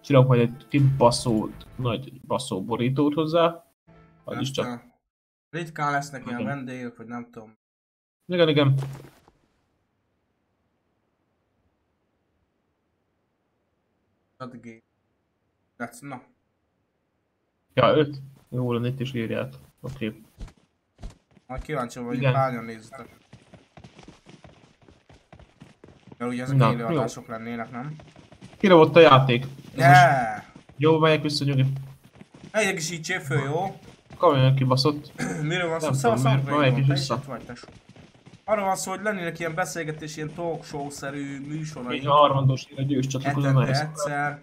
Csinálunk majd egy kibaszó, nagy baszó borítót hozzá. Az is csak. Hát, Ritkán lesznek ilyen vendégek, hogy nem tudom. Igen, igen. Addig. That's, na. Ja, öt. Jó lenne, itt is írják. Oké. Okay. Majd kíváncsi vagyok, Igen. hányan néztek. Mert ugye ezek Na, lennének, nem? Kire volt a játék? Yeah! jó, melyek vissza, nyugi. Egészítsél föl, jó? Kamilyen kibaszott. Miről van szó? Andrei, valamelyik mondta, is és Arról van szó, hogy lennének ilyen beszélgetés, ilyen talk show-szerű műsorai. Így a harmados csatlakozó hetente nehéz. egyszer.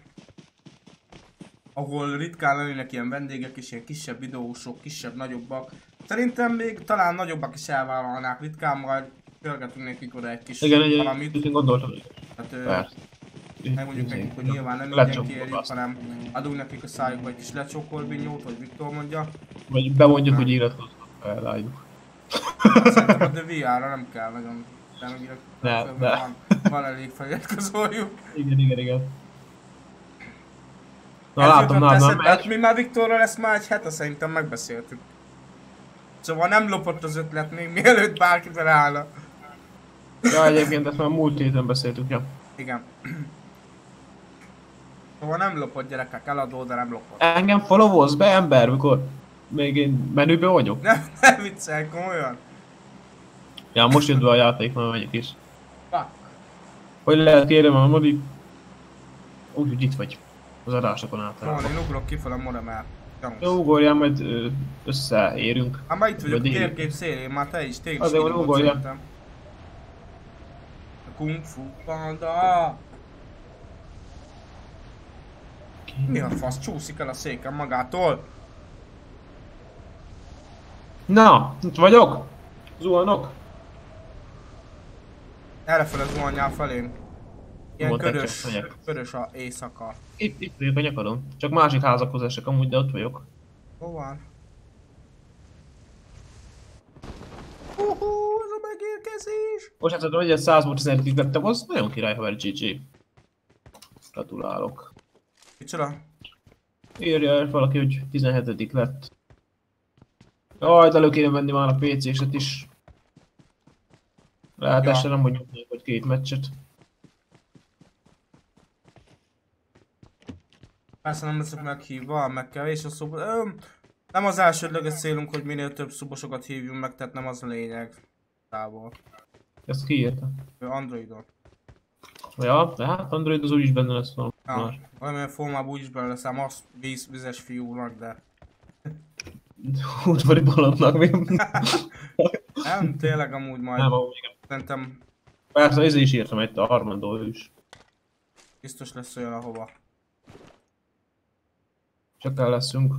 Ahol ritkán lennének ilyen vendégek és ilyen kisebb videósok, kisebb, nagyobbak. Szerintem még talán nagyobbak is elvállalnák ritkán, majd pörgetünk nekik oda egy kis Igen, egy, valamit. én gondoltam, hogy Hát, ö, persze. megmondjuk nekik, hogy nyilván nem mindenki érjük, hanem adunk nekik a szájukba egy kis lecsókolbinyót, hogy Viktor mondja. Vagy bemondjuk, hogy iratkozzanak fel rájuk. Szerintem a VR-ra nem kell nagyon de meg Ne, ne. van, van elég feliratkozójuk. Igen, igen, igen. Na Ez látom, eszembe, megy. hát mi már Viktorral ezt már egy hete szerintem megbeszéltük. Szóval nem lopott az ötlet még mielőtt bárki felállna. Ja, egyébként ezt már múlt héten beszéltük, ja. Igen. Szóval nem lopott gyerekek, eladó, de nem lopott. Engem followolsz be ember, mikor még én menüben vagyok? Nem, nem viccelj, komolyan. Ja, most jött be a játék, már megyek is. Fuck. Hogy lehet kérem a Modi? Úgyhogy itt vagy. Az adásokon általában. én ugrok kifele Moremel. Gyanús. Jó, ugorjál, majd összeérünk. Hát már itt vagyok a Vagy így. térkép szélén, már te is, téged is. A Kung Fu Panda! Mi a fasz? Csúszik el a széken magától? Na, itt vagyok. Zuhanok. Errefele zuhanjál felém. Ilyen tetszett, megyek. ködös a éjszaka. Itt, itt vagyok a nyakadon. Csak másik házakhoz esek amúgy, de ott vagyok. Hol van? Uhú, ez a megérkezés! Most hát hogy egy 100 volt 15 lettem, az nagyon király haver GG. Gratulálok. Micsoda? Írja el valaki, hogy 17 lett. Jaj, de elő kéne venni már a PC-set is. Lehet Ja. nem mondjuk még, hogy két meccset. Persze nem leszek meghívva, meg kevés a. Öm, nem az elsődleges célunk, hogy minél több szobosokat hívjunk meg, tehát nem az a lényeg. Távol. Ezt kiírta. Ő Androidon. Ja, de hát Android az úgyis benne lesz valami. Ja, valamilyen formában úgyis benne leszem, az víz, vizes fiúnak, de... Udvari bolondnak. Nem, tényleg amúgy majd. Nem, amúgy igen. Szerintem Persze, ezért is írtam egy a Armando is. biztos lesz olyan ahova. Csak el leszünk.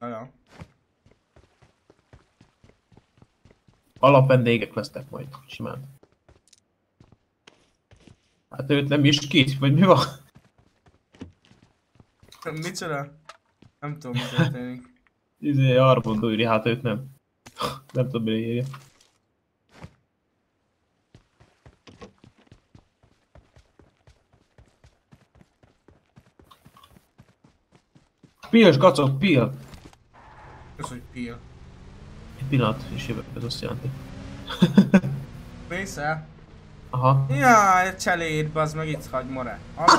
Ja, ja. Alapvendégek lesznek majd, simán. Hát őt nem is ki, vagy mi van? Micsoda? Nem tudom, mi történik. Izé, Armando írja, hát őt nem. Nem tudom, mire írja. Pils, kacok, pil! Ez, hogy pil. Egy pillanat, és jövök, ez azt jelenti. Mész el? Aha. Jaj, cseléd, bazd meg itt hagy, more.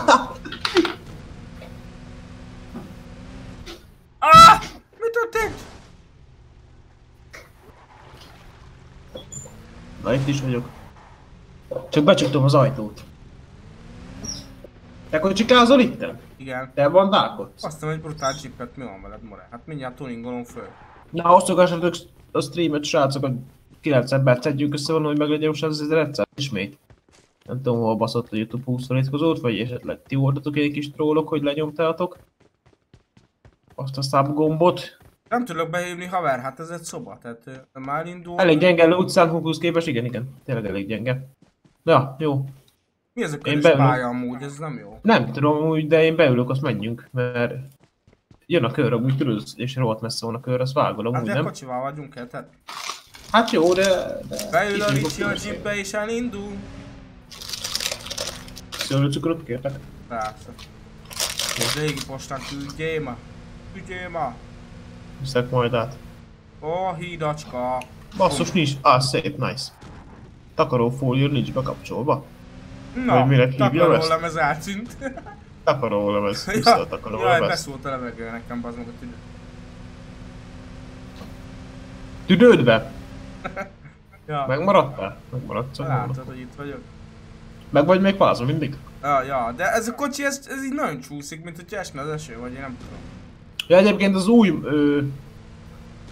Ah! Történt? Na itt is vagyok. Csak becsuktam az ajtót. Te kocsikázol itten? Igen. Te vandálkodsz? Azt mondom, hogy brutál chipet, mi van veled, more? Hát mindjárt tuningolom föl. Na, osztogassatok a streamet, srácok, a 9 embert szedjünk össze valami, hogy meglegyen most az 1100 ismét. Nem tudom, hol baszott a Youtube 20 forintkozót, vagy esetleg ti voltatok egy kis trollok, hogy lenyomtátok. Azt a szám gombot. Nem tudok behívni haver, hát ez egy szoba, tehát már indul. Elég gyenge le utcán Hukusz képes, igen, igen. Tényleg elég gyenge. Ja, jó. Mi ez a Én közös beülök. pálya amúgy, ez nem jó. Nem tudom úgy, de én beülök, azt menjünk, mert jön a kör, amúgy tudod, és rohadt messze van a kör, azt vágod Hát amúgy, de nem? kocsival vagyunk el, tehát Hát jó, de... de beül a Ricsi a jeepbe és elindul. Szőlőcukrot kértek? Persze. A régi postán küldjél ma. Küldjél ma. Viszek majd át. Ó, hídacska. Basszus nincs, á, szép, nice. Takarófólia nincs bekapcsolva. Na, Vagy mire hívja ezt? lemez eltűnt. Takarólemez, vissza a takaró Jaj, beszólt a levegő nekem, bazd meg a tüdő. Tüdődbe? Ja, Megmaradtál? Megmaradsz a látod, hogy itt vagyok. Meg vagy még pázva mindig? Ja, ja, de ez a kocsi, ez, ez így nagyon csúszik, mint hogy esne az eső, vagy én nem tudom. Ja, egyébként az új ö,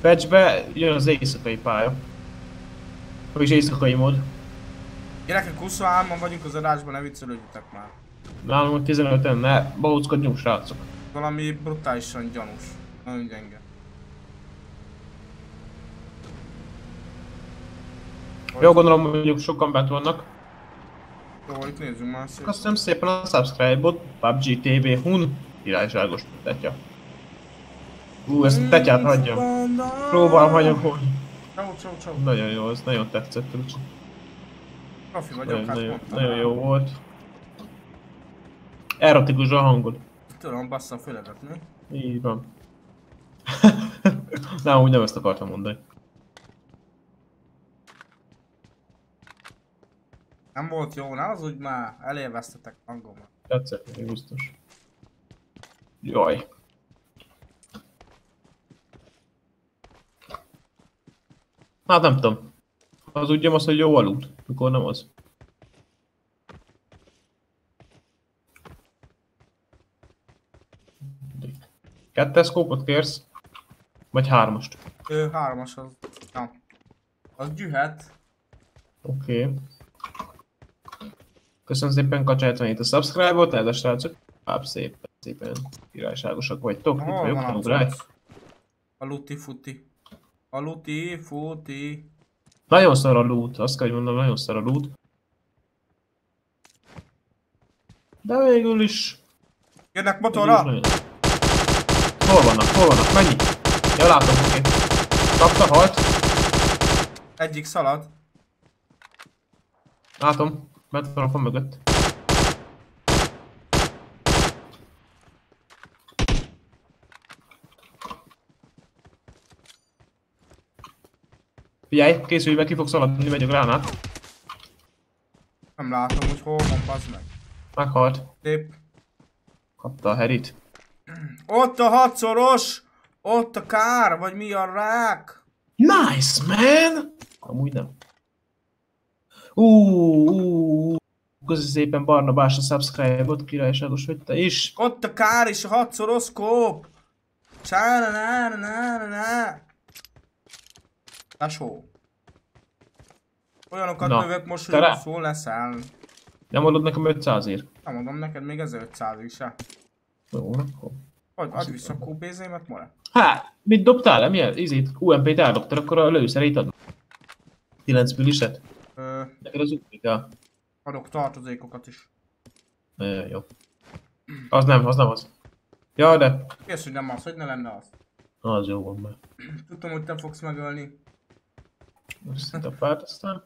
patchbe jön az éjszakai pálya. Vagyis éjszakai mod. Gyerekek, 23-an vagyunk az adásban, ne viccelődjetek már. Nálunk hogy 15-en, ne balóckodjunk srácok. Valami brutálisan gyanús. Nagyon gyenge. Jó, gondolom mondjuk sokan bent vannak. Jó, itt nézzünk már szép. Köszönöm szépen a subscribe-ot, PUBG TV Hun, királyságos tetya. Ú, ezt a tetyát hagyjam. Próbálom hagyom, Csau, csau, csau. Nagyon jó, ez nagyon tetszett. Rucsi. Profi vagyok, Nagyon, hát nagyon, nagyon jó volt. Erotikus a hangod. Tudom, bassza a füledet, mi? Így van. Nem, úgy nem ezt akartam mondani. Nem volt jó, na az úgy már elélveztetek hangommal. Tetszett, biztos. Jaj. Hát nem tudom. Az úgy az, hogy jó a loot, mikor nem az. Kettes szkópot kérsz? Vagy hármast? Ő hármas az. Na. Az gyűhet. Oké. Okay. Köszönöm szépen Kacsa 77 a subscribe-ot, ez a srácok. Tovább szépen, szépen királyságosak vagytok. Itt Hol vagyok, van a? A luti futi. A luti futi. Nagyon szar a loot, azt kell, hogy mondom, nagyon szar a loot. De végül is... Jönnek motorra! nagyon- Hol vannak, hol vannak, mennyi? Ja, látom, oké. Kapta, halt. Egyik szalad. Látom, van a mögött. Figyelj, készülj meg, ki fog szaladni, megy a gránát. Nem látom, hogy hol van, bazd meg. Meghalt. Lép. Kapta a herit. Ott a hatszoros! Ott a kár, vagy mi a rák? Nice, man! Amúgy nem. Úúúú. Uh, uh, Köszi szépen Barnabás a subscribe-ot, királyságos vagy te is. Ott a kár és a hatszoros kóp! Csána na na na na na Tesó. Olyanokat Na, lövök most, hogy rosszul leszel. Nem adod nekem 500 ért. Nem mondom neked még ez 500 is se. Jó, akkor. Hogy add vissza a kóbézémet, more? Hát, mit dobtál le? Milyen izét? UMP-t eldobtad, akkor a lőszerét adom. 9 milliset? Ö, Neked az úgy kell. adok tartozékokat is. Ö, jó. Az nem, az nem az. Ja, de... Kész, hogy nem az, hogy ne lenne az. Az jó van már. Tudtam, hogy te fogsz megölni. Itt a párt, aztán...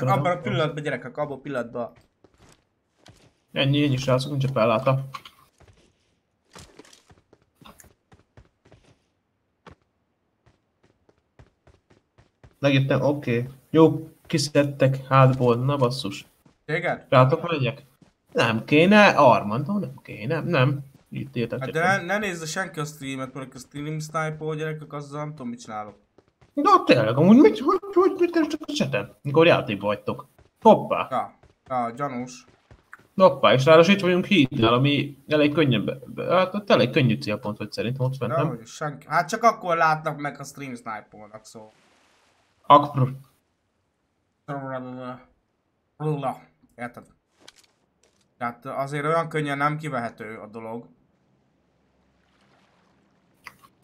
Abban a pillanatban, gyerekek, abban a pillanatban. Ennyi, ennyi srácok, nincs a felláta. Megjöttem, oké. Okay. Jó, kiszedtek hátból, na basszus. Téged? Rátok megyek? Nem kéne, Armando, nem kéne, nem. Itt értek. Hát de ne, ne nézze senki a streamet, mert a stream sniper gyerekek, azzal nem tudom mit csinálok. De tényleg, amúgy mit, hogy, hogy, mit kerestek a cseten? Mikor játékban vagytok. Hoppá. Ja, ja, gyanús. Hoppá, és ráadásul itt vagyunk hídnál, ami elég könnyebb, hát ott elég könnyű célpont vagy szerintem ott fent, nem? senki. Hát csak akkor látnak meg a stream snipernak, szó. Akpr. Rulla. Érted? Tehát azért olyan könnyen nem kivehető a dolog.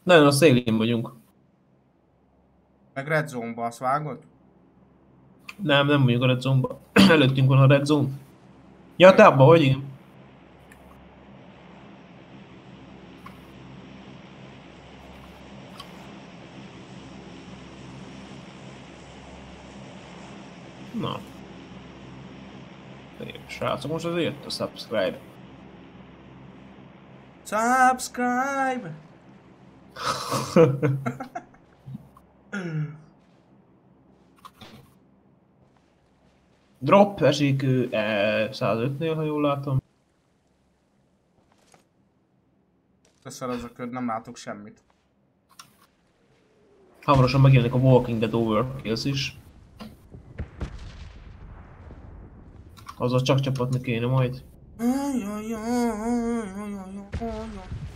Nagyon a szélén vagyunk. Meg Red Zone-ba, azt vágod? Nem, nem vagyunk a Red Zone-ba. Előttünk van a Red Zone. Ja, te abba vagy, igen. Na. Srácok, most azért jött a subscribe. Subscribe! Drop esik e, 105-nél, ha jól látom. Köszön az a köd, nem látok semmit. Hamarosan megjelenik a Walking Dead Overkills is. Azzal csak csapatni kéne majd.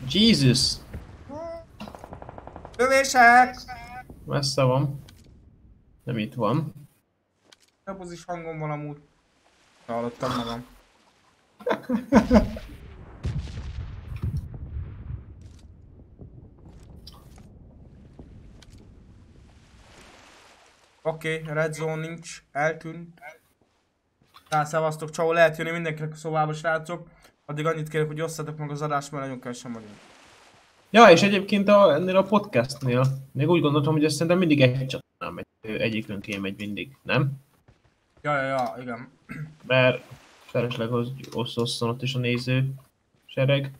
Jesus! Lövések! Messze van. Nem itt van. Dobozis hangom van amúgy. Hallottam magam. Oké, okay, red zone nincs, eltűnt. Tehát szevasztok, csau, lehet jönni mindenkinek a szobába, srácok. Addig annyit kérek, hogy osszátok meg az adást, mert nagyon kevesen vagyunk. Ja, és egyébként a, ennél a podcastnél még úgy gondoltam, hogy ezt szerintem mindig egy csatornán megy. Egyikünk megy mindig, nem? Ja, ja, ja, igen. Mert felesleg az ossz osszon ott is a néző sereg.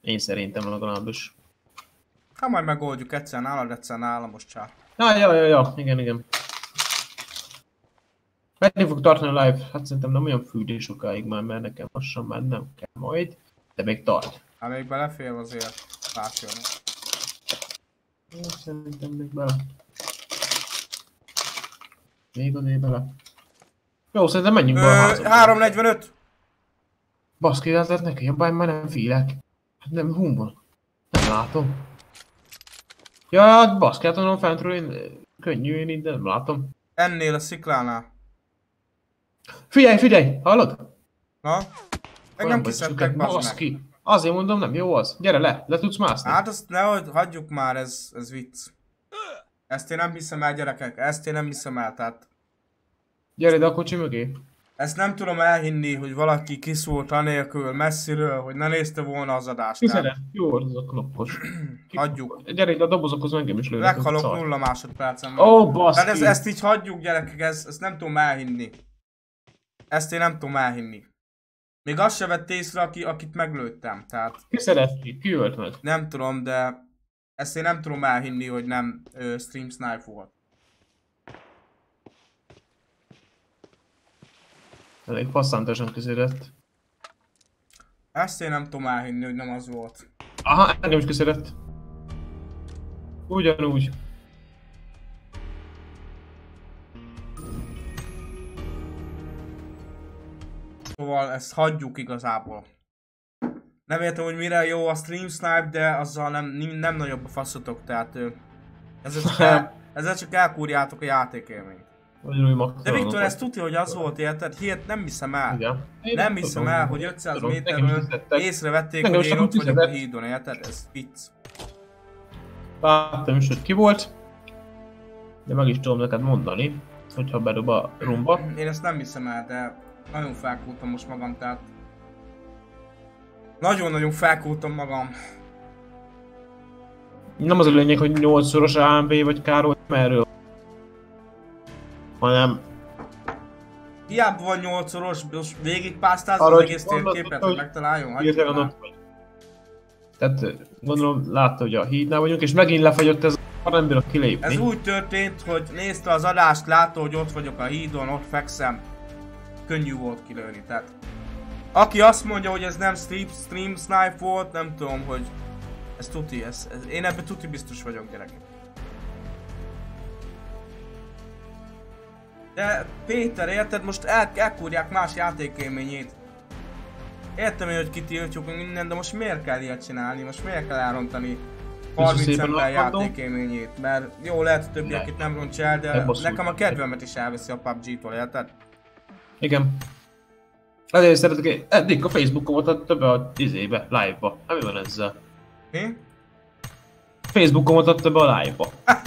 Én szerintem legalábbis. Hát majd megoldjuk egyszer nálad, egyszer nálam, most csá. Ja, ja, ja, ja, igen, igen. Meddig fog tartani a live? Hát szerintem nem olyan fűdé sokáig már, mert nekem lassan már nem kell majd. De még tart. Hát még belefér azért látjon. Szerintem még bele. Még azért bele. Jó, szerintem menjünk be a Ö, házba. 345! Baszki, ez neki jobbány, már nem félek. Hát nem humor. Nem látom. Ja, hát baszki, hát mondom fentről én könnyű, én így nem látom. Ennél a sziklánál. Figyelj, figyelj, hallod? Na? Engem kiszedtek. Baszki. Azért mondom, nem jó az. Gyere le, le tudsz mászni. Hát azt nehogy, hagyjuk már, ez, ez vicc. Ezt én nem hiszem el, gyerekek, ezt én nem hiszem el, tehát... Gyere ide a kocsi mögé. Ezt nem tudom elhinni, hogy valaki kiszólt anélkül, messziről, hogy ne nézte volna az adást. Tehát Jó az a knoppos. hagyjuk. Gyere ide a dobozokhoz, engem is lőnek. Meghalok nulla másodpercen. Ó, baszki. Tehát ez, ezt így hagyjuk, gyerekek, ezt, ezt nem tudom elhinni. Ezt én nem tudom elhinni. Még azt se vett észre, aki, akit meglőttem. Tehát Ki szereti? Ki ölt meg? nem tudom, de ezt én nem tudom elhinni, hogy nem ö, Stream Snipe volt. Elég passzántosan kiszerett. Ezt én nem tudom elhinni, hogy nem az volt. Aha, engem is kiszerett. Ugyanúgy. Szóval ezt hagyjuk igazából. Nem értem, hogy mire jó a Stream Snipe, de azzal nem, nem, nagyobb a faszotok, tehát ezzel csak, el, ezzel csak elkúrjátok a játékélményt. De Viktor, ezt tudja, hogy az volt, érted? Hihet, nem hiszem el. Igen. Én Nem hiszem el, hogy 500 Tudom, méterről észrevették, hogy én ott vagyok a hídon, érted? Ez vicc. Láttam is, hogy ki volt. De meg is tudom neked mondani, hogyha bedob a rumba. Én ezt nem hiszem el, de nagyon felkúrtam most magam, tehát... Nagyon-nagyon felkúrtam magam. Nem az a lényeg, hogy 8-szoros AMV vagy Károly, merről. Hanem Hiába van 8 szoros, most végigpásztázza az egész térképet, hogy megtaláljon. Hagyjuk. Tehát gondolom látta, hogy a hídnál vagyunk, és megint lefagyott ez a nem bírok kilépni. Ez úgy történt, hogy nézte az adást, látta, hogy ott vagyok a hídon, ott fekszem. Könnyű volt kilőni, tehát... Aki azt mondja, hogy ez nem stream, stream snipe volt, nem tudom, hogy... Ez tuti, ez, ez, én ebben tuti biztos vagyok, gyerekek. De Péter, érted? Most el, elkúrják más játékélményét. Értem én, hogy kitiltjuk minden, de most miért kell ilyet csinálni? Most miért kell elrontani 30 szépen ember játékélményét? Mert jó, lehet, hogy többiek itt nem rontja el, de nekem a kedvemet is elveszi a PUBG-tól, érted? Igen. Ezért szeretek, eddig a Facebookon volt több a izébe, live-ba. Hát mi van ezzel? Mi? Facebookon mutatta be a live-ba.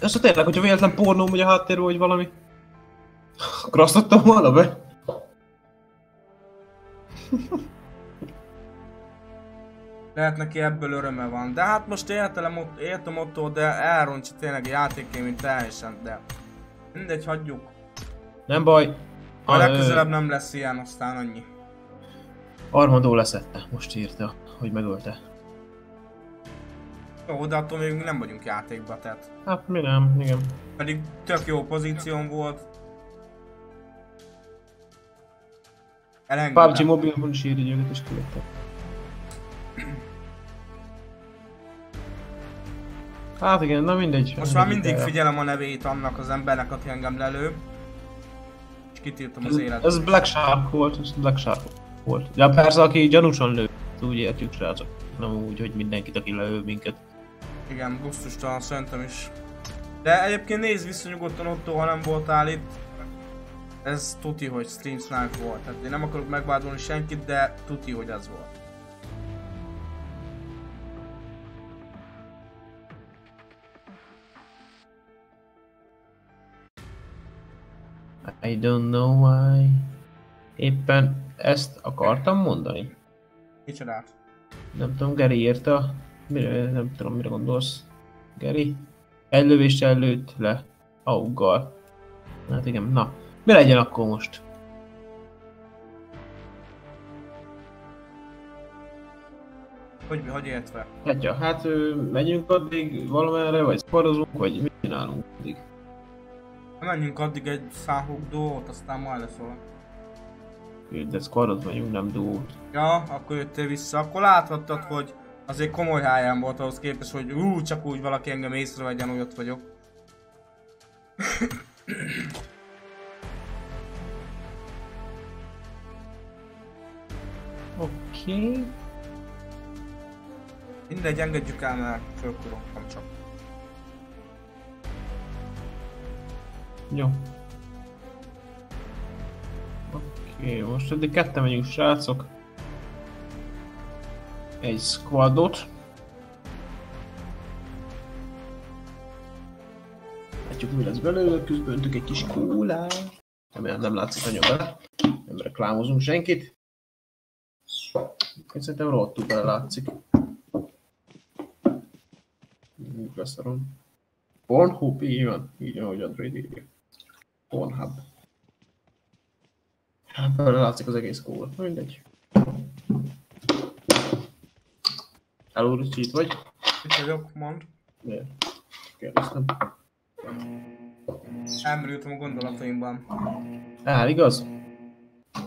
És tényleg, hogyha véletlen pornó megy a háttérről, vagy valami. Akkor azt adtam volna be. Lehet neki ebből öröme van. De hát most értelem, értem ott, de elrontja tényleg a játékélményt teljesen, de... Mindegy, hagyjuk. Nem baj. A Ah, legközelebb nem lesz ilyen, aztán annyi. Armadó leszette, most írta, hogy megölte. Jó, de attól még nem vagyunk játékba, tehát. Hát mi nem, igen. Pedig tök jó pozíción volt. PUBG Elengedem. mobilon is írja, hogy őket is kivettek. Hát igen, na mindegy. Most már mindig figyelem a nevét annak az embernek, aki engem lelő. Kitiltom az Ez, életet. ez Black Shark volt, ez Black Shark volt. Ja persze, aki gyanúsan lő, úgy értjük srácok. Nem úgy, hogy mindenkit, aki lelő minket. Igen, gusztustalan szerintem is. De egyébként nézd vissza nyugodtan ott, ha nem voltál itt. Ez tuti, hogy Stream Snipe volt. Tehát én nem akarok megvádolni senkit, de tuti, hogy az volt. I don't know why. Éppen ezt akartam mondani. Micsodát? Nem tudom, Geri írta. Mire, nem tudom, mire gondolsz. Geri? Egy lövéssel lőtt le. Auggal. Hát igen, na. Mi legyen akkor most? Hogy, hogy értve? Hát ja, hát megyünk addig valamerre, vagy sparozunk, vagy mit csinálunk addig? Menjünk addig egy száhok dolgot, aztán majd lesz valami. De squadot vagyunk, nem duót. Ja, akkor jöttél vissza. Akkor láthattad, hogy azért komoly háján volt ahhoz képest, hogy ú, csak úgy valaki engem észrevegyen, úgy ott vagyok. Oké. Okay. Mindegy, engedjük el, mert fölkurogtam Jó. Oké, most eddig ketten megyünk srácok. Egy squadot. Látjuk mi lesz belőle, közben öntök egy kis kólát. Remélem nem látszik nagyon bele. Nem reklámozunk senkit. Én szerintem rohadtul bele látszik. Beszarom. Pornhub, így van. Így van, ahogy Android írja. Pornhub. Hát belőle látszik az egész kóla. Mindegy. Hello, Ricsi, itt vagy? Itt vagyok, mond. Miért? Kérdeztem. Elmerültem a gondolataimban. Á, igaz?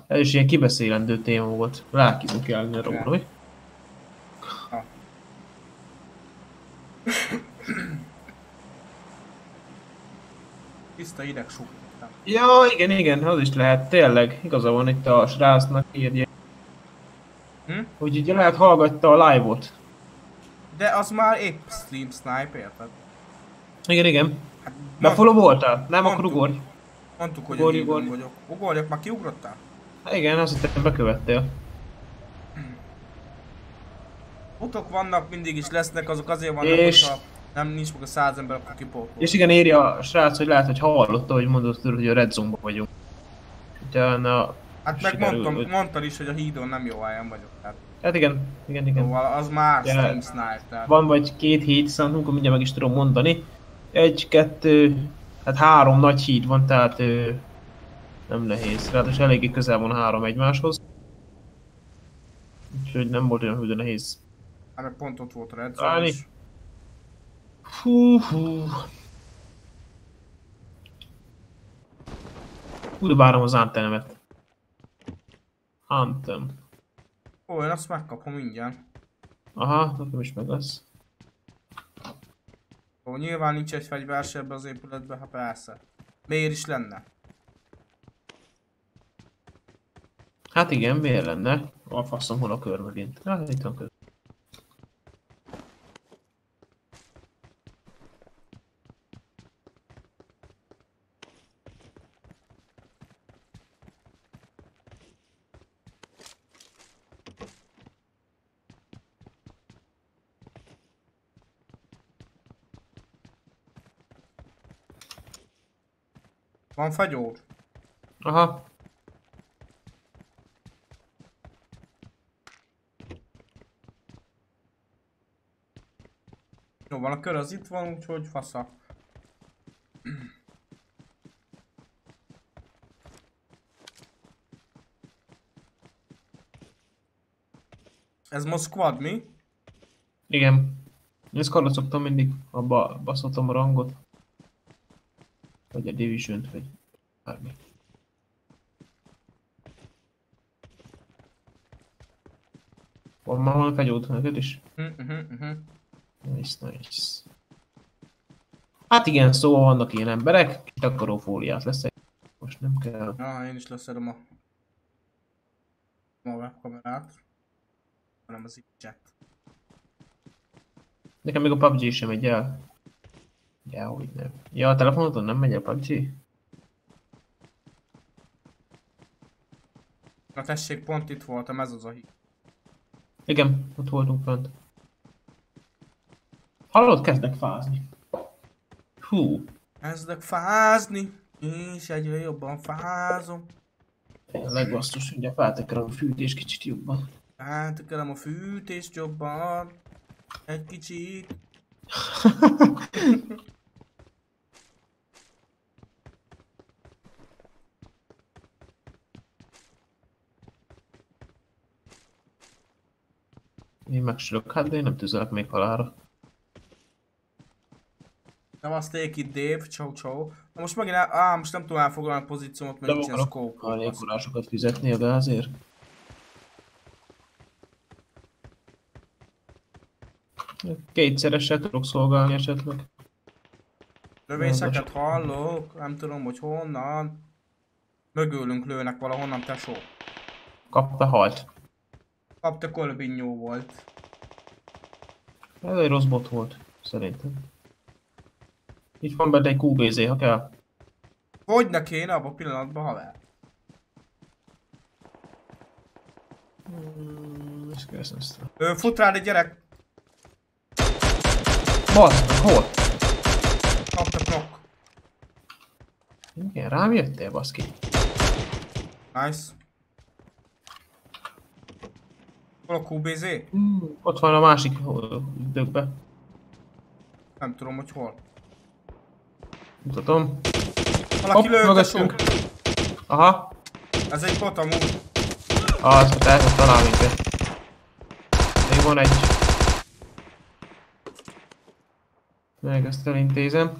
Ez is ilyen kibeszélendő téma volt. Rákizunk kellene róla, mi? Tiszta ideg sok. Ja, igen, igen, az is lehet, tényleg. Igaza van itt a srácnak írja. Hm? Hogy ugye lehet hallgatta a live-ot. De az már épp stream snipe, érted? Igen, igen. Hát, follow voltál? Nem, akkor mondtuk. ugorj. Mondtuk, hogy Ugorj, ugorj. vagyok. Ugorjak, már kiugrottál? Hát igen, azt hittem bekövettél. Utok vannak, mindig is lesznek, azok azért vannak, És- hogyha nem nincs meg a száz ember, akkor kipókol. És igen, írja a srác, hogy lehet, hogy hallotta, hogy mondod tőle, hogy a Red Zone-ba vagyunk. Ugye, na, Hát meg sikerül, mondtam, hogy- mondtad is, hogy a hídon nem jó helyen vagyok. Tehát, hát igen, igen, igen. szóval az már Ja. stream snipe, tehát. Van vagy két híd, szóval akkor mindjárt meg is tudom mondani. Egy, kettő, hát három nagy híd van, tehát ö, nem nehéz. Ráadásul eléggé közel van három egymáshoz. Úgyhogy nem volt olyan hű, de nehéz. Hát meg pont ott volt a Red. Zone is. Hú, hú. Hú, de várom az antenemet. Antem. Ó, én azt megkapom mindjárt. Aha, nekem is meg lesz. Ó, nyilván nincs egy fegyver se ebbe az épületbe, ha persze. Miért is lenne? Hát igen, miért lenne? A faszom hol a kör megint. Hát itt van kör. Van fagyód? Aha, Jó, van a kör az itt van, úgyhogy fasza. Ez most squad, mi? igen. Én szkarra szoktam mindig, abba baszottam a rangot. Vagy a division vagy bármi. Van már van fegyód neked is? -huh, uh -huh. Nice, nice. Hát igen, szóval vannak ilyen emberek, kitakaró fóliát lesz egy. Most nem kell. Na, én is leszedem a... a webkamerát. Hanem az chat. Nekem még a PUBG sem megy el. Ja, hogy nem. Ja, a telefonodon nem megy a PUBG? Na tessék, pont itt voltam, ez az a híd. Igen, ott voltunk fönt. Hallod, kezdek fázni. Hú, Kezdek fázni, és egyre jobban fázom. tényleg basszus, ugye feltekerem a fűtés kicsit jobban. Átkelem a fűtést jobban. Egy kicsit. Én megsülök, hát de én nem tüzelek még halára. Szevaszték itt Dave, ciao ciao. Na most megint el, á, most nem tudom elfoglalni a pozíciómat, mert De nincsen akarok scope. karnyékolásokat fizetni a gázért. Kétszeresre tudok szolgálni esetleg. Lövészeket hallok, nem tudom, hogy honnan. Mögülünk lőnek valahonnan, tesó. Kapta halt. Kapta kolbinyó volt. Ez egy rossz bot volt, szerintem. Itt van benne egy QBZ, ha kell. Hogy ne kéne abban a pillanatban, haver? Mm, ezt kell ezt. Ö, fut rád egy gyerek, meg, hol? kapta knock. Igen, rám jöttél, baszki. Nice. Hol a QBZ? Mm, ott van a másik dögbe. Nem tudom, hogy hol. Mutatom. Valaki lő, tesó. mögöttünk. Aha. Ez egy bot amúgy. Ah, azt mondta, el tud találni minket. Még van egy. Meg ezt elintézem.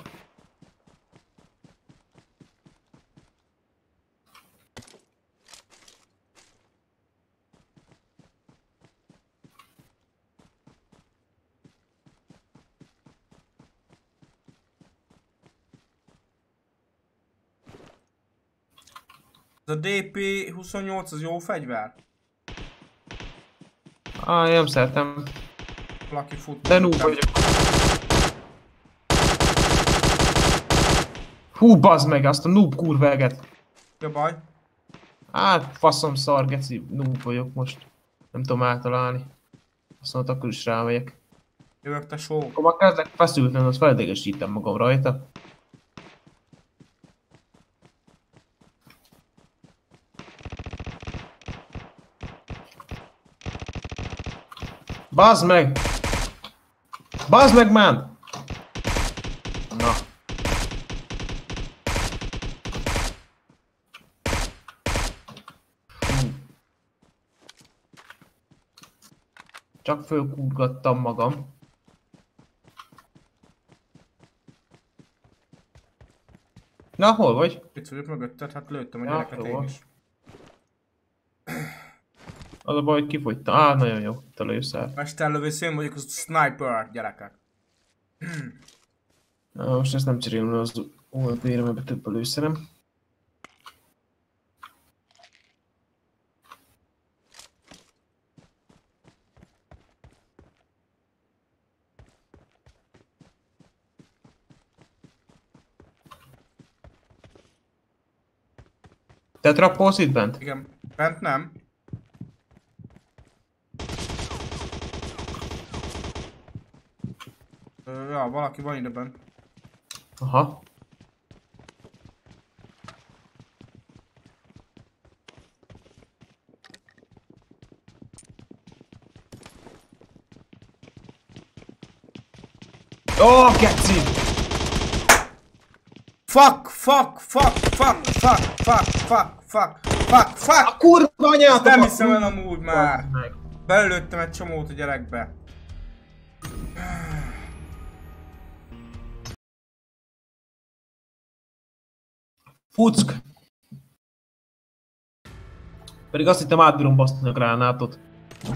DP28 az jó fegyver? Ah, én nem szeretem. Valaki fut. De noob vagyok. Hú, bazd meg, azt a noob kurveget. Ja baj. Hát, faszom szar, geci, noob vagyok most. Nem tudom általálni. Azt mondta, akkor is rámegyek. Jövök tesó. Akkor már kezdek feszülteni, azt feldégesítem magam rajta. Bazd meg! Bazd meg, man! Na. Csak fölkúrgattam magam. Na, hol vagy? Itt vagyok mögötted, hát lőttem a gyereket én is. Az a baj, hogy kifogytam. Á, nagyon jó, te lőszel. Mesterlövész én vagyok, az sniper gyerekek. Na, most ezt nem cserélem le az OLP-re, mert több a lőszerem. Te trappolsz itt bent? Igen. Bent nem. Ja, valaki van ide bent. Aha. Ó, oh, geci! Fuck, fuck, fuck, fuck, fuck, fuck, fuck, fuck, fuck, fuck! A kurva anyát! Nem hiszem el amúgy már. Belőttem egy csomót a gyerekbe. Fuck! Pedig azt hittem átbírom basztani a gránátot.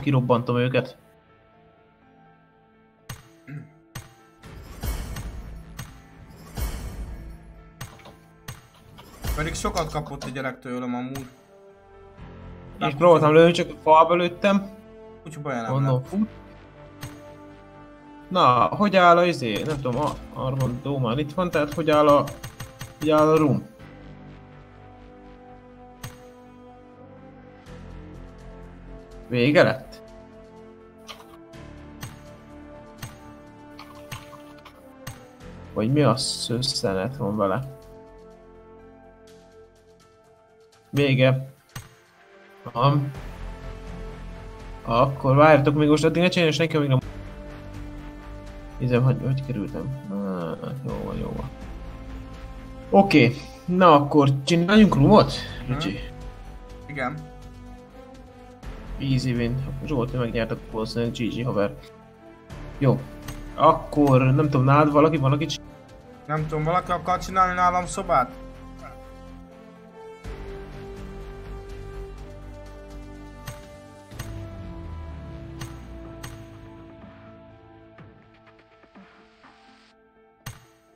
Kirobbantom őket. Pedig sokat kapott a gyerek tőlem amúgy. És próbáltam lőni, csak a falba lőttem. Úgyhogy baj nem lett. fut. Na, hogy áll a izé? Nem tudom, a Armand Dómán itt van, tehát hogy áll a... Hogy áll a room? Vége lett? Vagy mi az szösszenet van vele? Vége. Am. Akkor várjatok még most addig ne csinálj, és nekem még nem... Nézem, hogy, hogy kerültem. Ah, jó van, jó van. Oké, okay. na akkor csináljunk roomot, Ricsi. Igen. Easy win. Zsolt, megnyertek valószínűleg GG haver. Jó. Akkor nem tudom, nálad valaki van, aki Nem tudom, valaki akar csinálni nálam szobát?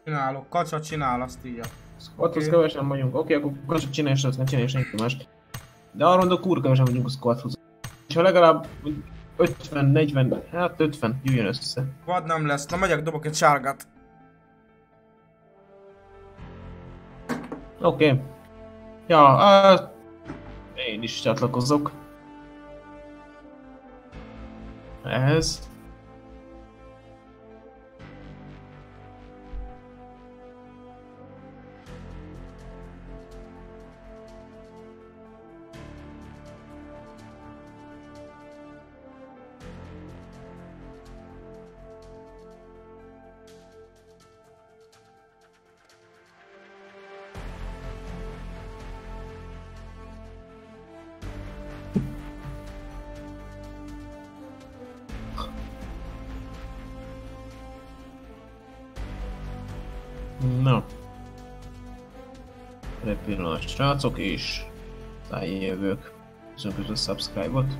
Csinálok, kacsa csinál, azt írja. Squathoz Oké. kevesen vagyunk. Oké, akkor kacsit csinálj, és azt ne csinálj senki más. De arra mondok, kurva kevesen vagyunk a squathoz. És ha legalább 50, 40, hát 50 jöjjön össze. Vad nem lesz, na megyek, dobok egy sárgát. Oké. Okay. Ja, á, én is csatlakozok. Ehhez. Srácok, és tájjövők. Köszönöm közben a subscribe-ot.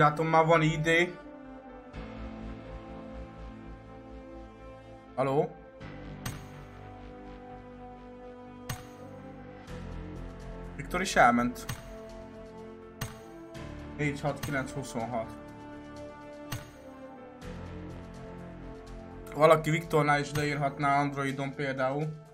Látom már van ID. Haló? Viktor is elment. 4, 6, 9, 26. Valaki Viktornál is leírhatná Androidon például.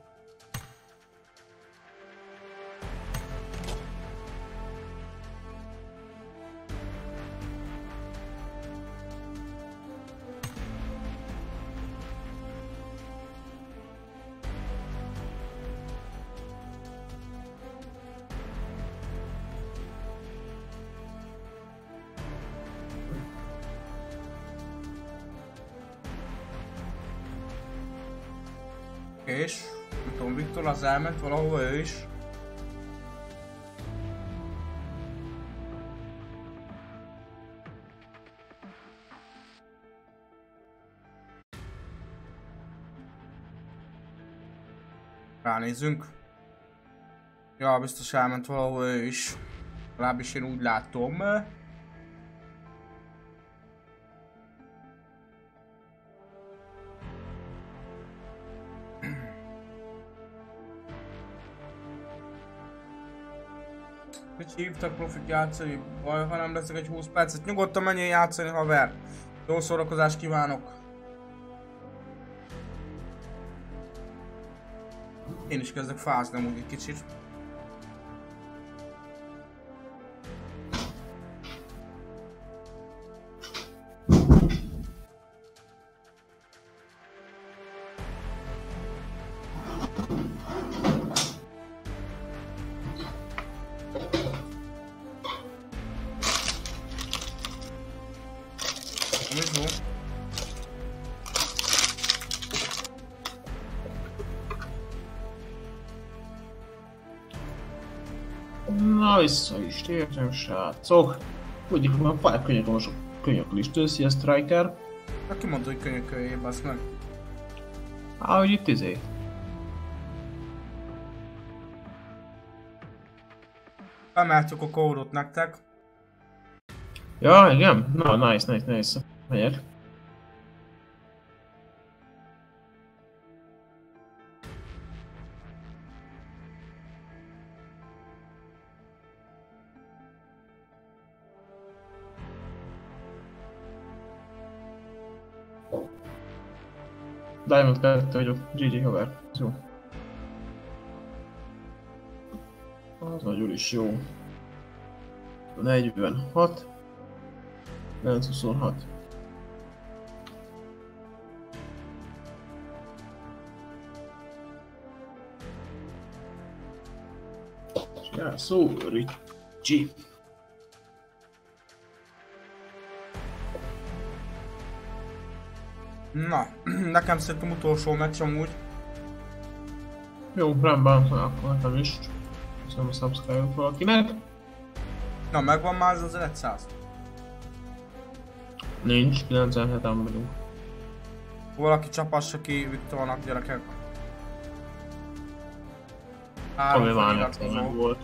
Elment valahova ő is. Ránézzünk. Ja, biztos elment valahova ő is. Legalábbis én úgy látom. Hívtak profit játszani? Baj, ha nem leszek egy 20 percet. Nyugodtan menjél játszani, haver. Jó szórakozást kívánok. Én is kezdek fázni amúgy egy kicsit. Vissza is tértem, srácok. Mondjuk már pár könyök, most könyök listő, szia Striker. Aki mondta, hogy könyököljél, basz meg. Á, hogy itt izé. Bemeltük a kódot nektek. Ja, igen? Na, nice, nice, nice. Megyek. Diamond 2 vagyok, GG haver. Jó. Az nagyon is jó. 46. 926. Jászó Ricsi. Na, nekem szerintem utolsó meccs amúgy. Jó, rendben, akkor nekem is. Köszönöm a subscribe-ot valakinek. Na, megvan már az 100. Nincs, 97-en vagyunk. Valaki csapassa ki Viktornak gyerekek. Három feliratkozó. meg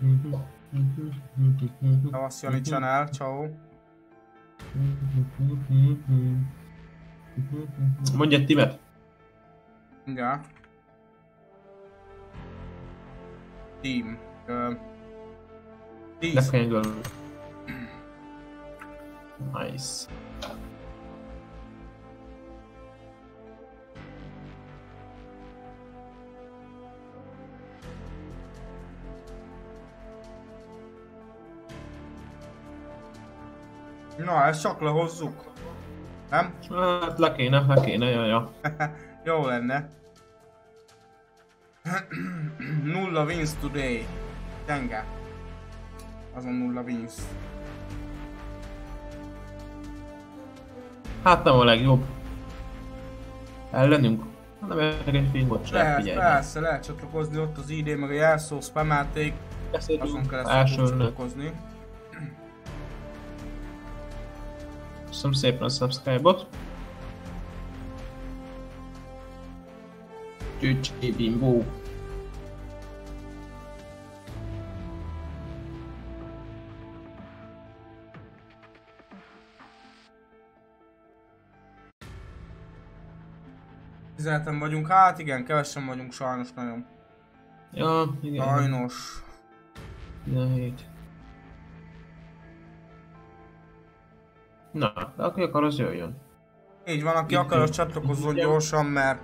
volt. Szevasz Jani Channel, ciao. Mondj egy timet. Igen. Team. Ö, Tíz. Nice. Na, ezt csak lehozzuk. Nem? Hát le kéne, le kéne, ja, ja. Jó lenne. nulla wins today. Gyenge. Azon nulla wins. Hát nem a legjobb. Ellenünk. Nem értek egy filmot sem, Lehet, figyelj. persze, lehet csatlakozni, ott az ID meg a jelszó spamelték, azon tudsz elsőnek. csatlakozni. Köszönöm szépen a subscribe-ot. Csücsi bimbó. Tizenheten vagyunk, hát igen, kevesen vagyunk sajnos nagyon. Ja, igen. Sajnos. 17. Na, de aki akar, az jöjjön. Így van, aki Így akar, az csatlakozzon gyorsan, mert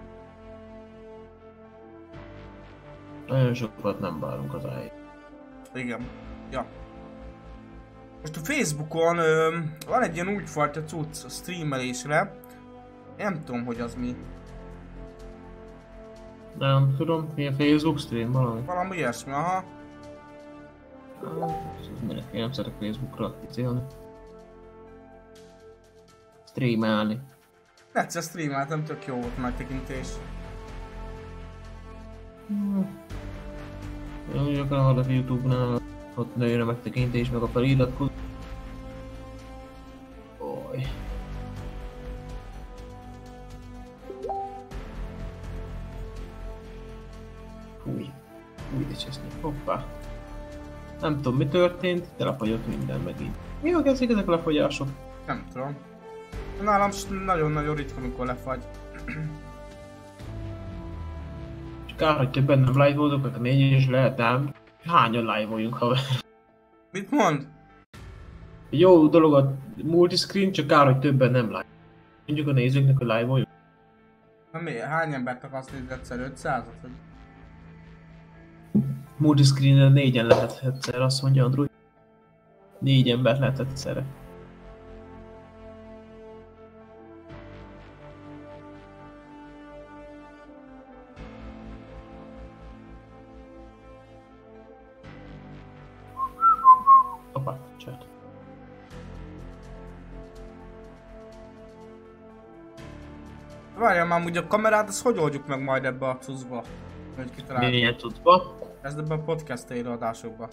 Nagyon sokat nem várunk az áig. Igen. Ja. Most a Facebookon ö, van egy ilyen újfajta cucc a streamelésre. Nem tudom, hogy az mi. Nem tudom, mi a Facebook stream valami? Valami ilyesmi, aha. Én nem szeretek Facebookra kicélni. Streamelni. Egyszer streameltem, tök jó volt megtekintés. Én úgy akarom hallok Youtube-nál, ott nőjön a megtekintés, meg a feliratkozó. Oly. Fúj. Fúj, de cseszni. Hoppá. Nem tudom mi történt, de lefagyott minden megint. Mi a ezek a lefagyások? Nem tudom. Nálam nagyon-nagyon ritka, amikor lefagy. Kár, hogy többen nem live voltok, akkor négy is lehet, ám hányan live vagyunk, haver. Mit mond? Jó dolog a multiscreen, csak kár, hogy többen nem live. Mondjuk a nézőknek, hogy live vagyunk. Na mi, hány embert akarsz nézni egyszer? 500-at? Vagy? Multiscreenen négyen lehet egyszer, azt mondja Android. Négy ember lehet egyszerre. Ugye a kamerát, azt hogy oldjuk meg majd ebbe a cuccba? Hogy kitaláljuk. Milyen tudva. Ez ebbe a podcast adásokba.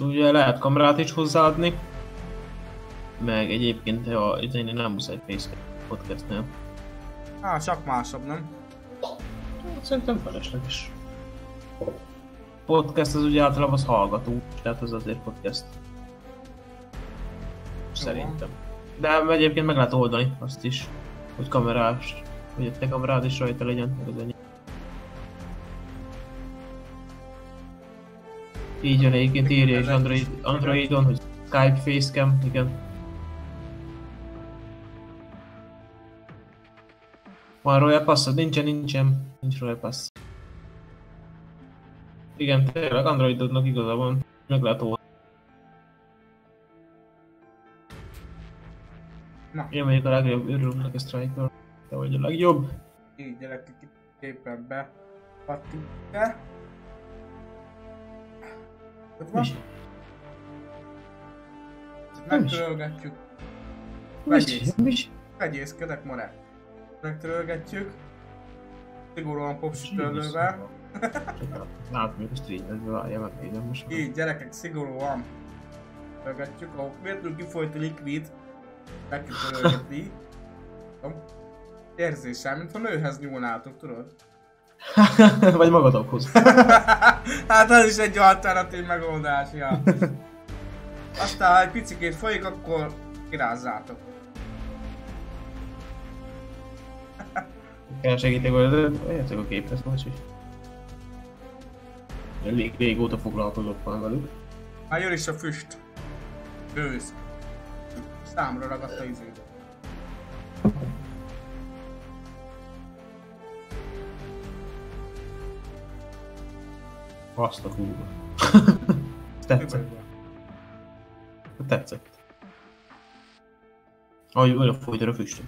Ugye lehet kamerát is hozzáadni. Meg egyébként a, izénél nem muszáj face podcastnél. Á, csak másabb, nem? Hát Szerintem felesleges. Podcast az ugye általában az hallgató, tehát az azért podcast. Szerintem. De egyébként meg lehet oldani azt is, hogy kamerás, hogy a te kamerád is rajta legyen, meg az ennyi. Így jön egyébként írja is Android, Androidon, hogy Skype Facecam, igen. Van Royal Pass, nincsen, nincsen, nincs Royal Pass. Igen, tényleg Androidodnak igaza van, meg Na. Én vagyok a legjobb, örülök a Striker. Te vagy a legjobb. Így gyerekek, itt képen be. Pattunk be. Ott van. Megtörölgetjük. Vegyészkedek ma rá. Megtörölgetjük. Szigorúan popsütörlővel. Látom, hogy a streamerbe várja meg, én nem most. Így gyerekek, szigorúan. Törölgetjük. Ahol véletlenül kifolyt a likvid. Tudom. Érzésem, mintha nőhez nyúlnátok, tudod? Vagy magadokhoz. hát az is egy alternatív megoldás, ja. Aztán, ha egy picikét folyik, akkor kirázzátok. Kell segítek, hogy értek a képhez, is. Elég régóta foglalkozok van velük. Már jön is a füst. Ősz. Számra ragadt a izét. Azt a kurva. Tetszett. Tetszett. Ahogy olyan folytja a füstöt.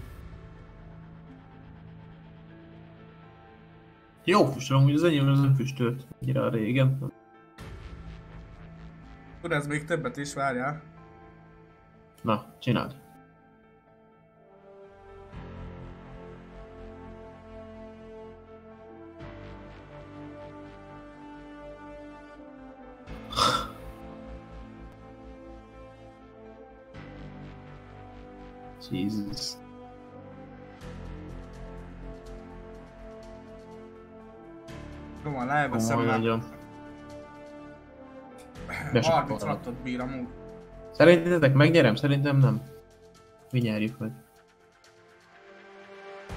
Jó füstöl, amúgy az enyém az nem füstölt. Annyira régen. Tudod, ez még többet is várjál. Na, csináld. Jesus. Jó van, leveszem Komoly már. nagyon. Be se Szerintetek megnyerem? Szerintem nem. Mi nyerjük meg.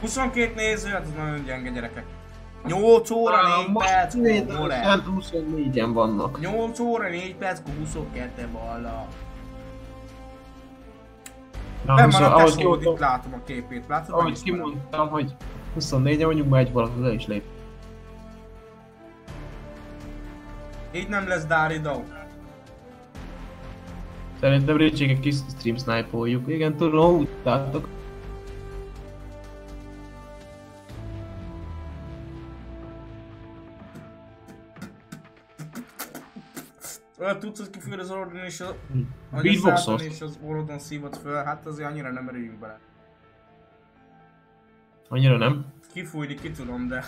22 néző, hát az nagyon gyenge gyerekek. 8 óra 4 perc, el? 24-en vannak. 8 óra 4 perc, 22 balla. Na, Nem van a ahogy tesód, itt kimondtam, látom a képét, látod? ahogy kimondtam, hogy 24-en vagyunk, már egy valaki le is lép. Így nem lesz Dári Dow. Szerintem egy kis stream snipe-oljuk. Igen, tudom, úgy láttok. Tudsz, hogy kifújod az orrodon és a... a Beatboxolt. és az orrodon szívod föl, hát azért annyira nem erüljünk bele. Annyira nem. Kifújni ki tudom, de...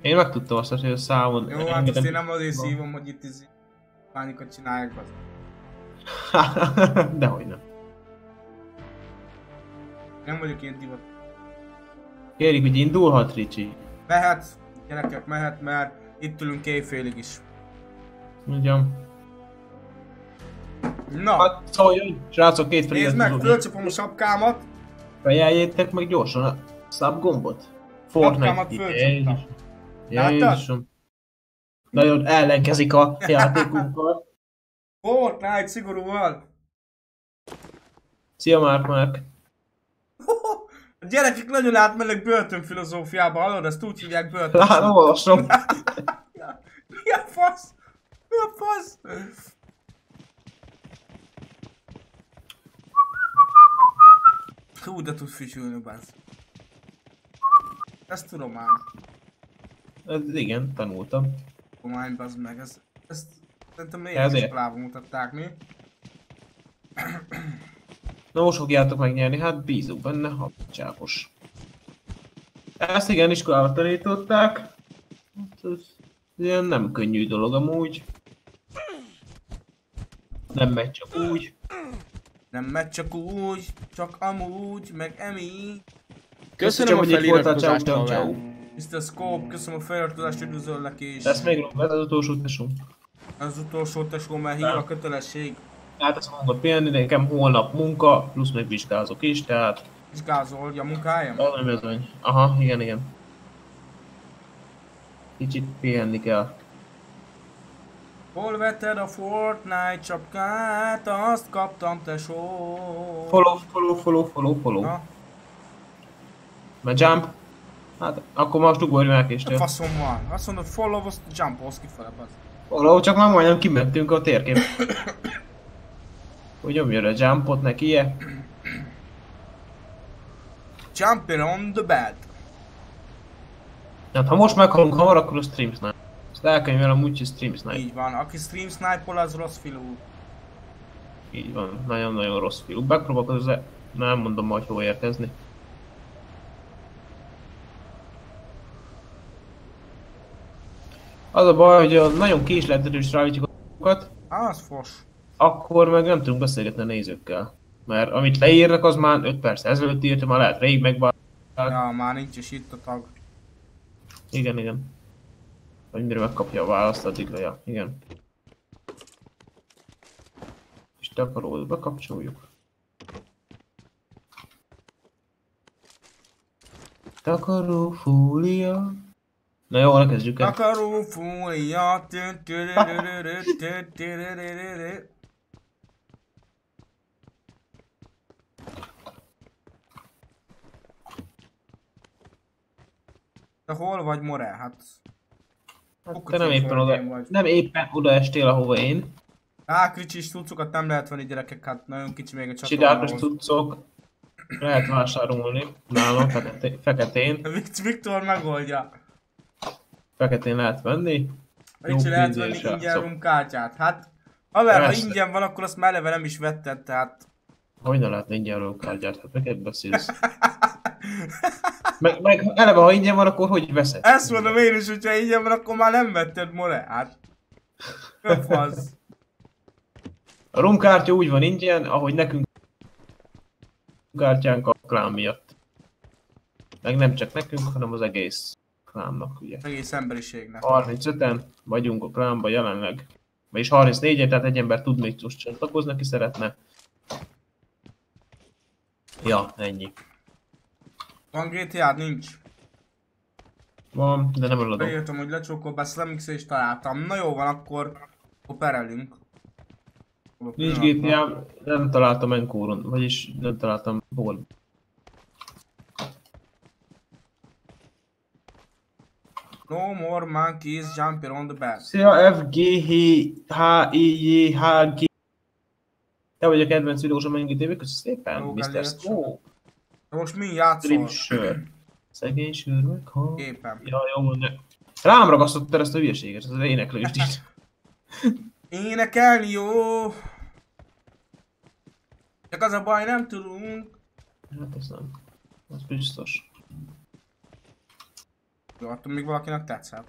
Én megtudtam azt, hogy a számon Jó, hát azt én nem azért szívom, hogy itt izé... Pányikat csinálják be. Dehogy nem. Nem vagyok ilyen divat. Kérjük, hogy indulhat Ricsi. Mehet, gyerekek, mehet, mert itt ülünk éjfélig is. Ugyan. Na, Hát szóljon, srácok, két felé. nézd meg, fölcsapom a sapkámat. Fejeljétek meg gyorsan a sub gombot. Fortnite. Sapkámat fölcsaptam. Láttad? Nagyon ellenkezik a játékunkkal. Fortnite szigorúan. Szia Mark Mark. A gyerekek nagyon átmennek börtönfilozófiába, hallod? Ezt úgy hívják börtön. Látom, olvasom. Mi a fasz? Mi a fasz? Hú, de tud fütyülni, bász. Ezt tudomány. Ez igen, tanultam. Tudomány, bazd meg. Ez, ezt szerintem még Ezért. iskolában mutatták mi. Na most fogjátok megnyerni, hát bízunk benne, ha csápos. Ezt igen, iskolában tanították. Hát Ez ilyen nem könnyű dolog amúgy. Nem megy csak úgy. Nem megy csak úgy, csak amúgy, meg emi. Köszönöm a hogy itt voltál, feliratkozást, ciao. Mr. Scope, köszönöm a feliratkozást, üdvözöllek és Lesz még ez az utolsó tesó. az utolsó tesó, mert hív a kötelesség. Hát ezt fogok pihenni, nekem holnap munka, plusz még vizsgázok is, tehát Vizsgázol, a munkájam? az nem bizony. Aha, igen, igen. Kicsit pihenni kell. Hol vetted a Fortnite csapkát, azt kaptam tesó. Follow, follow, follow, follow, follow. Na, Mert jump. Hát, akkor most ugorjunk és a faszom van. Azt mondod follow, azt jumpolsz kifele, az. Follow, csak már majdnem kimentünk a térkép. Hogy nyomjon a jumpot neki, -e? Jumping on the bed. Hát ha most meghalunk hamar, akkor a stream snipe. Ezt elkönyvelem úgy, hogy stream snipe. Így van, aki stream snipe az rossz filú. Így van, nagyon-nagyon rossz fiú. Megpróbálkozz, nem mondom majd hova érkezni. Az a baj, hogy a nagyon a dolgokat, Á, az fos. akkor meg nem tudunk beszélgetni a nézőkkel. Mert amit leírnak, az már 5 perc ezelőtt írtam, már lehet rég megváltozott. Ja, már nincs is itt a tag. Igen, igen. Vagy mire megkapja a választ, addigra, ja, igen. És takarót bekapcsoljuk. Takaró fólia. Na jó, el. Takaró fólia. tü- tü-rü-rü-rü-rü, tü-tü-rü-rü-rü-rü. Te hol vagy, More? Hát... Hát Te nem éppen oda, nem éppen oda estél, ahova én. Á, kicsis cuccokat nem lehet venni gyerekek, hát nagyon kicsi még a Csidákos csatornához. cuccok. Lehet vásárolni nálam feketén. Viktor megoldja. Feketén lehet venni. Ricsi lehet venni ingyen rumkártyát. Hát, haver, ha ingyen van, akkor azt már eleve nem is vetted, tehát... Hogy ne lehetne ingyen rókártyát? Hát neked beszélsz. Meg, meg eleve, ha ingyen van, akkor hogy veszed? Ezt mondom én is, hogyha ingyen van, akkor már nem vetted, more. Hát... Köfasz. A rumkártya úgy van ingyen, ahogy nekünk kártyánk a klán miatt. Meg nem csak nekünk, hanem az egész klánnak, ugye. Egész emberiségnek. 35-en vagyunk a klánban jelenleg. Vagyis 34-en, tehát egy ember tud még csatlakozni, aki szeretne. Ja, ennyi. Van GTA? Nincs. Van, de nem eladom. Beírtam, hogy lecsókol be Slamix és találtam. Na jó van, akkor... Akkor perelünk. Nincs GTA, nem találtam Encoron, vagyis nem találtam hol. No more monkeys jumping on the bed. Szia F, G, H, I, J, H, G. Te vagy a kedvenc videósom mennyi tévé, köszönöm szépen, Mr. Snow. Most mi játszol? Sör. Szegény sör meghal. Gépen. Ja, jó, ne. Rám ragasztottad ezt a hülyeséget, ez az éneklést is. Énekelni jó! Csak az a baj, nem tudunk. Hát az nem. Az biztos. Jó, attól még valakinek tetszett.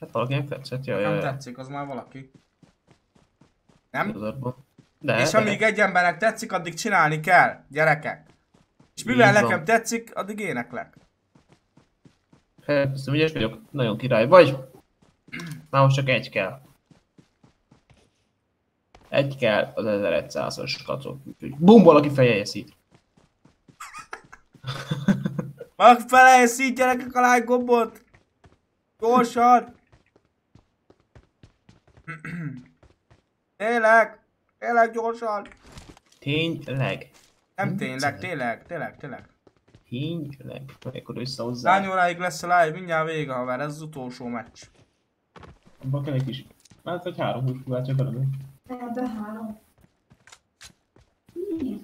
Hát valakinek tetszett, jaj, Nem jaj, tetszik, az már valaki. Nem? De, És de. amíg egy embernek tetszik, addig csinálni kell, gyerekek. És mivel nekem tetszik, addig éneklek. Felköszönöm, ügyes vagyok. Nagyon király vagy. Már most csak egy kell. Egy kell az 1100-as kacok. Úgyhogy bum, valaki feje szít. Felejesz így gyerekek a like gombot! Gyorsan! Tényleg! Tényleg gyorsan! Tényleg. Nem tényleg, tényleg, tényleg, tényleg. Tényleg. Akkor vissza hozzá. Hány óráig lesz a live? Mindjárt vége, haver, ez az utolsó meccs. Abba kell egy kis. Hát vagy három hús csak belőle. Ebbe három. Miért?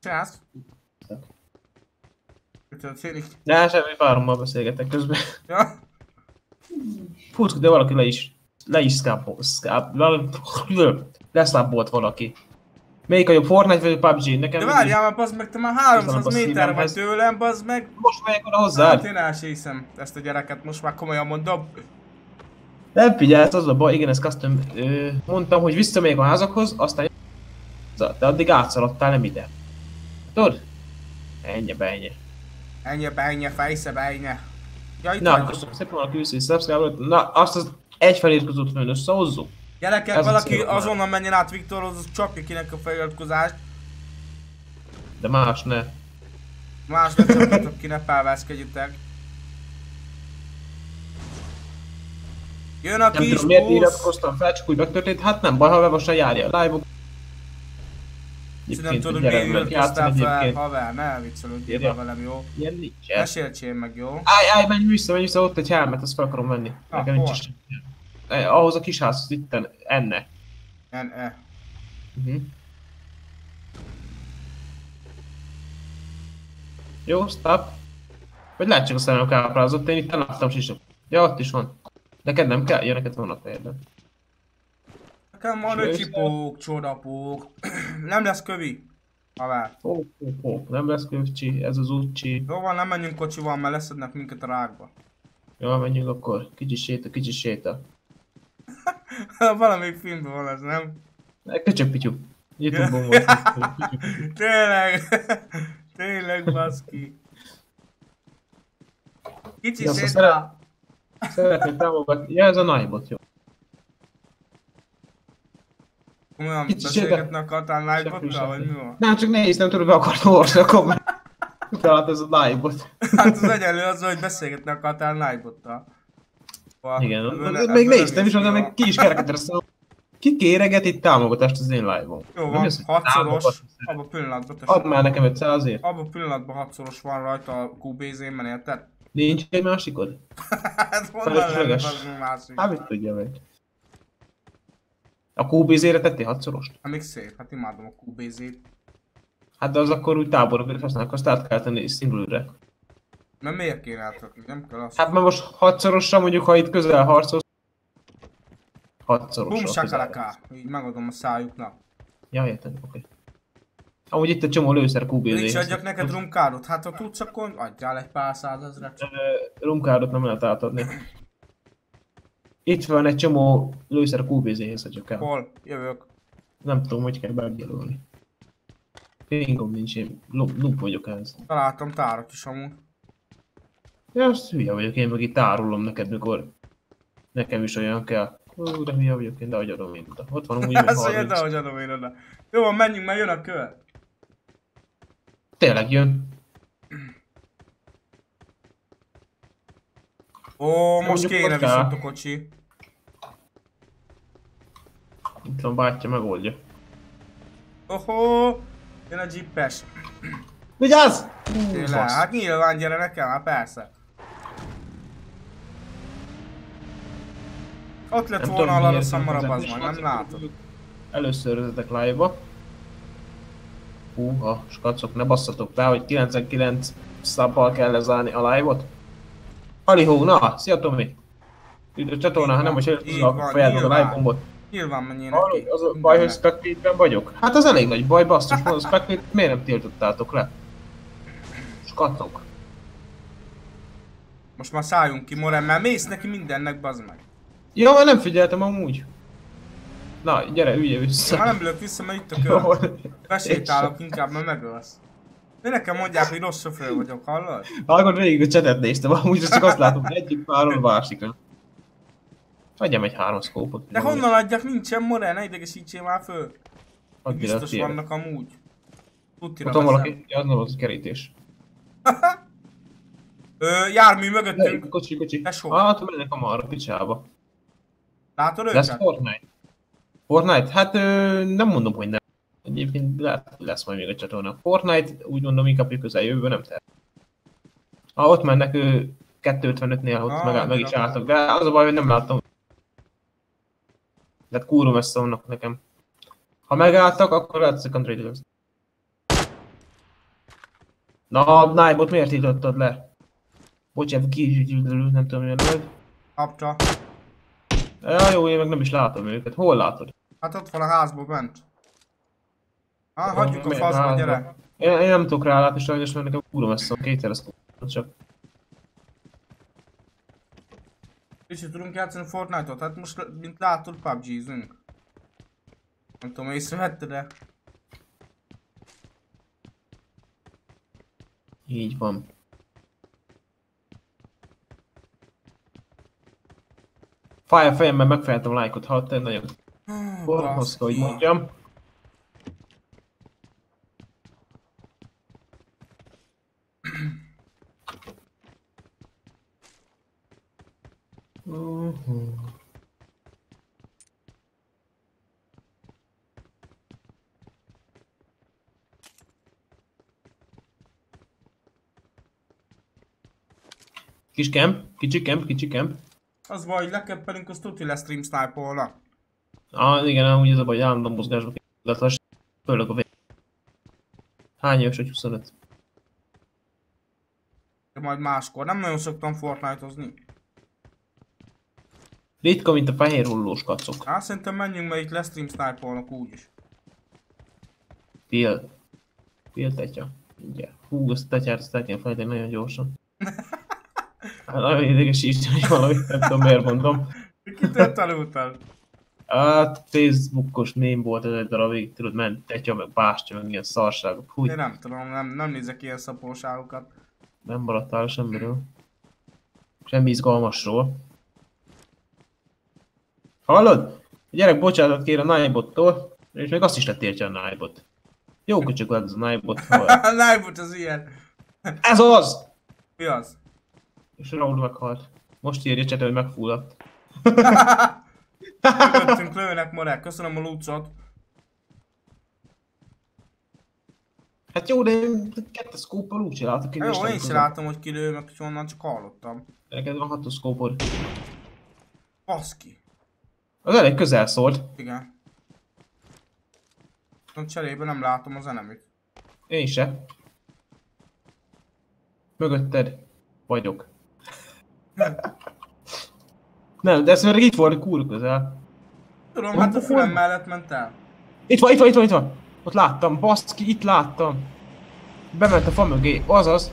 Csinálsz? Történik? De semmi párommal beszélgetek közben. Ja? Fú, de valaki le is, le is szkápol, szkáp, leszlábolt valaki. Melyik a jobb Fortnite vagy a PUBG? Nekem De várjál már, bazd meg, te már 300 Köszönöm a méter vagy tőlem, bazd meg. Most megyek oda Hát hozzád. én el se hiszem ezt a gyereket, most már komolyan mondom. Nem figyelsz, az a baj, igen, ez custom. Ö, mondtam, hogy visszamegyek a házakhoz, aztán de addig átszaladtál, nem ide. Tudod? Ennyi, be ennyi. Ennyi, bejnye, fejsze, bejnye. Ja, itt Na, köszönöm szépen vissza és subscribe Na, azt az egy feliratkozót fönn összehozzuk. Gyerekek, Ez a valaki már. azonnal menjen át Viktorhoz, az csak kinek a feliratkozást. De más ne. Más ne csapjatok ki, ne felveszkedjetek. Jön a Nem kis tudom, miért iratkoztam fel, csak úgy megtörtént. Hát nem baj, ha webosan járja a live-ok. Egyébként tudod, iratkoztál fel, egyébként. haver, ne viccelődjél Írja. velem, jó? Ilyen nincsen. Meséltsél meg, jó? Állj, állj, menj vissza, menj vissza, ott egy helmet, azt fel akarom venni. Ah, Nekem nincs is. Eh, Ahhoz a kis házhoz, itten, enne. En, e. Uh-huh. Jó, stop. Vagy lehet csak a szemem káprázott, én itt láttam sisok. Ja, ott is van. Neked nem kell? Ja, neked van a fejedben. Nekem van öcsipók, csodapók. Nem lesz kövi. Haver. Ó, ó, ó, nem lesz kövcsi, ez az útcsi. Jó van, nem menjünk kocsival, mert leszednek minket a rákba. Jó, menjünk akkor. Kicsi séta, kicsi séta. Valamelyik filmben van ez, nem? Köcsög pityú. Youtube-on volt. Tényleg. Tényleg, baszki. Kicsi Ja, szóval sétál. Szeretnék támogatni. Ja, ez a Nightbot, jó. Komolyan Kicsi beszélgetni akartál Semmi, live-bottal, vagy mi van? Nem, csak nehéz, nem tudod, be akartam olvasni a komment. Tehát ez a Nightbot. Hát az egyenlő az, hogy beszélgetni akartál live-bottal. Szóval Igen, ebből- még ebből néztem is, nem de ki még ki is kerekedre szól. Ki kéreget itt támogatást az én live-on? Jó van, hatszoros, abban a pillanatban Add már nekem 500 ért. Abban a pillanatban hatszoros van rajta a QBZ-ben, érted? Nincs egy másikod? Hát honnan lenne az másik? Hát mit tudja meg. A QBZ-re tettél hatszorost? Hát még szép, hát imádom a QBZ-t. Hát de az akkor úgy táborok használnak, azt át kell tenni single-re. Mert miért kéne átrakni? Nem kell azt. Hát mert most hatszorosra mondjuk, ha itt közel harcolsz. Hatszorosra. Bum közel. sakalaka. Így megadom a szájuknak. Ja, értem, oké. Amúgy itt egy csomó lőszer QBZ. Nincs adjak neked rumkárot? Hát ha tudsz, akkor adjál egy pár százezret. Rumkárot nem lehet átadni. Itt van egy csomó lőszer a QBZ-hez, hogyha kell. Hol? Jövök. Nem tudom, hogy kell megjelölni. Pingom nincs, én noob vagyok ez. Találtam tárat is amúgy. Ja, azt hülye vagyok, én meg itt árulom neked, mikor nekem is olyan kell. Hú, de hülye vagyok én, de hogy adom én oda. Ott van úgy, hogy Azt mondja, 30. hogy adom én oda. Jó van, menjünk, mert jön a kör. Tényleg jön. Ó, most kéne viszont a kocsi. Itt van bátyja, megoldja. Ohó, jön a jeepes. Vigyázz! Tényleg, hát nyilván gyere nekem, hát persze. Ott lett Nem volna tudom, a laroszamara, nem az meg, nem látod. Először vezetek live-ba. Húha, skacok, ne basszatok be, hogy 99 szabbal kell lezárni a live-ot. Halihó, na, szia Tomi! Üdv a csatorna, ha nem most előtt a fejedbe a live bombot. Nyilván menjének Hallod, ki. az a baj, hogy spectate vagyok? Hát az elég nagy baj, basszus, mondom, spectate miért nem tiltottátok le? Skacok. Most már szálljunk ki, Moren, mert mész neki mindennek, bazd meg. Ja, már nem figyeltem amúgy. Na, gyere, üljél vissza. Már nem ülök vissza, mert itt a kör. Besétálok inkább, mert megölsz. Mi nekem mondják, hogy rossz sofőr vagyok, hallod? Hallgod, végig a csetet néztem, amúgy csak azt látom, egyik páról másikra. Adjam egy három szkópot. De honnan adjak? Nincsen Moren, ne idegesítsél már föl. Adj a Biztos tiéd. vannak amúgy. Tudtira Ott valaki, ja, az a kerítés. Ö, jármű mögöttünk. kocsi, kocsi. Tesó. Ah, ott mennek a marra picsába. Látod Lesz őket? Fortnite? Fortnite? Hát ö, nem mondom, hogy nem. Egyébként lehet, hogy lesz majd még egy csatorna. Fortnite, úgy mondom, inkább hogy közeljövőben nem tehet. Ah, ott mennek ő 255-nél, ott Ah, meg, meg is álltak, de az a baj, hogy nem láttam. De hát kúrom messze vannak nekem. Ha megálltak, akkor second rate lesz. Na, Nibot miért tiltottad le? Bocsánat, ki nem tudom, milyen volt. Kapta. Ja, jó, én meg nem is látom őket. Hol látod? Hát ott van a házból bent. Ah, hagyjuk a faszba, gyere. Én, én nem tudok rálátni sajnos, mert nekem kúrom messze van, kétszer ezt tudom csak. Kicsit tudunk játszani Fortnite-ot? Hát most, mint látod, PUBG-zünk. Nem tudom, észrevetted de Így van. Fáj a fejemben megfeleltem a lájkot, ha te nagyon borhozta, hogy mondjam. Kis kemp, kicsi kemp, kicsi kemp. Az baj, hogy lekeppelünk, az tuti lesz stream snipe Ah, igen, amúgy ez a baj, állandóan mozgásba kellett lesz, főleg a vég. Hány éves vagy 25? De majd máskor, nem nagyon szoktam Fortnite-ozni. Ritka, mint a fehér hullós kacok. Hát szerintem menjünk, mert itt lesz stream snipe úgyis. Pil. Pil tetya. Mindjárt. Hú, azt a tetyát azt el kell felejteni nagyon gyorsan. Hát nagyon idegesít, hogy valamit nem tudom miért mondom. Kitől tanultál? Hát Facebookos mém volt ez egy darabig, tudod, ment tetya, meg bástya, meg ilyen szarságok. Hú, Én nem tudom, nem, nem nézek ilyen szapóságokat. nem maradtál semmiről. Semmi izgalmasról. Hallod? A gyerek bocsánatot kér a Nightbot-tól, és még azt is letiltja a Nightbot. Jó köcsög ez a Nightbot. A Nightbot az ilyen. Ez az! Mi az? És Raúl meghalt. Most írja csetel, hogy megfulladt. Mögöttünk lőnek, Morák. Köszönöm a lucot. Hát jó, de én kettes szkóppal úgy csináltak ki. Jó, én is látom, hogy kilő, meg onnan csak hallottam. Neked van hatos szkópod. Baszki. Az elég közel szólt. Igen. Viszont cserébe nem látom az enemit. Én se. Mögötted vagyok. Nem, de ez még itt volt kurva közel. Tudom, hát a fülem mellett ment el. Itt van, itt van, itt van, itt van. Ott láttam, baszki, itt láttam. Bement a fa mögé, azaz.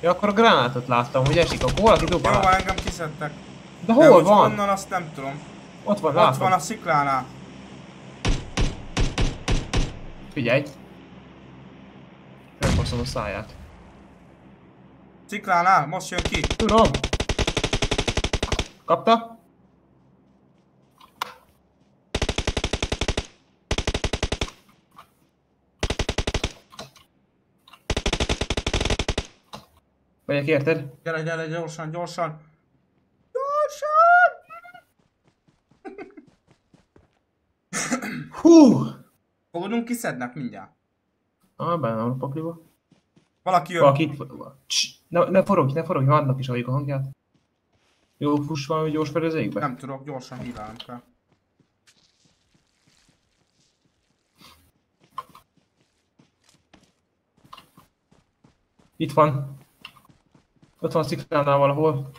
Ja, akkor a gránátot láttam, hogy esik, akkor valaki Jó, dobál. van, engem kiszedtek. De De hol hogy van? Onnan azt nem tudom. Ott van, Ott látom. van a sziklánál. Figyelj. Elbaszom a száját. Sziklánál, most jön ki. Tudom. Kapta? Megyek érted? Gyere, gyere, gyorsan. Gyorsan! Hú! Fogadunk, kiszednek mindjárt. Ah, benne van a pakliba. Valaki jön. Valaki itt Ne, ne forogj, ne forogj, annak is halljuk a hangját. Jó, fuss valami gyors fedezékbe. Nem tudok, gyorsan híválnom kell. Itt van. Ott van a sziklánál valahol.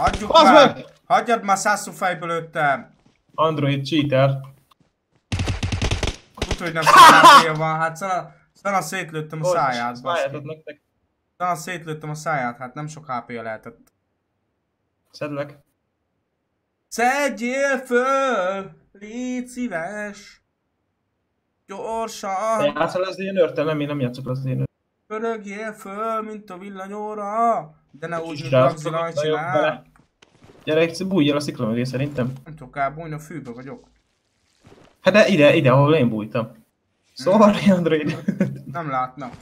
Hagyjuk Bazd már! meg! Hagyjad már szászú fejből lőttem! Android cheater. Tudod, hogy nem szállás van, hát szana, szana szétlőttem a Hogy? száját, baszki. nektek. Szana szétlőttem a száját, hát nem sok hp -ja lehetett. Szedlek. Szedjél föl! Légy szíves! Te Gyorsan! játszol az én nem, én nem játszok az én Pörögjél föl, mint a villanyóra! De ne úgy, mint Magzi Nagy nagyon csinál. bele. Gyere, bújj el a szikla mögé szerintem. Nem tudok elbújni, a fűbe vagyok. Hát de ide, ide, ahol én bújtam. Szóval, Android. Nem látnak.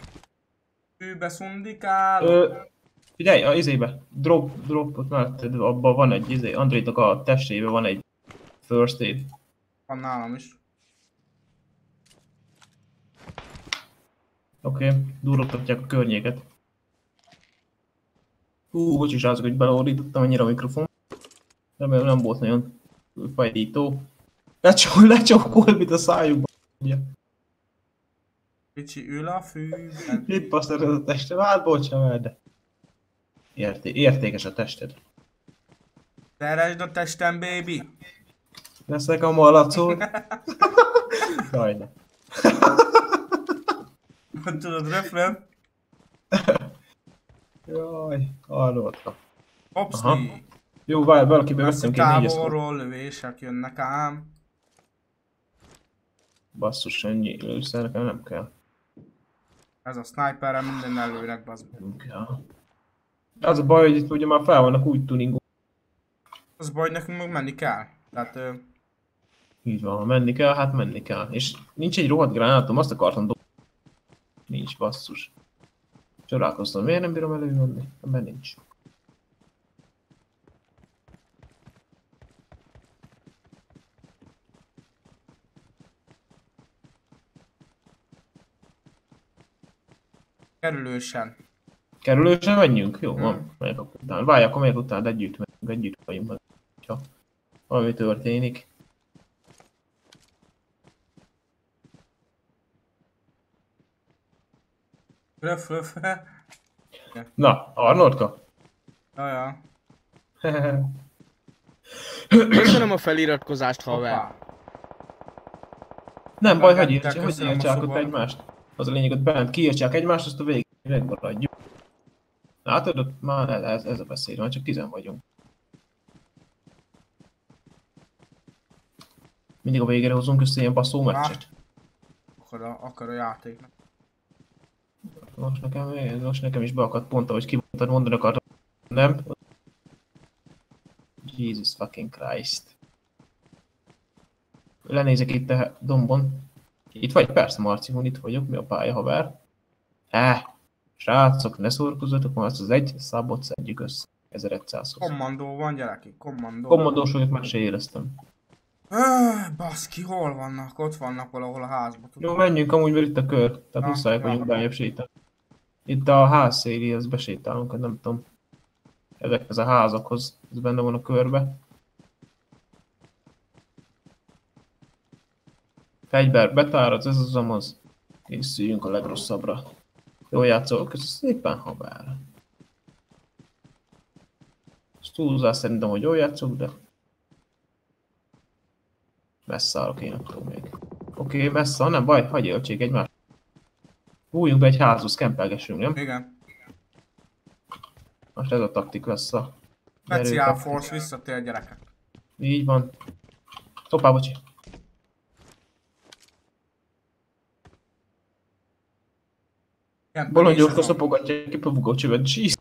Fűbe szundikál. Ö, figyelj, a izébe. Drop, dropot melletted, abban van egy izé. Androidnak a testébe van egy first aid. Van nálam is. Oké, okay. durrogtatják a környéket. Hú, bocsi srácok, hogy beleordítottam ennyire a mikrofon. Remélem nem volt nagyon fájdító. Lecsó, lecsókol, mint a szájukba. Kicsi ül a fűben. Itt passzol a testem, hát bocsánat, de... Érté értékes a tested. Teresd a testem, baby! Leszek a malacol. Jaj, ne. Tudod, refren? Jaj, hallottam. Hopszi! Jó, várj, valakibe Veszi veszem ki négy eszkót. távolról lövések jönnek ám. Basszus, ennyi lőszer nekem nem kell. Ez a sniperre minden előnek, bazd. Nem kell. Az a baj, hogy itt ugye már fel vannak úgy tuningok. Az baj, hogy nekünk meg menni kell. Tehát ö, Így van, ha menni kell, hát menni kell. És nincs egy rohadt gránátom, azt akartam dobni. Nincs, basszus. Csodálkoztam, miért nem bírom elővenni? Ebben nincs. Kerülősen. Kerülősen menjünk? Jó, Hmm. van. Megyek akkor utána. Várj, akkor megyek utána, együtt megyünk, együtt vagyunk. Ha valami történik. Röf, röf. Na, Arnoldka? Jaja. Köszönöm a feliratkozást, haver. Nem baj, hogy írtsák, hogy köszönöm a írtsák ott szóval. egymást. Az a lényeg, hogy bent kiírtsák egymást, azt a végig megmaradjuk. Látod, ott már ez, ez a beszéd, már csak tizen vagyunk. Mindig a végére hozunk össze ilyen baszó meccset. Akar a, akar a játéknak. Most nekem, most nekem is beakadt pont, ahogy kimondtad, mondani akartam. Nem? Jesus fucking Christ. Lenézek itt a dombon. Itt vagy? Persze, Marcimon, itt vagyok. Mi a pálya, haver? Eh, srácok, ne szórakozzatok, ma azt az egy szabot szedjük össze. 1100 hoz. Kommandó van gyerekek, kommandó. Kommandós vagyok, már se éreztem. Öh, baszki, hol vannak? Ott vannak valahol a házban. Jó, menjünk amúgy, mert itt a kör. Tehát muszáj vagyunk beljebb sétálni. Itt a ház szélihez besétálunk, nem tudom. Ezekhez a házakhoz, ez benne van a körbe. Fegyver, betáradsz, ez az amaz. Készüljünk a legrosszabbra. Jó játszol, köszönöm szépen, haver. Ezt túlzás szerintem, hogy jól játszok, de... Messze állok én attól még. Oké, okay, messze, nem baj, hagyj öltsék egymást. Bújjunk be egy házhoz, kempelgessünk, nem? Igen. Most ez a taktik lesz a... Special. Force visszatér gyerekek. Így van. Hoppá, bocsi. Igen, Bolondjókra és ez a- szopogatják ki a bugócsövet. Jeez.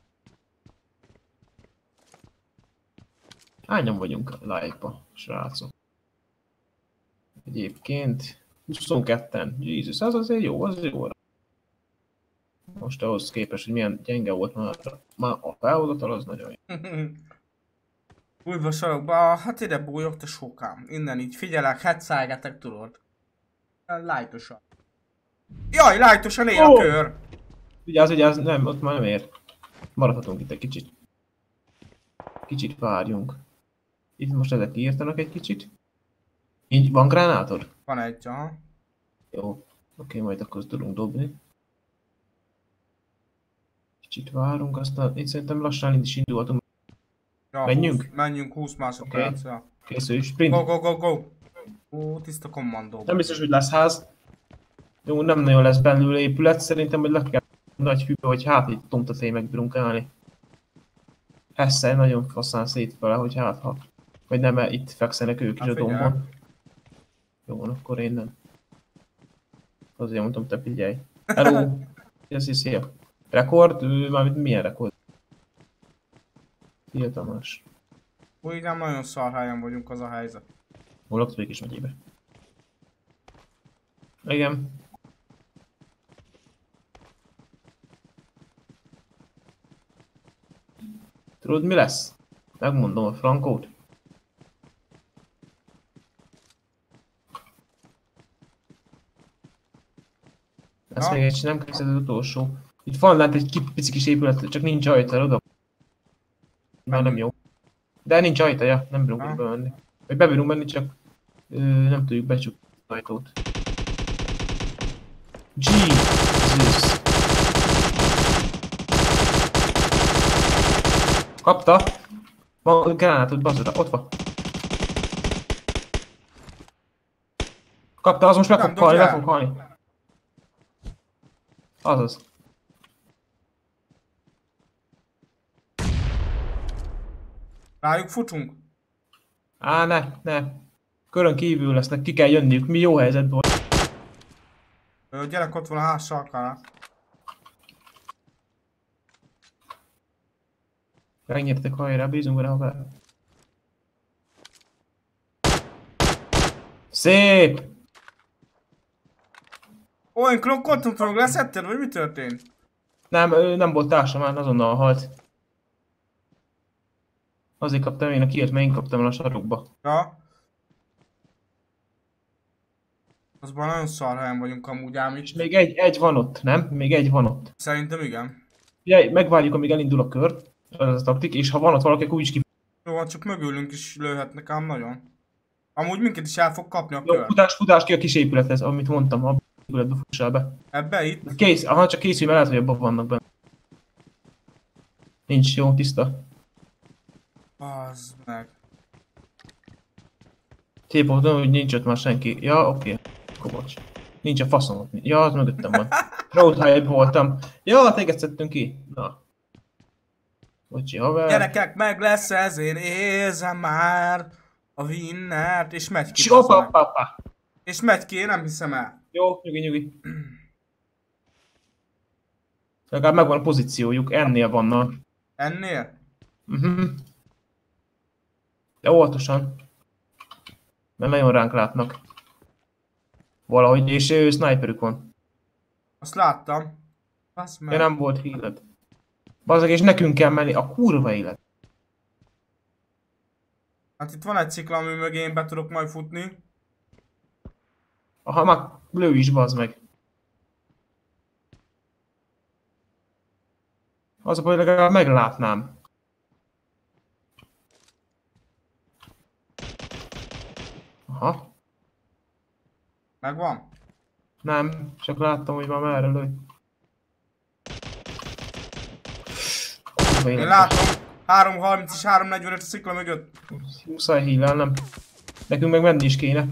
Hányan vagyunk live-ba, srácok? Egyébként 22-en. Jesus, az azért jó, az jó. Most ahhoz képest, hogy milyen gyenge volt már, már a felhozatal, az nagyon jó. Újba sarokba, hát ide bújok, te sokám. Innen így figyelek, hetszállgetek, tudod. Lájtosan. Jaj, lájtosan él a Ó! kör! Vigyázz, vigyázz, nem, ott már nem ér. Maradhatunk itt egy kicsit. Kicsit várjunk. Itt most ezek kiírtanak egy kicsit. Így van gránátod? Van egy, aha. Jó. Oké, majd akkor tudunk dobni. Kicsit várunk, aztán itt szerintem lassan is indulhatunk. Ja, Menjünk? 20, menjünk 20 másodperc. Ja. Készülj, sprint. Go, go, go, go! Ó, tiszta kommandó. Nem biztos, hogy lesz ház. Jó, nem nagyon lesz belőle épület, szerintem, hogy le kell nagy hűbe, hogy hát itt tomtaté megbírunk állni. Esze nagyon faszán szét vele, hogy hát ha. Vagy nem, mert itt fekszenek ők is Hát a figyelj. dombon. Jó, van, akkor én nem. Azért mondtam, te figyelj. Hello! Szia, szia. Rekord? Mármint milyen rekord? Szia Tamás. Úgy nem nagyon szar helyen vagyunk, az a helyzet. Hol laksz Békés megyébe? Igen. Tudod mi lesz? Megmondom a frankót. Ezt Na? még egy nem kezdett az utolsó. Itt van lent egy pici kis épület, csak nincs ajta, oda. Már nem jó. De nincs ajtaja, nem bírunk bemenni. Vagy bebírunk menni, csak ö, nem tudjuk becsukni az ajtót. Jesus! Kapta! Van granátod, bazd ott van. Kapta, az most meg fog halni, meg fog halni. Azaz. Rájuk futunk? Á, ne, ne. Körön kívül lesznek, ki kell jönniük, mi jó helyzetben vagy. Ö, gyerek ott van a ház sarkánál. Megnyertek hajrá, bízunk vele, haver. Szép! Ó, én klokkoltam, tudok, leszetted, vagy mi történt? Nem, ő nem volt társa már, azonnal halt. Azért kaptam én a kiért, mert én kaptam el a sarokba. Ja. Azban nagyon szar helyen vagyunk amúgy ám itt. még egy, egy van ott, nem? Még egy van ott. Szerintem igen. Figyelj, megvárjuk, amíg elindul a kör, az a taktik, és ha van ott valaki, akkor úgyis ki... Jó, van, csak mögülünk is lőhetnek ám nagyon. Amúgy minket is el fog kapni a Jó, kör. futás, futás ki a kis épülethez, amit mondtam, a épületbe fussál be. Ebbe itt? Kész, aha, csak készülj, mert lehet, hogy abban vannak benne. Nincs jó, tiszta. Az meg. Tépoltam, hogy nincs ott már senki. Ja, oké. Okay. Nincs a faszom ott. Ja, az mögöttem van. Roadhigh voltam. Ja, téged szedtünk ki. Na. Bocsi, haver. Gyerekek, meg lesz ez, én érzem már a winnert, és megy ki. Csi, bazd opa, meg. opa, opa. És megy ki, én nem hiszem el. Jó, nyugi, nyugi. Legalább megvan a pozíciójuk, ennél vannak. Ennél? Mhm. De óvatosan. Mert nagyon ránk látnak. Valahogy, és ő sniperük van. Azt láttam. Basz meg. De nem volt híled. Bazzag, és nekünk kell menni a kurva élet. Hát itt van egy cikla, ami mögé én be tudok majd futni. Aha, már lő is, bazd meg. Az a baj, legalább meglátnám. Aha, Megvan? nem, csak láttam, hogy már merre lő. Én látom. 3.30 és 3.45 a szikla mögött. Muszáj hílelnem. Nekünk meg menni is kéne.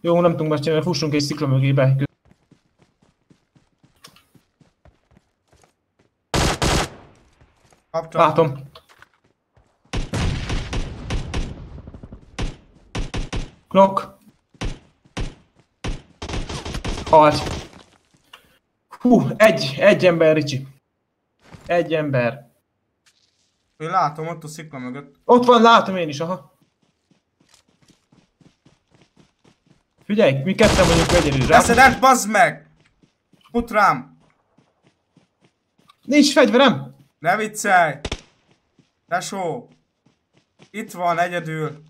Jó, nem tudunk más csinálni, fussunk egy szikla mögé be. Kaptam. Látom. Klok. Halt. Hú, egy, egy ember, Ricsi. Egy ember. Én látom ott a szikla mögött. Ott van, látom én is, aha. Figyelj, mi ketten vagyunk egyedül. rá- Leszedett, bazd meg! Fut rám! Nincs fegyverem! Ne viccelj! Tesó! Itt van egyedül.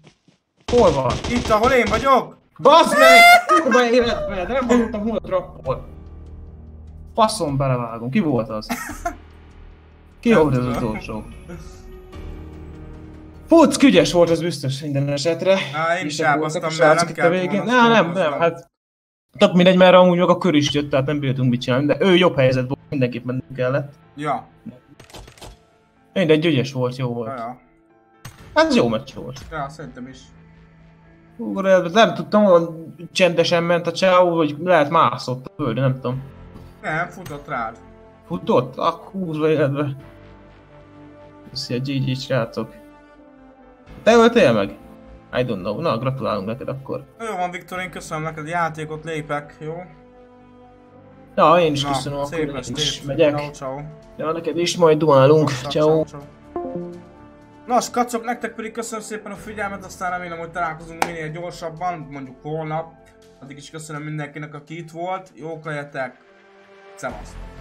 Hol van? Itt, ahol én vagyok! Basz meg! Kurva életbe, de nem hallottam hol a trappol. Faszom belevágom, ki volt az? Ki volt az utolsó? Fuck, ügyes volt az biztos minden esetre. Á, én is elbasztam, mert nem kell végén. Nem, nem, hát... Tök mindegy, mert amúgy meg a kör is jött, tehát nem bírtunk mit csinálni, de ő jobb helyzet volt, mindenképp mennünk kellett. Ja, Mindegy, ügyes volt, jó volt. ja. Ez jó meccs volt. Ja, szerintem is. De nem tudtam, olyan csendesen ment a csáó, vagy lehet mászott a földre, nem tudom. Nem, futott rád. Futott? Ah, húzva életbe. Szia, GG srácok. Te öltél meg? I don't know. Na, gratulálunk neked akkor. Jó van, Viktor, én köszönöm neked a játékot, lépek, jó? Ja, én is Na, köszönöm, akkor én is estét. megyek. Ciao, ciao. Ja, neked is, majd duálunk. Ciao. Nos, kacok, nektek pedig köszönöm szépen a figyelmet, aztán remélem, hogy találkozunk minél gyorsabban, mondjuk holnap. Addig is köszönöm mindenkinek, aki itt volt. Jók legyetek. Szevasztok.